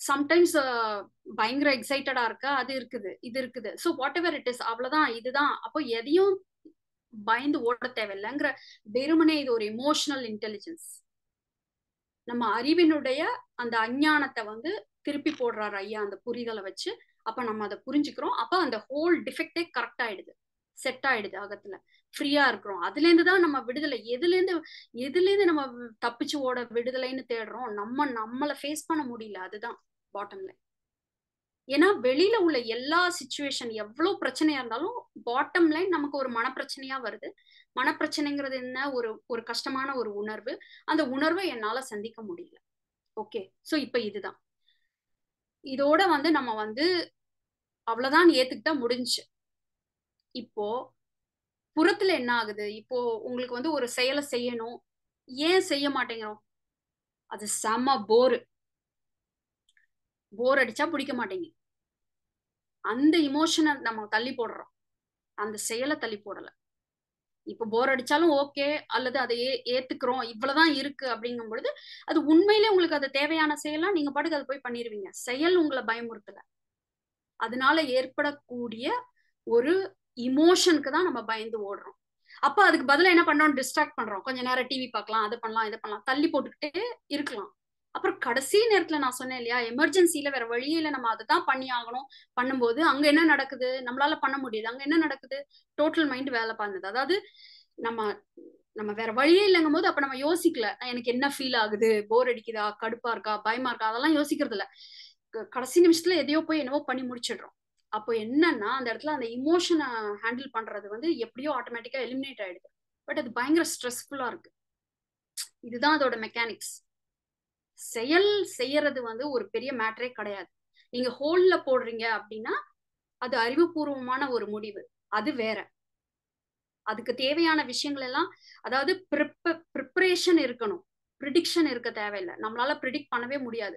சம்டைம்ஸ் பயங்கர எக்ஸைட்டடா இருக்கா? அது இருக்குது. இது இருக்குது. So whatever it is அவ்வளவுதான். இதுதான். அப்போ எதையும் பயந்து ஓட தேவையில்லைங்கிற வெறுமனே இது ஒரு எமோஷனல் இன்டெலிஜென்ஸ் நம்ம அறிவினுடைய அந்த அஞ்ஞானத்தை வந்து திருப்பி போடுறாரு ஐயா அந்த புரிதலை வச்சு. அப்ப நம்ம அதை புரிஞ்சுக்கிறோம். அப்ப அந்த ஹோல் டிஃபெக்டே கரெக்ட் ஆயிடுது. செட் ஆயிடுது அகத்துல. ஃப்ரீயா இருக்கிறோம். அதுல இருந்து தான் நம்ம விடுதலை. எதுல இருந்து எதுல இருந்து நம்ம தப்பிச்சு ஓட விடுதலைன்னு தேடுறோம்? நம்ம நம்மளை ஃபேஸ் பண்ண முடியல. அதுதான் பாட்டம் லைன் ஏன்னா வெளியில உள்ள எல்லா சுச்சுவேஷன் எவ்வளவு பிரச்சனையா இருந்தாலும் பாட்டம் லைன் நமக்கு ஒரு மனப்பிரச்சனையா வருது. மனப்பிரச்சனைங்கிறது என்ன? ஒரு ஒரு கஷ்டமான ஒரு உணர்வு. அந்த உணர்வை என்னால சந்திக்க முடியல. ஓகே சோ இப்ப இதுதான். இதோட வந்து நம்ம வந்து அவ்வளவுதான் ஏத்துக்கிட்டா முடிஞ்சு. இப்போ புறத்துல என்ன ஆகுது? இப்போ உங்களுக்கு வந்து ஒரு செயலை செய்யணும். ஏன் செய்ய மாட்டேங்கிறோம்? அது செம போரு போர் அடிச்சா பிடிக்க மாட்டேங்குது. அந்த இமோஷனை நம்ம தள்ளி போடுறோம். அந்த செயலை தள்ளி போடல. இப்ப போர் அடிச்சாலும் ஓகே அல்லது அதை ஏ ஏத்துக்கிறோம். இவ்வளவுதான் இருக்கு அப்படிங்கும் பொழுது அது உண்மையிலே உங்களுக்கு அது தேவையான செயலா நீங்க பாட்டுக்கு அதை போய் பண்ணிருவீங்க. செயல் உங்களை பயமுறுத்தல. அதனால ஏற்படக்கூடிய ஒரு இமோஷனுக்கு தான் நம்ம பயந்து ஓடுறோம். அப்ப அதுக்கு பதிலா என்ன பண்றோம்? டிஸ்ட்ராக்ட் பண்றோம். கொஞ்ச நேரம் டிவி பார்க்கலாம் அதை பண்ணலாம் இதை பண்ணலாம். தள்ளி போட்டுக்கிட்டே இருக்கலாம். அப்புறம் கடைசி நேரத்துல நான் சொன்னேன் இல்லையா எமர்ஜென்சில வேற வழியில நம்ம அதை தான் பண்ணி ஆகணும். பண்ணும்போது அங்க என்ன நடக்குது? நம்மளால பண்ண முடியுது. அங்க என்ன நடக்குது? டோட்டல் மைண்ட் வேலை பார்த்தது அதாவது நம்ம நம்ம வேற வழியே இல்லைங்கும் போது அப்ப நம்ம யோசிக்கல. எனக்கு என்ன ஃபீல் ஆகுது? போர் அடிக்குதா? கடுப்பா இருக்கா? பயமா இருக்கா? அதெல்லாம் யோசிக்கிறது இல்ல. கடைசி நிமிஷத்துல எதையோ போய் என்னவோ பண்ணி முடிச்சிடுறோம். அப்போ என்னன்னா அந்த இடத்துல அந்த இமோஷனை ஹேண்டில் பண்றது வந்து எப்படியோ ஆட்டோமேட்டிக்கா எலிமினேட் ஆயிடுது. பட் அது பயங்கர ஸ்ட்ரெஸ்ஃபுல்லா இருக்கு. இதுதான் அதோட மெக்கானிக்ஸ் செயல் செய்யறது வந்து ஒரு பெரிய மேட்டரே கிடையாது. நீங்க ஹோல்ல போடுறீங்க அப்படின்னா அது அறிவுபூர்வமான ஒரு முடிவு. அது வேற. அதுக்கு தேவையான விஷயங்கள் எல்லாம் அதாவது ப்ரிப்பரேஷன் இருக்கணும். ப்ரிடிக்ஷன் இருக்க தேவையில்லை. நம்மளால ப்ரிடிக்ட் பண்ணவே முடியாது.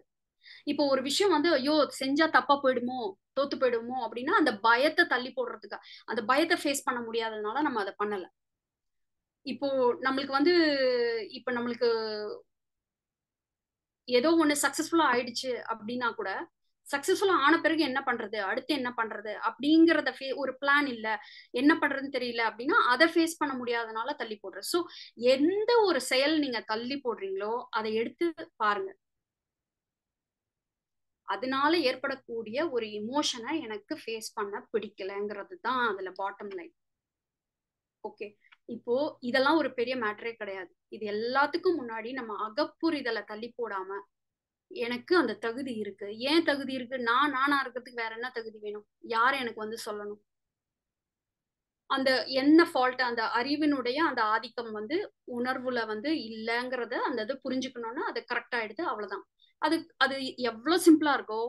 இப்போ ஒரு விஷயம் வந்து ஐயோ செஞ்சா தப்பா போயிடுமோ தோத்து போயிடுமோ அப்படின்னா அந்த பயத்தை தள்ளி போடுறதுக்கு அந்த பயத்தை ஃபேஸ் பண்ண முடியாததுனால நம்ம அதை பண்ணல. இப்போ நம்மளுக்கு வந்து இப்ப நம்மளுக்கு ஏதோ ஒண்ணு சக்சஸ்ஃபுல்லா ஆயிடுச்சு அப்படின்னா கூட சக்சஸ்ஃபுல்லா ஆன பிறகு என்ன பண்றது? அடுத்து என்ன பண்றது? அப்படிங்கறத ஒரு பிளான் இல்ல. என்ன பண்றதுன்னு தெரியல அப்படின்னா அதை ஃபேஸ் பண்ண முடியாதனால தள்ளி போடுற ஸோ எந்த ஒரு செயல் நீங்க தள்ளி போடுறீங்களோ அதை எடுத்து பாருங்க. அதனால ஏற்படக்கூடிய ஒரு இமோஷனை எனக்கு ஃபேஸ் பண்ண பிடிக்கலங்கிறது தான் அதுல பாட்டம் லைன் ஓகே இப்போ இதெல்லாம் ஒரு பெரிய மேட்டரே கிடையாது. இது எல்லாத்துக்கும் முன்னாடி நம்ம அகப்புரிதலை தள்ளி போடாம எனக்கு அந்த தகுதி இருக்கு. ஏன் தகுதி இருக்கு? நான் நானா இருக்கிறதுக்கு வேற என்ன தகுதி வேணும்? யார் எனக்கு வந்து சொல்லணும்? அந்த என்ன ஃபால்ட் அந்த அறிவினுடைய அந்த ஆதிக்கம் வந்து உணர்வுல வந்து இல்லைங்கிறத அந்த இது புரிஞ்சுக்கணும்னா அது கரெக்ட் ஆயிடுது அவ்வளவுதான். அது அது எவ்வளவு சிம்பிளா இருக்கோ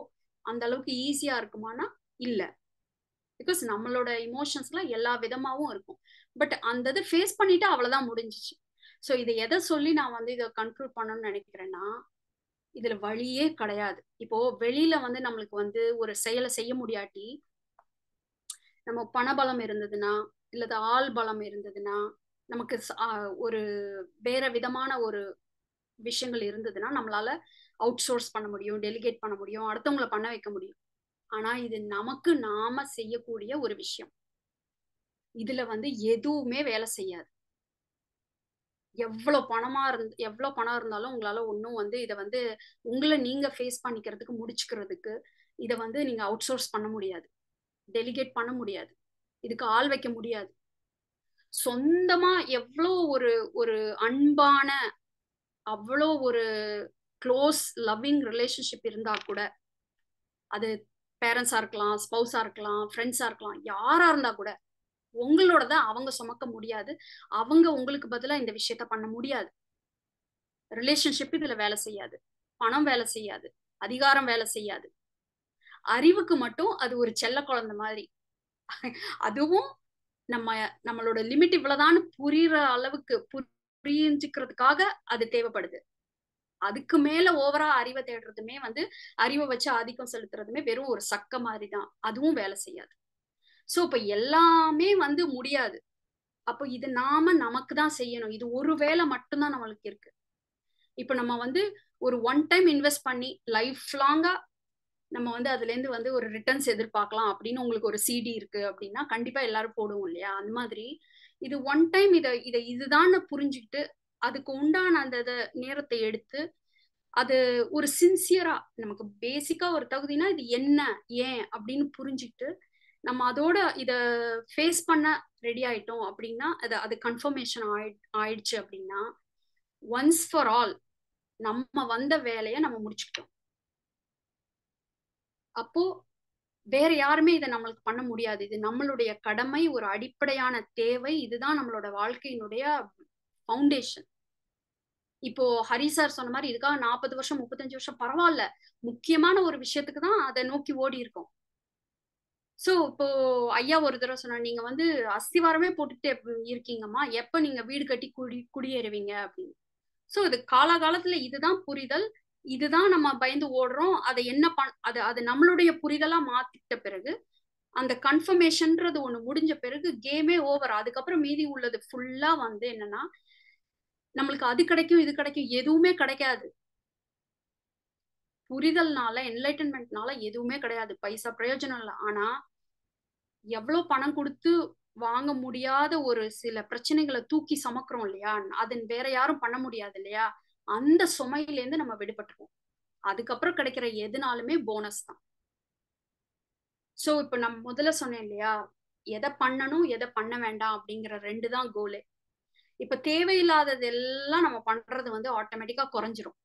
அந்த அளவுக்கு ஈஸியா இருக்குமானா இல்ல. பிகாஸ் நம்மளோட இமோஷன்ஸ்லாம் எல்லா விதமாவும் இருக்கும். பட் அந்த இது ஃபேஸ் பண்ணிட்டு அவ்வளவுதான் முடிஞ்சிச்சு. ஸோ இதை எதை சொல்லி நான் வந்து இதை கண்ட்ரோல் பண்ணணும்னு நினைக்கிறேன்னா இதுல வழியே கிடையாது. இப்போ வெளியில வந்து நம்மளுக்கு வந்து ஒரு செயலை செய்ய முடியாட்டி நம்ம பணபலம் இருந்ததுன்னா இல்லது ஆள் பலம் இருந்ததுன்னா நமக்கு ஒரு வேற விதமான ஒரு விஷயங்கள் இருந்ததுன்னா நம்மளால அவுட் சோர்ஸ் பண்ண முடியும் டெலிகேட் பண்ண முடியும் அடுத்தவங்களை பண்ண வைக்க முடியும். ஆனா இது நமக்கு நாம செய்யக்கூடிய ஒரு விஷயம். இதுல வந்து எதுவுமே வேலை செய்யாது. எவ்வளவு பணமா இருந்து எவ்வளவு பணம் இருந்தாலும் உங்களால ஒன்றும் வந்து இதை வந்து உங்களை நீங்க ஃபேஸ் பண்ணிக்கிறதுக்கு முடிச்சுக்கிறதுக்கு இதை வந்து நீங்க அவுட் சோர்ஸ் பண்ண முடியாது. டெலிகேட் பண்ண முடியாது. இதுக்கு ஆள் வைக்க முடியாது. சொந்தமா எவ்வளோ ஒரு ஒரு அன்பான அவ்வளோ ஒரு க்ளோஸ் லவ்விங் ரிலேஷன்ஷிப் இருந்தா கூட அது பேரண்ட்ஸா இருக்கலாம் ஸ்பௌஸா இருக்கலாம் ஃப்ரெண்ட்ஸா இருக்கலாம் யாரா இருந்தா கூட உங்களோட தான் அவங்க சுமக்க முடியாது. அவங்க உங்களுக்கு பதிலா இந்த விஷயத்த பண்ண முடியாது. ரிலேஷன்ஷிப் இதுல வேலை செய்யாது. பணம் வேலை செய்யாது. அதிகாரம் வேலை செய்யாது. அறிவுக்கு மட்டும் அது ஒரு செல்ல குழந்தை மாதிரி. அதுவும் நம்ம நம்மளோட லிமிட் இவ்வளவுதான் புரியுற அளவுக்கு பு- புரிஞ்சுக்கிறதுக்காக அது தேவைப்படுது. அதுக்கு மேல ஓவரா அறிவை தேடுறதுமே வந்து அறிவை வச்சு ஆதிக்கம் செலுத்துறதுமே வெறும் ஒரு சக்க மாதிரி தான் அதுவும் வேலை செய்யாது. சோ இப்ப எல்லாமே வந்து முடியாது. அப்போ இது நாம நமக்கு தான் செய்யணும். இது ஒரு வேலை மட்டும்தான் நம்மளுக்கு இருக்கு. இப்ப நம்ம வந்து ஒரு ஒன் டைம் இன்வெஸ்ட் பண்ணி லைஃப் லாங்கா நம்ம வந்து அதுல இருந்து வந்து ஒரு ரிட்டர்ன்ஸ் எதிர்பார்க்கலாம் அப்படின்னு உங்களுக்கு ஒரு சிடி இருக்கு அப்படின்னா கண்டிப்பா எல்லாரும் போடுவோம் இல்லையா? அந்த மாதிரி இது ஒன் டைம் இதை இதை இதுதான் புரிஞ்சுக்கிட்டு அதுக்கு உண்டான அந்த இதை நேரத்தை எடுத்து அது ஒரு சின்சியரா நமக்கு பேசிக்கா ஒரு தகுதினா இது என்ன ஏன் அப்படின்னு புரிஞ்சுக்கிட்டு நம்ம அதோட இத ஃபேஸ் பண்ண ரெடி ஆயிட்டோம் அப்படின்னா அது அது கன்ஃபர்மேஷன் ஆயி ஆயிடுச்சு அப்படின்னா ஒன்ஸ் ஃபார் ஆல் நம்ம வந்த வேலையை நம்ம முடிச்சுக்கிட்டோம். அப்போ வேற யாருமே இதை நம்மளுக்கு பண்ண முடியாது. இது நம்மளுடைய கடமை ஒரு அடிப்படையான தேவை. இதுதான் நம்மளோட வாழ்க்கையினுடைய ஃபவுண்டேஷன் இப்போ ஹரி சார் சொன்ன மாதிரி இதுக்காக நாற்பது வருஷம் முப்பத்தஞ்சு வருஷம் பரவாயில்ல. முக்கியமான ஒரு விஷயத்துக்கு தான் அதை நோக்கி ஓடி இருக்கோம். சோ இப்போ ஐயா ஒரு தடவை சொன்னா நீங்க வந்து அஸ்திவாரமே போட்டுட்டு இருக்கீங்கம்மா. எப்ப நீங்க வீடு கட்டி குடி குடியேறுவீங்க? அப்படின்னு. சோ இது காலாகாலத்துல இதுதான் புரிதல். இதுதான் நம்ம பயந்து ஓடுறோம். அதை என்ன பண் அது அது நம்மளுடைய புரிதலா மாத்திட்ட பிறகு அந்த கன்ஃபர்மேஷன்ன்றது ஒண்ணு முடிஞ்ச பிறகு கேமே ஓவர். அதுக்கப்புறம் மீதி உள்ளது ஃபுல்லா வந்து என்னன்னா நம்மளுக்கு அது கிடைக்கும் இது கிடைக்கும் எதுவுமே கிடைக்காது. புரிதல்னால என்லைட்டன்மெண்ட்னால எதுவுமே கிடையாது. பைசா பிரயோஜனம் இல்லை. ஆனா எவ்வளவு பணம் கொடுத்து வாங்க முடியாத ஒரு சில பிரச்சனைகளை தூக்கி சமக்கிறோம் இல்லையா? அதன் வேற யாரும் பண்ண முடியாது இல்லையா? அந்த சுமையிலேருந்து நம்ம விடுபட்டுருவோம். அதுக்கப்புறம் கிடைக்கிற எதுனாலுமே போனஸ் தான். ஸோ இப்போ நம்ம முதல்ல சொன்னேன் இல்லையா? எதை பண்ணணும் எதை பண்ண வேண்டாம் அப்படிங்கிற ரெண்டு தான் கோலு இப்ப தேவையில்லாதது எல்லாம் நம்ம பண்றது வந்து ஆட்டோமேட்டிக்கா குறைஞ்சிரும்.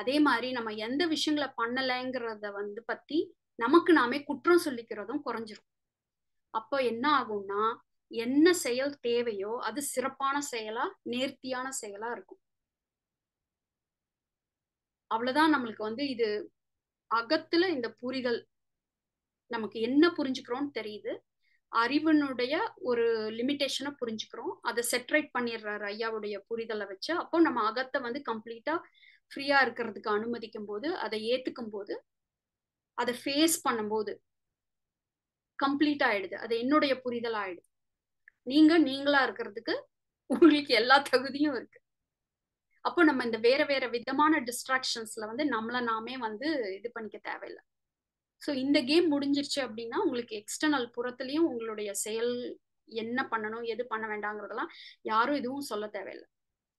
அதே மாதிரி நம்ம எந்த விஷயங்களை பண்ணலைங்கிறத வந்து பத்தி நமக்கு நாமே குற்றம் சொல்லிக்கிறதும் குறைஞ்சிரும். அப்போ என்ன ஆகும்னா என்ன செயல் தேவையோ அது சிறப்பான செயலா நேர்த்தியான செயலா இருக்கும். அவ்வளவுதான் நம்மளுக்கு வந்து இது அகத்துல இந்த புரிதல் நமக்கு என்ன புரிஞ்சுக்கிறோம்னு தெரியுது. அறிவினுடைய ஒரு லிமிட்டேஷனை புரிஞ்சுக்கிறோம். அதை செட்ரேட் பண்ணிடுறாரு ஐயாவுடைய புரிதலை வச்சு. அப்போ நம்ம அகத்தை வந்து கம்ப்ளீட்டா ஃப்ரீயா இருக்கிறதுக்கு அனுமதிக்கும் போது அதை ஏத்துக்கும் போது அதை ஃபேஸ் பண்ணும்போது கம்ப்ளீட் ஆயிடுது. அது என்னுடைய புரிதல் ஆயிடுது. நீங்க நீங்களா இருக்கிறதுக்கு உங்களுக்கு எல்லா தகுதியும் இருக்கு. அப்போ நம்ம இந்த வேற வேற விதமான டிஸ்ட்ராக்ஷன்ஸ்ல வந்து நம்மள நாமே வந்து இது பண்ணிக்க தேவையில்லை. ஸோ இந்த கேம் முடிஞ்சிருச்சு அப்படின்னா உங்களுக்கு எக்ஸ்டர்னல் புறத்துலயும் உங்களுடைய செயல் என்ன பண்ணணும் எது பண்ண வேண்டாங்கிறதெல்லாம் யாரும் எதுவும் சொல்ல தேவையில்லை.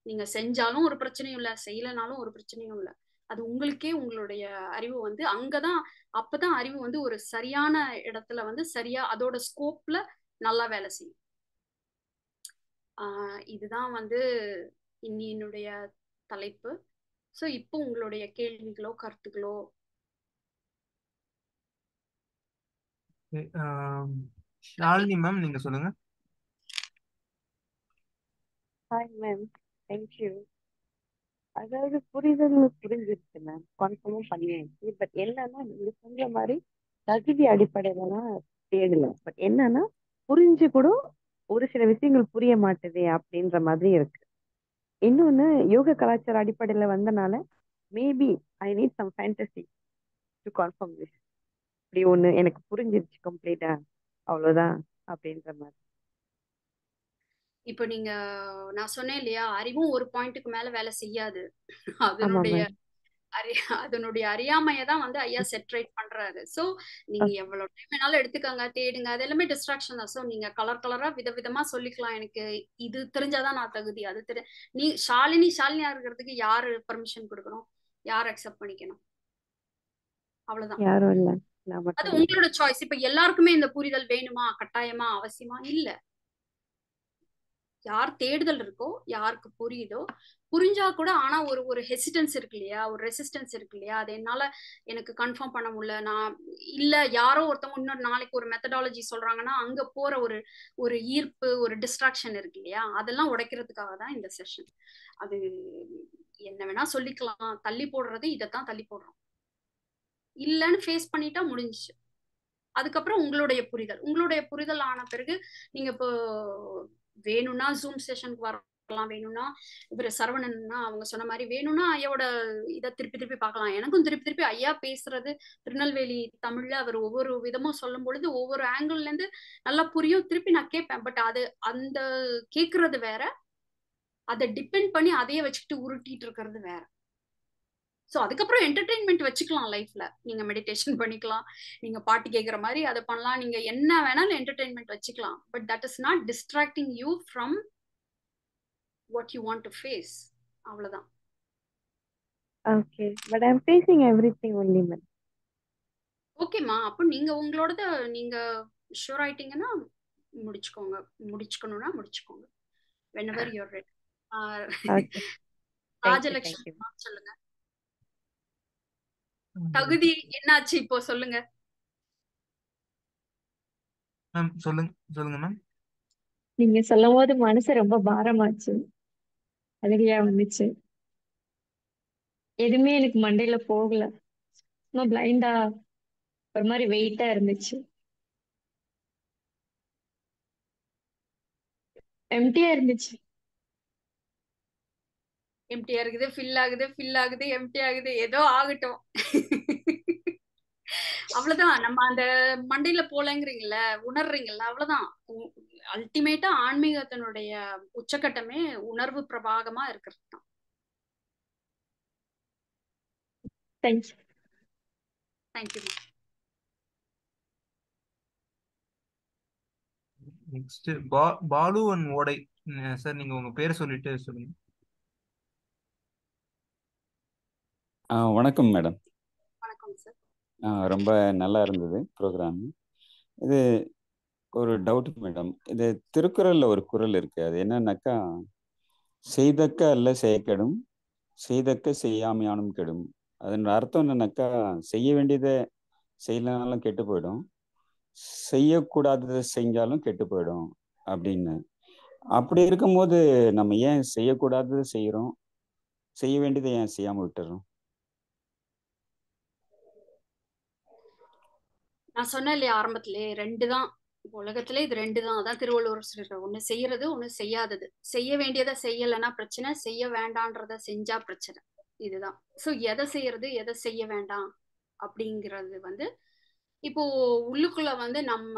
நீங்க செஞ்சாலும் ஒரு பிரச்சனையும் இல்லை செய்யலைனாலும் ஒரு பிரச்சனையும் இல்லை. அது உங்களுக்கே உங்களுடைய அறிவு வந்து அங்கதான் அப்பதான் அறிவு வந்து ஒரு சரியான இடத்துல வந்து சரியா அதோட ஸ்கோப்ல நல்லா வேலை செய்யும். ஆஹ் இதுதான் வந்து இன்னினுடைய தலைப்பு. ஸோ இப்போ உங்களுடைய கேள்விகளோ கருத்துக்களோ ஷாலினி மேம் நீங்க சொல்லுங்க. ஹாய் மேம் தேங்க்யூ அதாவது புரிதல் புரிஞ்சிருச்சு மேம் கன்ஃபார்மும் பண்ணியாச்சு. பட் என்னன்னா நீங்க சொல்ற மாதிரி தகுதி அடிப்படையிலலாம் தேடல. பட் என்னன்னா புரிஞ்சு கூட ஒரு சில விஷயங்கள் புரிய மாட்டுதே அப்படின்ற மாதிரி இருக்கு. இன்னொன்னு யோக கலாச்சார அடிப்படையில வந்தனால maybe I need some fantasy to confirm this இப்படி ஒண்ணு எனக்கு புரிஞ்சிருச்சு கம்ப்ளீட்டா அவ்வளவுதான் அப்படின்ற மாதிரி. இப்ப நீங்க நான் சொன்னேன் இல்லையா அறிவும் ஒரு பாயிண்ட்டுக்கு மேல வேலை செய்யாது. அதனுடைய அதனுடைய அறியாமையை தான் வந்து ஐயா செட்ரேட் பண்றாரு. சோ நீங்க எவ்வளவு டைம் வேணாலும் எடுத்துக்கோங்க தேடுங்க. அது எல்லாமே டிஸ்ட்ராக்ஷன் தான். சோ நீங்க கலர் கலரா விதவிதமா சொல்லிக்கலாம் எனக்கு. இது தெரிஞ்சாதான் நான் தகுதி அது தெரி நீ ஷாலினி ஷாலினியா இருக்கிறதுக்கு யாரு பர்மிஷன் கொடுக்கணும்? யார் அக்செப்ட் பண்ணிக்கணும்? அவ்வளவுதான். யாரும் இல்ல. நான் அது உங்களோட சாய்ஸ் இப்ப எல்லாருக்குமே இந்த புரிதல் வேணுமா கட்டாயமா அவசியமா? இல்ல. யார் தேடுதல் இருக்கோ யாருக்கு புரியுதோ புரிஞ்சா கூட ஆனா ஒரு ஒரு ஹெசிடன்ஸ் இருக்கு இல்லையா? ஒரு ரெசிஸ்டன்ஸ் இருக்கு இல்லையா? அது என்னால எனக்கு கன்ஃபார்ம் பண்ண முடியல. நான் இல்ல யாரோ ஒருத்தவங்க இன்னொரு நாளைக்கு ஒரு மெத்தடாலஜி சொல்றாங்கன்னா அங்க போற ஒரு ஒரு ஈர்ப்பு ஒரு டிஸ்ட்ராக்ஷன் இருக்கு இல்லையா? அதெல்லாம் உடைக்கிறதுக்காக தான் இந்த செஷன் அது என்ன வேணா சொல்லிக்கலாம். தள்ளி போடுறது இதைத்தான் தள்ளி போடுறோம். இல்லைன்னு ஃபேஸ் பண்ணிட்டா முடிஞ்சிச்சு. அதுக்கப்புறம் உங்களுடைய புரிதல். உங்களுடைய புரிதல் ஆன பிறகு நீங்க இப்போ வேணும்னா ஜூம் செஷனுக்கு வரலாம் வேணும்னா இவர் சரவணன்னா அவங்க சொன்ன மாதிரி வேணும்னா ஐயாவோட இதை திருப்பி திருப்பி பார்க்கலாம். எனக்கும் திருப்பி திருப்பி ஐயா பேசுறது திருநெல்வேலி தமிழ்ல அவர் ஒவ்வொரு விதமும் சொல்லும் பொழுது ஒவ்வொரு ஆங்கிள் இருந்து நல்லா புரியும் திருப்பி நான் கேட்பேன். பட் அது அந்த கேக்குறது வேற அதை டிபெண்ட் பண்ணி அதையே வச்சுக்கிட்டு உருட்டிட்டு இருக்கிறது வேற. ஸோ அதுக்கப்புறம் என்டர்டெயின்மெண்ட் வச்சுக்கலாம் லைஃப்ல நீங்க மெடிடேஷன் *laughs* பண்ணிக்கலாம். நீங்க பாட்டு கேட்குற மாதிரி அதை பண்ணலாம். நீங்க என்ன வேணாலும் என்டர்டெயின்மெண்ட் வச்சுக்கலாம். But that is not distracting you from what you want to face அவ்வளவுதான். Okay but I'm facing everything only ma'am ஓகேம்மா அப்போ நீங்க உங்களோடத நீங்க ஷூர் ஆயிட்டீங்கன்னா முடிச்சுக்கோங்க. முடிச்சுக்கணும்னா முடிச்சுக்கோங்க. When you're ready okay thank you Rajalakshmi சொல்லுங்க. தகுதி என்னாச்சு இப்போ சொல்லுங்க. மேம் சொல்லுங்க சொல்லுங்க மேம். நீங்க சொல்லும் போது மனசு ரொம்ப பாரமாச்சு. அழுகையா வந்துச்சு. எதுவுமே எனக்கு மண்டையில போகல. சும்மா பிளைண்டா ஒரு மாதிரி வெயிட்டா இருந்துச்சு. எம்டியா இருந்துச்சு. எம்டியா இருக்குது ஃபில் ஆகுது ஃபில் ஆகுது எம்டி ஆகுது ஏதோ ஆகட்டும். அவ்வளவுதான். நம்ம அந்த மண்டையில போலங்கிறீங்கல்ல உணர்றீங்கல்ல அவ்வளவுதான். அல்டிமேட்டா ஆன்மீகத்தினுடைய உச்சக்கட்டமே உணர்வு பிரபாகமா இருக்கிறது தான் தேங்க்ஸ் தேங்க்யூ நெக்ஸ்ட் பா பாலு அண்ட் ஓடை சார் நீங்க உங்க பேரை சொல்லிட்டு சொல்லுங்க ஆ வணக்கம் மேடம். வணக்கம் சார். ஆ ரொம்ப நல்லா இருந்தது ப்ரோக்ராம். இது ஒரு டவுட் மேடம். இது திருக்குறள்ல ஒரு குறள் இருக்கு. அது என்னன்னாக்கா செய்தக்க அல்ல செய்யக்கெடும் செய்தக்க செய்யாமையானும் கெடும். அதனோட அர்த்தம் என்னன்னாக்கா செய்ய வேண்டியதை செய்யலனாலும் கெட்டு போயிடும் செய்யக்கூடாததை செஞ்சாலும் கெட்டு போயிடும் அப்படின்னு. அப்படி இருக்கும்போது நம்ம ஏன் செய்யக்கூடாததை செய்யறோம் செய்ய வேண்டியதை ஏன் செய்யாம விட்டுறோம்? நான் சொன்னேன் இல்லையா ஆரம்பத்திலே ரெண்டு தான் உலகத்துல இது ரெண்டு தான் அதான் திருவள்ளுவர் சொல்ற ஒண்ணு செய்யறது ஒண்ணு செய்யாதது. செய்ய வேண்டியதை செய்யலைன்னா பிரச்சனை செய்ய வேண்டான்றத செஞ்சா பிரச்சனை. இதுதான். சோ எதை செய்யறது எதை செய்ய வேண்டாம் அப்படிங்கிறது வந்து இப்போ உள்ளுக்குள்ள வந்து நம்ம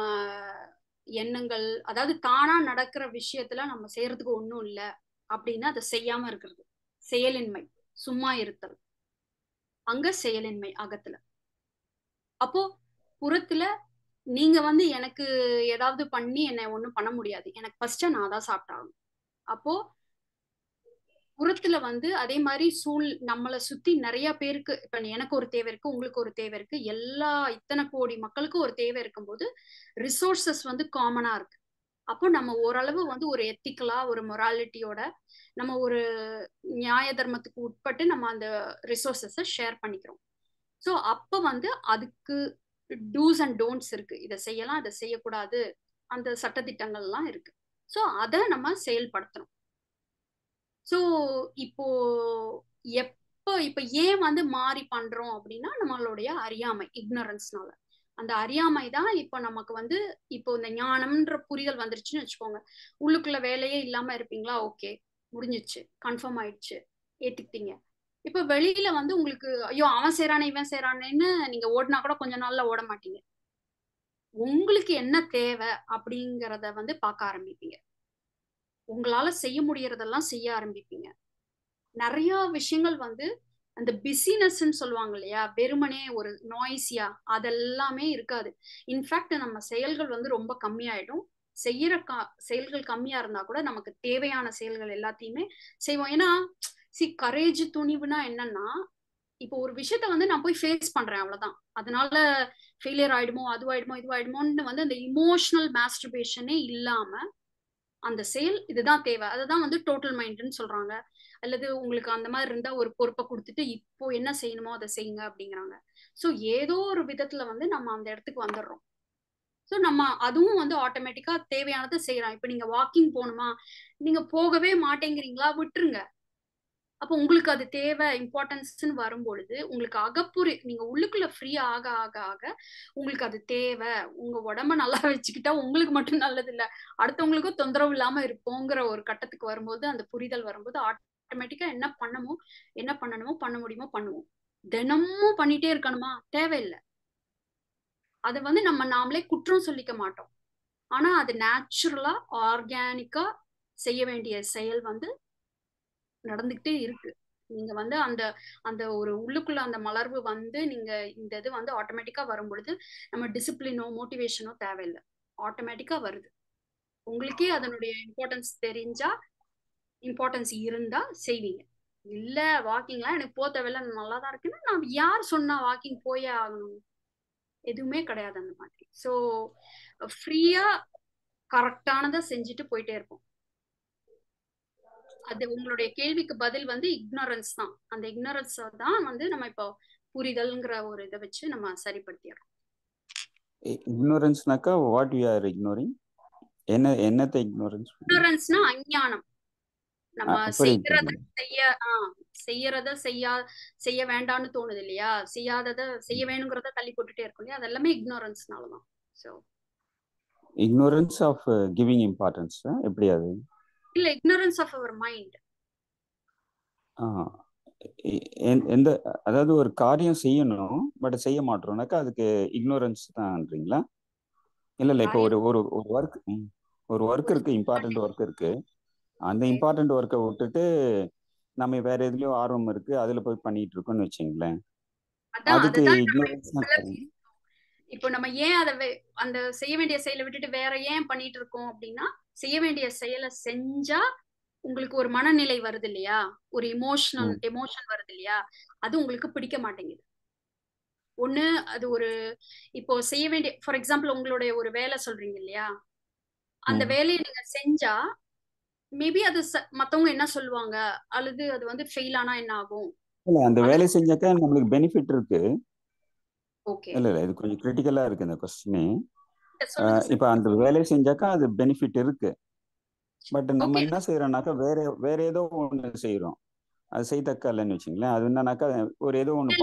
எண்ணங்கள் அதாவது தானா நடக்கிற விஷயத்துல நம்ம செய்யறதுக்கு ஒண்ணும் இல்லை அப்படின்னு அதை செய்யாம இருக்கிறது. செயலின்மை சும்மா இருத்தல். அங்க செயலின்மை அகத்துல. அப்போ புறத்துல நீங்க வந்து எனக்கு ஏதாவது பண்ணி என்னை ஒண்ணும் பண்ண முடியாது. எனக்கு ஃபர்ஸ்ட் நான் தான் சாப்பிட்டாகணும். அப்போ புறத்துல வந்து அதே மாதிரி சூழ் நம்மளை சுத்தி நிறைய பேருக்கு இப்ப எனக்கு ஒரு தேவை இருக்கு உங்களுக்கு ஒரு தேவை இருக்கு எல்லா இத்தனை கோடி மக்களுக்கும் ஒரு தேவை இருக்கும்போது ரிசோர்சஸ் வந்து காமனா இருக்கு. அப்போ நம்ம ஓரளவு வந்து ஒரு எத்திக்கலா ஒரு மொராலிட்டியோட நம்ம ஒரு நியாய தர்மத்துக்கு உட்பட்டு நம்ம அந்த ரிசோர்சஸை ஷேர் பண்ணிக்கிறோம். ஸோ அப்போ வந்து அதுக்கு டூஸ் அண்ட் டோன்ட்ஸ் இருக்கு. இதை செய்யலாம் இதை செய்யக்கூடாது. அந்த சட்டத்திட்டங்கள்லாம் இருக்கு. ஸோ அதை நம்ம செயல்படுத்தணும். ஸோ இப்போ எப்போ இப்போ ஏன் வந்து மாறி பண்றோம் அப்படின்னா நம்மளுடைய அறியாமை இக்னரன்ஸ்னால அந்த அறியாமை தான் இப்போ நமக்கு வந்து இப்போ இந்த ஞானம்ன்ற புரிதல் வந்துருச்சுன்னு வச்சுக்கோங்க. உள்ளுக்குள்ள வேலையே இல்லாம இருப்பீங்களா? ஓகே முடிஞ்சிச்சு கன்ஃபார்ம் ஆயிடுச்சு ஏத்துக்கிட்டீங்க. இப்ப வெளியில வந்து உங்களுக்கு ஐயோ அவன் செய்யறானே இவன் செய்யறானேன்னு நீங்க ஓடினா கூட கொஞ்ச நாள்ல ஓட மாட்டீங்க. உங்களுக்கு என்ன தேவை அப்படிங்கிறத வந்து பார்க்க ஆரம்பிப்பீங்க. உங்களால செய்ய முடியறதெல்லாம் செய்ய ஆரம்பிப்பீங்க. நிறைய விஷயங்கள் வந்து அந்த பிஸினஸ்ன்னு சொல்லுவாங்க இல்லையா? வெறுமனே ஒரு நாய்ஸியா அதெல்லாமே இருக்காது. இன்ஃபேக்ட் நம்ம செயல்கள் வந்து ரொம்ப கம்மியாயிடும். செய்யற கா செயல்கள் கம்மியா இருந்தா கூட நமக்கு தேவையான செயல்கள் எல்லாத்தையுமே செய்வோம். ஏன்னா சி கரேஜ் துணிவுனா என்னன்னா இப்போ ஒரு விஷயத்த வந்து நான் போய் ஃபேஸ் பண்றேன் அவ்வளவுதான். அதனால ஃபெயிலியர் ஆயிடுமோ அதுவாயிடுமோ இதுவாயிடுமோன்னு வந்து அந்த இமோஷனல் மாஸ்டர்பேஷனே இல்லாம அந்த செயல் இதுதான் தேவை. அதுதான் வந்து டோட்டல் மைண்ட்னு சொல்றாங்க. அல்லது உங்களுக்கு அந்த மாதிரி இருந்தா ஒரு பொறுப்பை கொடுத்துட்டு இப்போ என்ன செய்யணுமோ அதை செய்யுங்க அப்படிங்கிறாங்க. ஸோ ஏதோ ஒரு விதத்துல வந்து நம்ம அந்த இடத்துக்கு வந்துடுறோம். ஸோ நம்ம அதுவும் வந்து ஆட்டோமேட்டிக்கா தேவையானதை செய்யறோம் இப்போ நீங்க வாக்கிங் போகணுமா? நீங்க போகவே மாட்டேங்கிறீங்களா? விட்டுருங்க. அப்போ உங்களுக்கு அது தேவை இம்பார்ட்டன்ஸ்ன்னு வரும்பொழுது உங்களுக்கு அகப்புரி நீங்க உள்ளுக்குள்ள ஃப்ரீ ஆக ஆக ஆக உங்களுக்கு அது தேவை. உங்க உடம்ப நல்லா வச்சுக்கிட்டா உங்களுக்கு மட்டும் நல்லது இல்லை அடுத்தவங்களுக்கும் தொந்தரவு இல்லாம இருப்போங்கிற ஒரு கட்டத்துக்கு வரும்போது அந்த புரிதல் வரும்போது ஆட்டோமேட்டிக்கா என்ன பண்ணமோ என்ன பண்ணணுமோ பண்ண முடியுமோ பண்ணுவோம். தினமும் பண்ணிட்டே இருக்கணுமா? தேவையில்லை. அதை வந்து நம்ம நாமளே குற்றம் சொல்லிக்க மாட்டோம். ஆனா அது நேச்சுரலா ஆர்கானிக்கா செய்ய வேண்டிய செயல் வந்து நடந்துகிட்டே இருக்கு. நீங்க வந்து அந்த அந்த ஒரு உள்ளுக்குள்ள அந்த மலர்வு வந்து நீங்க இந்த இது வந்து ஆட்டோமேட்டிக்கா வரும் பொழுது நம்ம டிசிப்ளினோ மோட்டிவேஷனோ தேவையில்லை. ஆட்டோமேட்டிக்கா வருது. உங்களுக்கே அதனுடைய இம்பார்ட்டன்ஸ் தெரிஞ்சா இம்பார்ட்டன்ஸ் இருந்தா செய்வீங்க. இல்ல வாக்கிங்லாம் எனக்கு போக தேவையில்ல நல்லா தான் இருக்குன்னா நான் யார் சொன்னா வாக்கிங் போயே ஆகணும்? எதுவுமே கிடையாது அந்த மாதிரி. ஸோ ஃப்ரீயா கரெக்டானதை செஞ்சுட்டு போயிட்டே இருப்போம். அது உங்களுடைய கேள்விக்கு பதில் வந்து இக்னோரன்ஸ் தான். அந்த இக்னோரன்ஸ் தான் வந்து நம்ம இப்போ புரிதல்ங்கிற ஒரு இதை வச்சு நம்ம சரிப்படுத்திடுறோம். இக்னோரன்ஸ்னாக்கா வாட் யூ ஆர் இக்னோரிங் என்ன என்னத்தை இக்னோரன்ஸ் இக்னோரன்ஸ்னா அஞ்ஞானம். நம்ம செய்யறத செய்ய செய்யறத செய்யா செய்ய வேண்டாம்னு தோணுது இல்லையா? செய்யாதத செய்ய வேணுங்கிறத தள்ளி போட்டுட்டே இருக்கும் இல்லையா? அது எல்லாமே இக்னோரன்ஸ்னாலதான் so ignorance of giving importance எப்படி அது இல்ல இக்னோரன்ஸ் ஆஃப் அவர் மைண்ட் எந்த அதாவது ஒரு காரியம் செய்யணும் பட் செய்ய மாட்டோம்னாக்கா அதுக்கு இக்னோரன்ஸ் தான்றீங்களா? இல்ல இல்ல இப்போ ஒரு ஒரு ஒரு ஒர்க் ஒரு ஒர்க் இருக்கு இம்பார்ட்டன்ட் ஒர்க் இருக்கு. அந்த இம்பார்ட்டன்ட் ஒர்க்கை விட்டுட்டு நம்ம வேற எதுலயோ ஆர்வம் இருக்கு அதுல போய் பண்ணிட்டு இருக்கோம்னு வச்சுங்களேன். அதுக்கு இக்னோரன்ஸ். இப்போ நம்ம ஏன் அதை அந்த செய்ய வேண்டிய செயலை விட்டுட்டு வேற ஏன் பண்ணிட்டு இருக்கோம் அப்படின்னா செய்ய வேண்டிய செயலை செஞ்சா உங்களுக்கு ஒரு மனநிலை வருது இல்லையா ஒரு இமோஷனல். எமோஷன் வருது இல்லையா அது உங்களுக்கு பிடிக்க மாட்டேங்குது. ஒண்ணு அது ஒரு இப்போ செய்ய வேண்டிய ஃபார் எக்ஸாம்பிள் உங்களுடைய ஒரு வேலை சொல்றீங்க இல்லையா? அந்த. வேலையை நீங்க செஞ்சா மேபி அது மத்தவங்க என்ன சொல்லுவாங்க? அல்லது அது வந்து ஃபெயில் ஆனா என்ன ஆகும்? இல்ல அந்த வேலை செஞ்சாக்கா நம்மளுக்கு பெனிஃபிட் இருக்கு. ஓகே. இல்ல இல்ல இது கொஞ்சம் கிரிட்டிக்கலா இருக்கு இந்த கொஸ்டின் இப்போ அந்த வேலை செஞ்சாக்கா அது பெனிஃபிட் இருக்கு. பட் நம்ம என்ன செய்யறோம்னாக்கா வேற வேற ஏதோ ஒண்ணு செய்யறோம் அது செய்தக்கா இல்லைன்னு வச்சுங்களேன் அது என்னன்னாக்கா ஒரு ஏதோ ஒண்ணு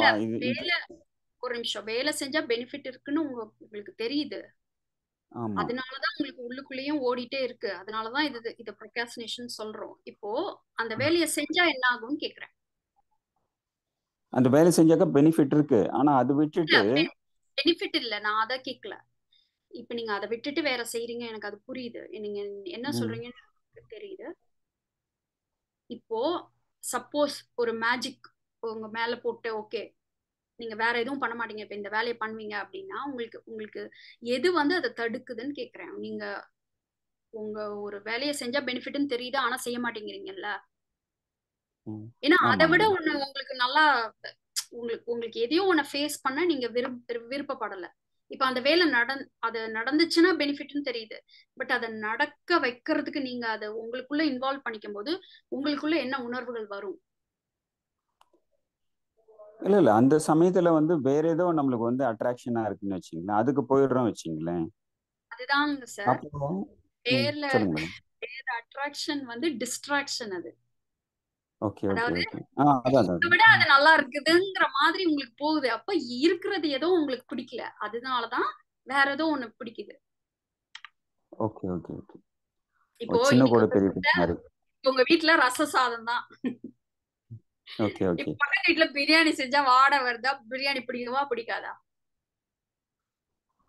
ஒரு நிமிஷம். வேலை செஞ்சா பெனிஃபிட் இருக்குன்னு உங்க உங்களுக்கு தெரியுது. அதனாலதான் உங்களுக்கு உள்ளுக்குள்ளேயும் ஓடிட்டே இருக்கு. அதனாலதான் இது இத ப்ரொகாஸ்டினேஷன் சொல்றோம். இப்போ அந்த வேலையை செஞ்சா என்ன ஆகும்னு கேக்குறேன். அந்த வேலை செஞ்சாக்கா பெனிஃபிட் இருக்கு. ஆனா அது விட்டுட்டு பெனிஃபிட் இல்ல. நான் அதை கேட்கல இப்ப நீங்க அதை விட்டுட்டு வேற செய்றீங்க எனக்கு அது புரியுது. நீங்க என்ன சொல்றீங்கன்னு தெரியுது. இப்போ சப்போஸ் ஒரு மேஜிக் உங்க மேல போட்டு ஓகே நீங்க வேற எதுவும் பண்ண மாட்டீங்க. இப்ப இந்த வேலையை பண்ணுவீங்க அப்படின்னா உங்களுக்கு உங்களுக்கு எது வந்து அதை தடுக்குதுன்னு கேக்குறேன். நீங்க உங்க ஒரு வேலையை செஞ்சா பெனிஃபிட்னு தெரியுது? ஆனா செய்ய மாட்டேங்கிறீங்கல்ல. ஏன்னா அதை விட ஒண்ணு உங்களுக்கு நல்லா உங்களுக்கு உங்களுக்கு எதையோ ஒண்ணு ஃபேஸ் பண்ண நீங்க விரும்ப விருப்பப்படல. இப்ப அந்த வேலை நடந் அது நடந்துச்சுன்னா பெனிஃபிட்னு தெரியுது. பட் அதை நடக்க வைக்கிறதுக்கு நீங்க அதை உங்களுக்குள்ள இன்வால்வ் பண்ணிக்கும் போது உங்களுக்குள்ள என்ன உணர்வுகள் வரும்? இல்ல இல்ல. அந்த சமயத்துல வந்து வேற ஏதோ நம்மளுக்கு வந்து அட்ராக்ஷனா இருக்குன்னு வச்சுங்களேன். அதுக்கு போயிடுறோம் வச்சுங்களேன். அதுதாங்க சார். மேடம். வேற அட்ராக்ஷன் வந்து டிஸ்ட்ராக்ஷன் அது. ஓகே விட அது நல்லா இருக்குதுங்கிற மாதிரி உங்களுக்கு போகுது. அப்ப இருக்கிறது ஏதோ உங்களுக்கு பிடிக்கல. அதனாலதான் வேற ஏதோ ஒண்ணு பிடிக்குது. Okay okay okay. இப்போ சின்ன கூட உங்க பெரிய வீட்ல மாதிரி உங்க வீட்ல ரச சாதம் தான். Okay *laughs* okay. இப்ப பக்கத்து வீட்ல பிரியாணி செஞ்சா வாடை வருதா? பிரியாணி பிடிக்குமா பிடிக்காதா?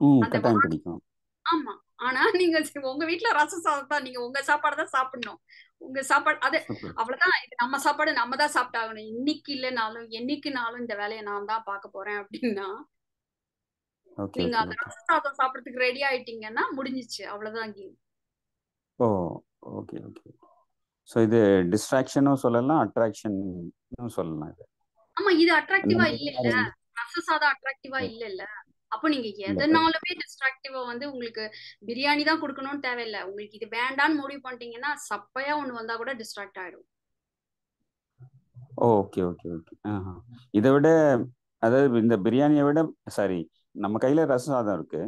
ம் அந்த கட்டாயம் வாடை பிடிக்கும். ஆமா. ஆனா நீங்க உங்க வீட்ல ரசம் சாதம் தான். நீங்க உங்க சாப்பாடு தான் சாப்பிடணும். உங்க சாப்பாடு அது *laughs* அவ்வளவுதான். இது நம்ம சாப்பாடு நம்ம தான் சாப்பிட்டாகணும். இன்னைக்கு இல்லைனாலும் என்னைக்குனாலும் இந்த வேலையை நான் தான் பார்க்க போறேன் அப்படின்னா ஓகே நீங்க அந்த ரச சாதம் சாப்பிடறதுக்கு ரெடி ஆயிட்டீங்கன்னா முடிஞ்சிச்சு. அவ்வளவுதான் game oh okay okay. So இது டிஸ்ட்ராக்ஷனும் சொல்லலாம் அட்ராக்ஷனும் சொல்லலாம் இது. ஆமா இது அட்ராக்டிவா இல்ல இல்ல ரச சாதம் அட்ராக்டிவா இல்ல இல்ல அப்போ நீங்க எதனாலுமே டிஸ்ட்ராக்டிவா வந்து உங்களுக்கு பிரியாணி தான் கொடுக்கணும்னு தேவையில்ல. உங்களுக்கு இது வேண்டான்னு முடிவு பண்ணிட்டீங்கன்னா சப்பையா ஒண்ணு வந்தா கூட டிஸ்ட்ராக்ட் ஆயிடும். Okay okay okay. இதை விட அதாவது இந்த பிரியாணியை விட சாரி நம்ம கையில ரசம் சாதம் இருக்கு.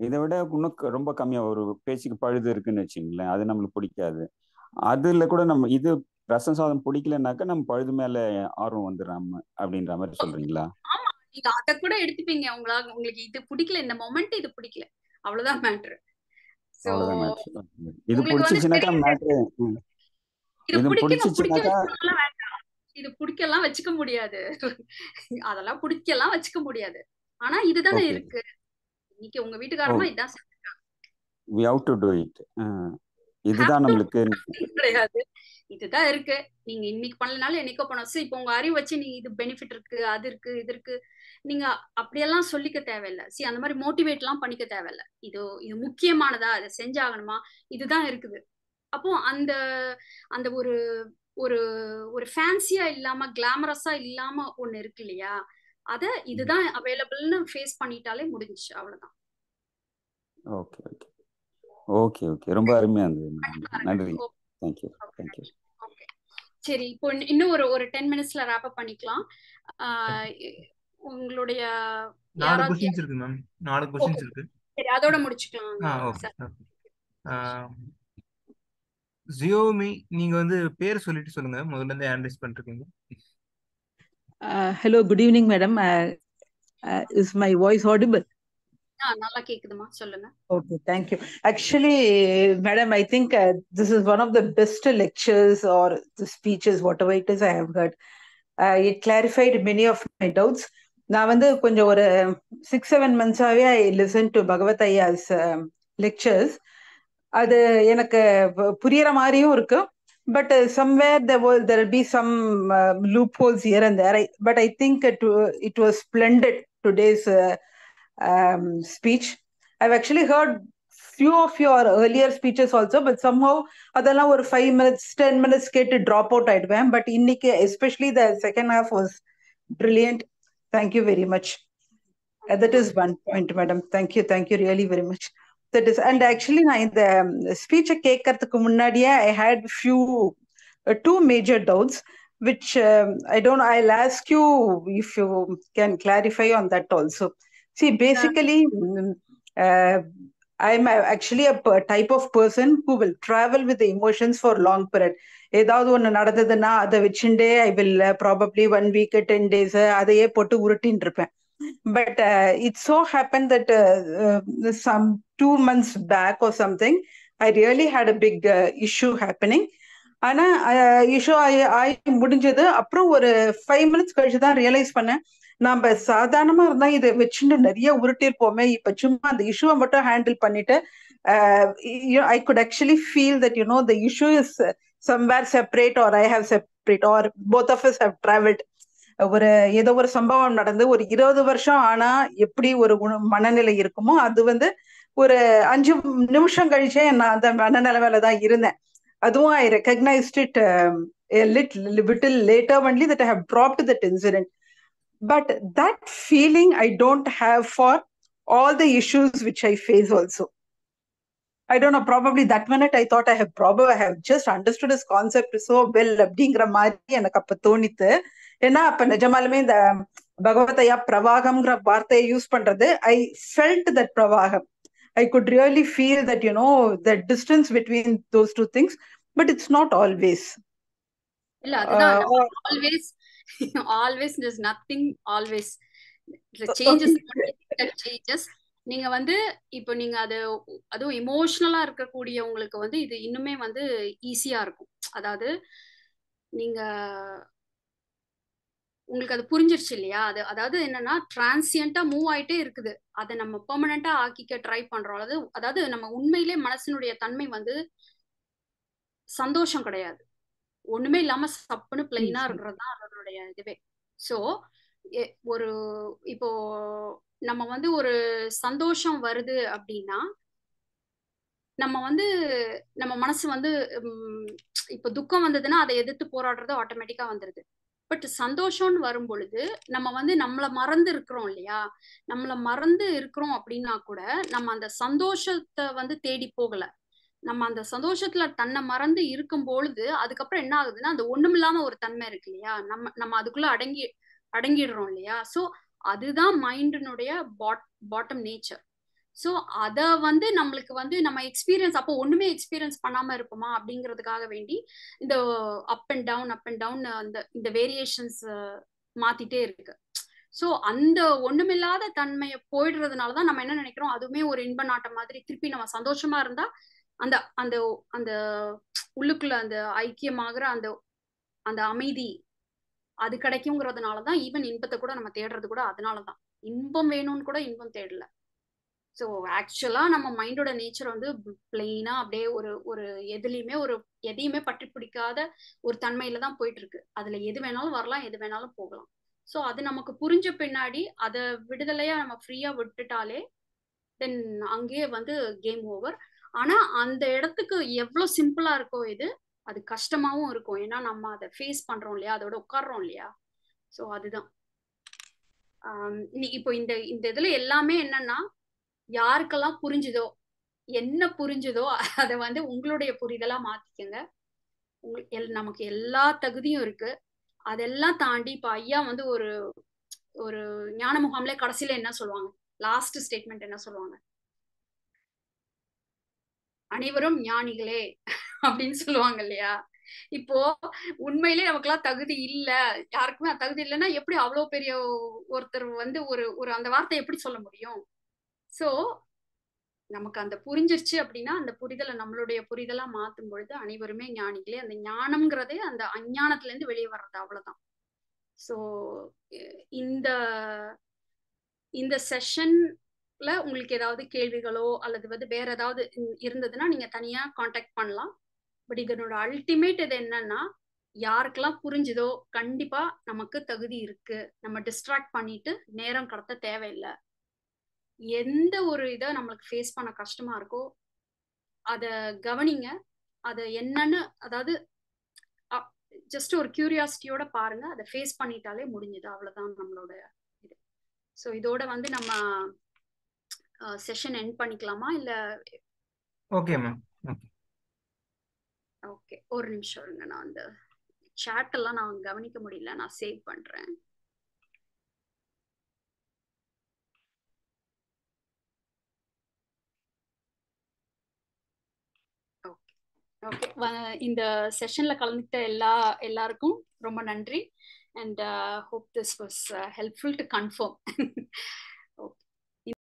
இதை விட இன்னும் ரொம்ப கம்மியா ஒரு பேச்சுக்கு பழுது இருக்குன்னு வச்சுங்களேன் அது நம்மளுக்கு பிடிக்காது. அதுல கூட நம்ம இது ரசம் சாதம் பிடிக்கலனாக்கா நம்ம பழுது மேல ஆர்வம் வந்துடாம அப்படின்ற மாதிரி சொல்றீங்களா? நீங்க அத கூட எடுத்துப்பீங்க உங்களால. உங்களுக்கு இது பிடிக்கல இந்த மொமெண்ட் இது பிடிக்கல. அவ்வளவுதான் மேட்ரு இது பிடிச்சிச்சுனாக்கா மேட்ரு இது பிடிக்கணும் இது பிடிக்கலாம் வச்சுக்க முடியாது. அதெல்லாம் பிடிக்கலாம் வச்சுக்க முடியாது. ஆனா இதுதானே இருக்கு. இன்னைக்கு உங்க வீட்டுக்காரமா இதான் செஞ்சிருக்காங்க we have to do it இதுதான் நம்மளுக்கு கிடையாது. இதுதான் இருக்கு. நீங்க இன்னைக்கு பண்ணலனாலும் என்னைக்கோ பண்ணணும் சரி இப்போ உங்க அறிவு வச்சு நீங்க இது பெனிஃபிட் இருக்கு அது இருக்கு இது இருக்கு. நீங்க அப்படியெல்லாம் சொல்லிக்க தேவையில்ல. சரி அந்த மாதிரி மோட்டிவேட் எல்லாம் பண்ணிக்க தேவையில்ல. இது இது முக்கியமானதா? அதை செஞ்சாகணுமா? இதுதான் இருக்குது. அப்போ அந்த அந்த ஒரு ஒரு ஒரு ஃபேன்சியா இல்லாம கிளாமரஸா இல்லாம ஒண்ணு இருக்கு இல்லையா? அத இதுதான் அவைலபிள்னு ஃபேஸ் பண்ணிட்டாலே முடிஞ்சுச்சு. அவ்வளவுதான். ஓகே ஓகே ஓகே ஓகே ரொம்ப அருமையா இருந்தது. நன்றி. தேங்க்யூ தேங்க்யூ ஓகே சரி இப்போ இன்னும் ஒரு ஒரு டென் மினிட்ஸ்ல ரேப் அப் பண்ணிக்கலாம். ஆஹ் உங்களுடைய நாலு கொஸ்டின்ஸ் இருக்கு மேம் நாலு கொஸ்டின்ஸ் இருக்கு. சரி அதோட முடிச்சுக்கலாம். ஜியோமி நீங்க வந்து பேர் சொல்லிட்டு சொல்லுங்க. முதல்ல இருந்து ஹேண்ட் பண்ணிருக்கீங்க Uh, hello, good evening, madam. Uh, uh, is நல்லா கேக்குதுமா சொல்லுங்க okay thank you actually madam I think this one of the best lectures or speeches whatever it is clarified many of my நான் வந்து கொஞ்சம் ஒரு சிக்ஸ் செவன் மந்த்ஸாவே ஐ லிசன் டு பகவத் ஐயாஸ் லெக்சர்ஸ் அது எனக்கு புரியற மாதிரியும் இருக்கு but somewhere there be some loopholes here and there but I think it was splendid today's speech I've actually heard few of your earlier speeches also but somehow அதெல்லாம் ஒரு ஃபைவ் மினிட்ஸ் டென் மினிட்ஸ் கேட்டு ட்ராப் அவுட் ஆயிடுவேன் பட் இன்னைக்கு especially the second half was brilliant thank you very much Uh, that is one point, madam. Thank you. Thank you really very much. That is, and actually, நான் இந்த ஸ்பீச்சை கேட்கறதுக்கு முன்னாடியே I had few uh, two major doubts, which um, I don't know. I'll ask you if you can clarify on that also. See, basically, uh, I'm actually a type of person who will travel with the emotions for long period. ஏதாவது ஒன்று நடந்ததுன்னா அதை வச்சுட்டே I will probably one week ten days அதையே போட்டு உருட்டின்னு இருப்பேன் but it's so happen that some two months back or something I really had a big issue happening ஆனா இஷ்யூ ஆகி முடிஞ்சது அப்புறம் ஒரு ஃபைவ் மினிட்ஸ் கழிச்சு தான் ரியலைஸ் பண்ணேன் நாம சாதாரணமா இருந்தா இதை வச்சுட்டு நிறைய உருட்டிருப்போமே. இப்ப சும்மா அந்த இஷ்யூவை மட்டும் ஹேண்டில் பண்ணிட்டு I could actually feel that you know the issue is somewhere separate or I have separate or both of is have travelled ஒரு ஏதோ ஒரு சம்பவம் நடந்து ஒரு இருபது வருஷம் ஆனா எப்படி ஒரு மனநிலை இருக்குமோ அது வந்து ஒரு அஞ்சு நிமிஷம் கழிச்சே நான் அந்த மனநிலைமையில தான் இருந்தேன். அதுவும் I recognised it lit little later only that I have dropped that incident but that feeling I don't have for all the issues which I face also I don't know, probably that minute I thought I have probably I have just understood his concept so well அப்படிங்கிற மாதிரி எனக்கு அப்ப தோணித்து ஏன்னா அப்ப நிஜமாலுமே இந்த பகவதையா பிரவாகம்ங்கிற வார்த்தையை யூஸ் பண்றது ஐ ஃபெல்ட் தட் பிரவாகம். I could really feel that you know the distance between those two things but it's not always இல்ல அதுதான். Always always is nothing always changes changes நீங்க வந்து இப்போ நீங்க அது அதுவும் இமோஷனலா இருக்கக்கூடியவங்களுக்கு வந்து இது இன்னுமே வந்து ஈஸியா இருக்கும். அதாவது நீங்க உங்களுக்கு அது புரிஞ்சிருச்சு இல்லையா? அது அதாவது என்னன்னா டிரான்சியண்டா மூவ் ஆயிட்டே இருக்குது. அதை நம்ம பெர்மனண்டா ஆக்கிக்க ட்ரை பண்றோம். அதாவது அதாவது நம்ம உண்மையிலே மனசினுடைய தன்மை வந்து சந்தோஷம் கிடையாது. ஒண்ணுமே இல்லாம சப்புன்னு பிளெயினா இருக்கிறது தான் அதனுடைய இதுவே. சோ ஒரு இப்போ நம்ம வந்து ஒரு சந்தோஷம் வருது அப்படின்னா நம்ம வந்து நம்ம மனசு வந்து இப்போ துக்கம் வந்ததுன்னா அதை எதிர்த்து போராடுறது ஆட்டோமேட்டிக்கா வந்துருது. பட் சந்தோஷம்னு வரும் பொழுது நம்ம வந்து நம்மளை மறந்து இருக்கிறோம் இல்லையா? நம்மளை மறந்து இருக்கிறோம் அப்படின்னா கூட நம்ம அந்த சந்தோஷத்தை வந்து தேடி போகல. நம்ம அந்த சந்தோஷத்துல தன்னை மறந்து இருக்கும் பொழுது அதுக்கப்புறம் என்ன ஆகுதுன்னா அந்த ஒண்ணுமில்லாம ஒரு தன்மை இருக்கு இல்லையா? நம்ம நம்ம அதுக்குள்ள அடங்கி அடங்கிடுறோம் இல்லையா? சோ அதுதான் மைண்டினுடைய பாட் பாட்டம் நேச்சர் ஸோ அதை வந்து நம்மளுக்கு வந்து நம்ம எக்ஸ்பீரியன்ஸ் அப்போ ஒண்ணுமே எக்ஸ்பீரியன்ஸ் பண்ணாம இருப்போமா அப்படிங்கிறதுக்காக வேண்டி இந்த up and down up and down அந்த இந்த வேரியேஷன்ஸ் மாத்திட்டே இருக்கு. ஸோ அந்த ஒண்ணுமில்லாத தன்மையை போயிடுறதுனால தான் நம்ம என்ன நினைக்கிறோம்? அதுவுமே ஒரு இன்ப நாட்டம் மாதிரி திருப்பி நம்ம சந்தோஷமா இருந்தா அந்த அந்த அந்த உள்ளுக்குள்ள அந்த ஐக்கியமாகிற அந்த அந்த அமைதி அது கிடைக்குங்கிறதுனால தான் ஈவன் இன்பத்தை கூட நம்ம தேடுறது கூட அதனால தான் இன்பம் வேணும்னு கூட இன்பம் தேடல. ஸோ ஆக்சுவலா நம்ம மைண்டோட நேச்சர் வந்து பிளெயினா அப்படியே ஒரு ஒரு எதுலையுமே ஒரு எதையுமே பற்றி பிடிக்காத ஒரு தன்மையில தான் போயிட்டு இருக்கு அதுல எது வேணாலும் வரலாம் எது வேணாலும் போகலாம். ஸோ அது நமக்கு புரிஞ்ச பின்னாடி அதை விடுதலையா நம்ம ஃப்ரீயா விட்டுட்டாலே தென் அங்கேயே வந்து கேம் ஓவர் ஆனா அந்த இடத்துக்கு எவ்வளவு சிம்பிளா இருக்கோ இது அது கஷ்டமாவும் இருக்கும். ஏன்னா நம்ம அதை ஃபேஸ் பண்றோம் இல்லையா? அதோட உட்காடுறோம் இல்லையா? ஸோ அதுதான். இப்போ இந்த இந்த இதுல எல்லாமே என்னன்னா யாருக்கெல்லாம் புரிஞ்சுதோ என்ன புரிஞ்சுதோ அதை வந்து உங்களுடைய புரிதலா மாத்திக்கங்க. உங்களுக்கு நமக்கு எல்லா தகுதியும் இருக்கு. அதெல்லாம் தாண்டி இப்ப ஐயா வந்து ஒரு ஒரு ஞான முகாம்ல கடைசியில என்ன சொல்லுவாங்க? லாஸ்ட் ஸ்டேட்மெண்ட் என்ன சொல்லுவாங்க? அனைவரும் ஞானிகளே அப்படின்னு சொல்லுவாங்க இல்லையா? இப்போ உண்மையிலே நமக்குலாம் தகுதி இல்ல. யாருக்குமே தகுதி இல்லைன்னா எப்படி அவ்வளவு பெரிய ஒருத்தர் வந்து ஒரு ஒரு அந்த வார்த்தை எப்படி சொல்ல முடியும்? சோ நமக்கு அந்த புரிஞ்சிருச்சு அப்படின்னா அந்த புரிதலை நம்மளுடைய புரிதலா மாத்தும் பொழுது அனைவருமே ஞானிகளே. அந்த ஞானம்ங்கிறதே அந்த அஞ்ஞானத்துல இருந்து வெளியே வர்றது அவ்வளவுதான். சோ இந்த இந்த செஷன் உங்களுக்கு ஏதாவது கேள்விகளோ அல்லது வந்து வேற ஏதாவது இருந்ததுன்னா நீங்க தனியா காண்டாக்ட் பண்ணலாம். பட் இதனோட அல்டிமேட் இது என்னன்னா யாருக்கெல்லாம் புரிஞ்சுதோ கண்டிப்பா நமக்கு தகுதி இருக்கு. நம்ம டிஸ்ட்ராக்ட் பண்ணிட்டு நேரம் கடத்த தேவையில்லை. எந்த ஒரு இதை நம்மளுக்கு ஃபேஸ் பண்ண கஷ்டமா இருக்கோ அத கவனிங்க. அத என்னன்னு அதாவது ஜஸ்ட் ஒரு கியூரியாசிட்டியோட பாருங்க. அதை ஃபேஸ் பண்ணிட்டாலே முடிஞ்சது. அவ்வளவுதான் நம்மளோட இது. ஸோ இதோட வந்து நம்ம செஷன் எண்ட் பண்ணிக்கலாமா? இல்ல ஓகே மேம் ஓகே ஒரு நிமிஷம் இருங்க. நான் அந்த சாட் எல்லாம் நான் கவனிக்க முடியல. நான் சேவ் பண்றேன். ஓகே இந்த செஷன்ல கலந்துக்கிட்ட எல்லா எல்லாருக்கும் ரொம்ப நன்றி. And hope this was helpful to confirm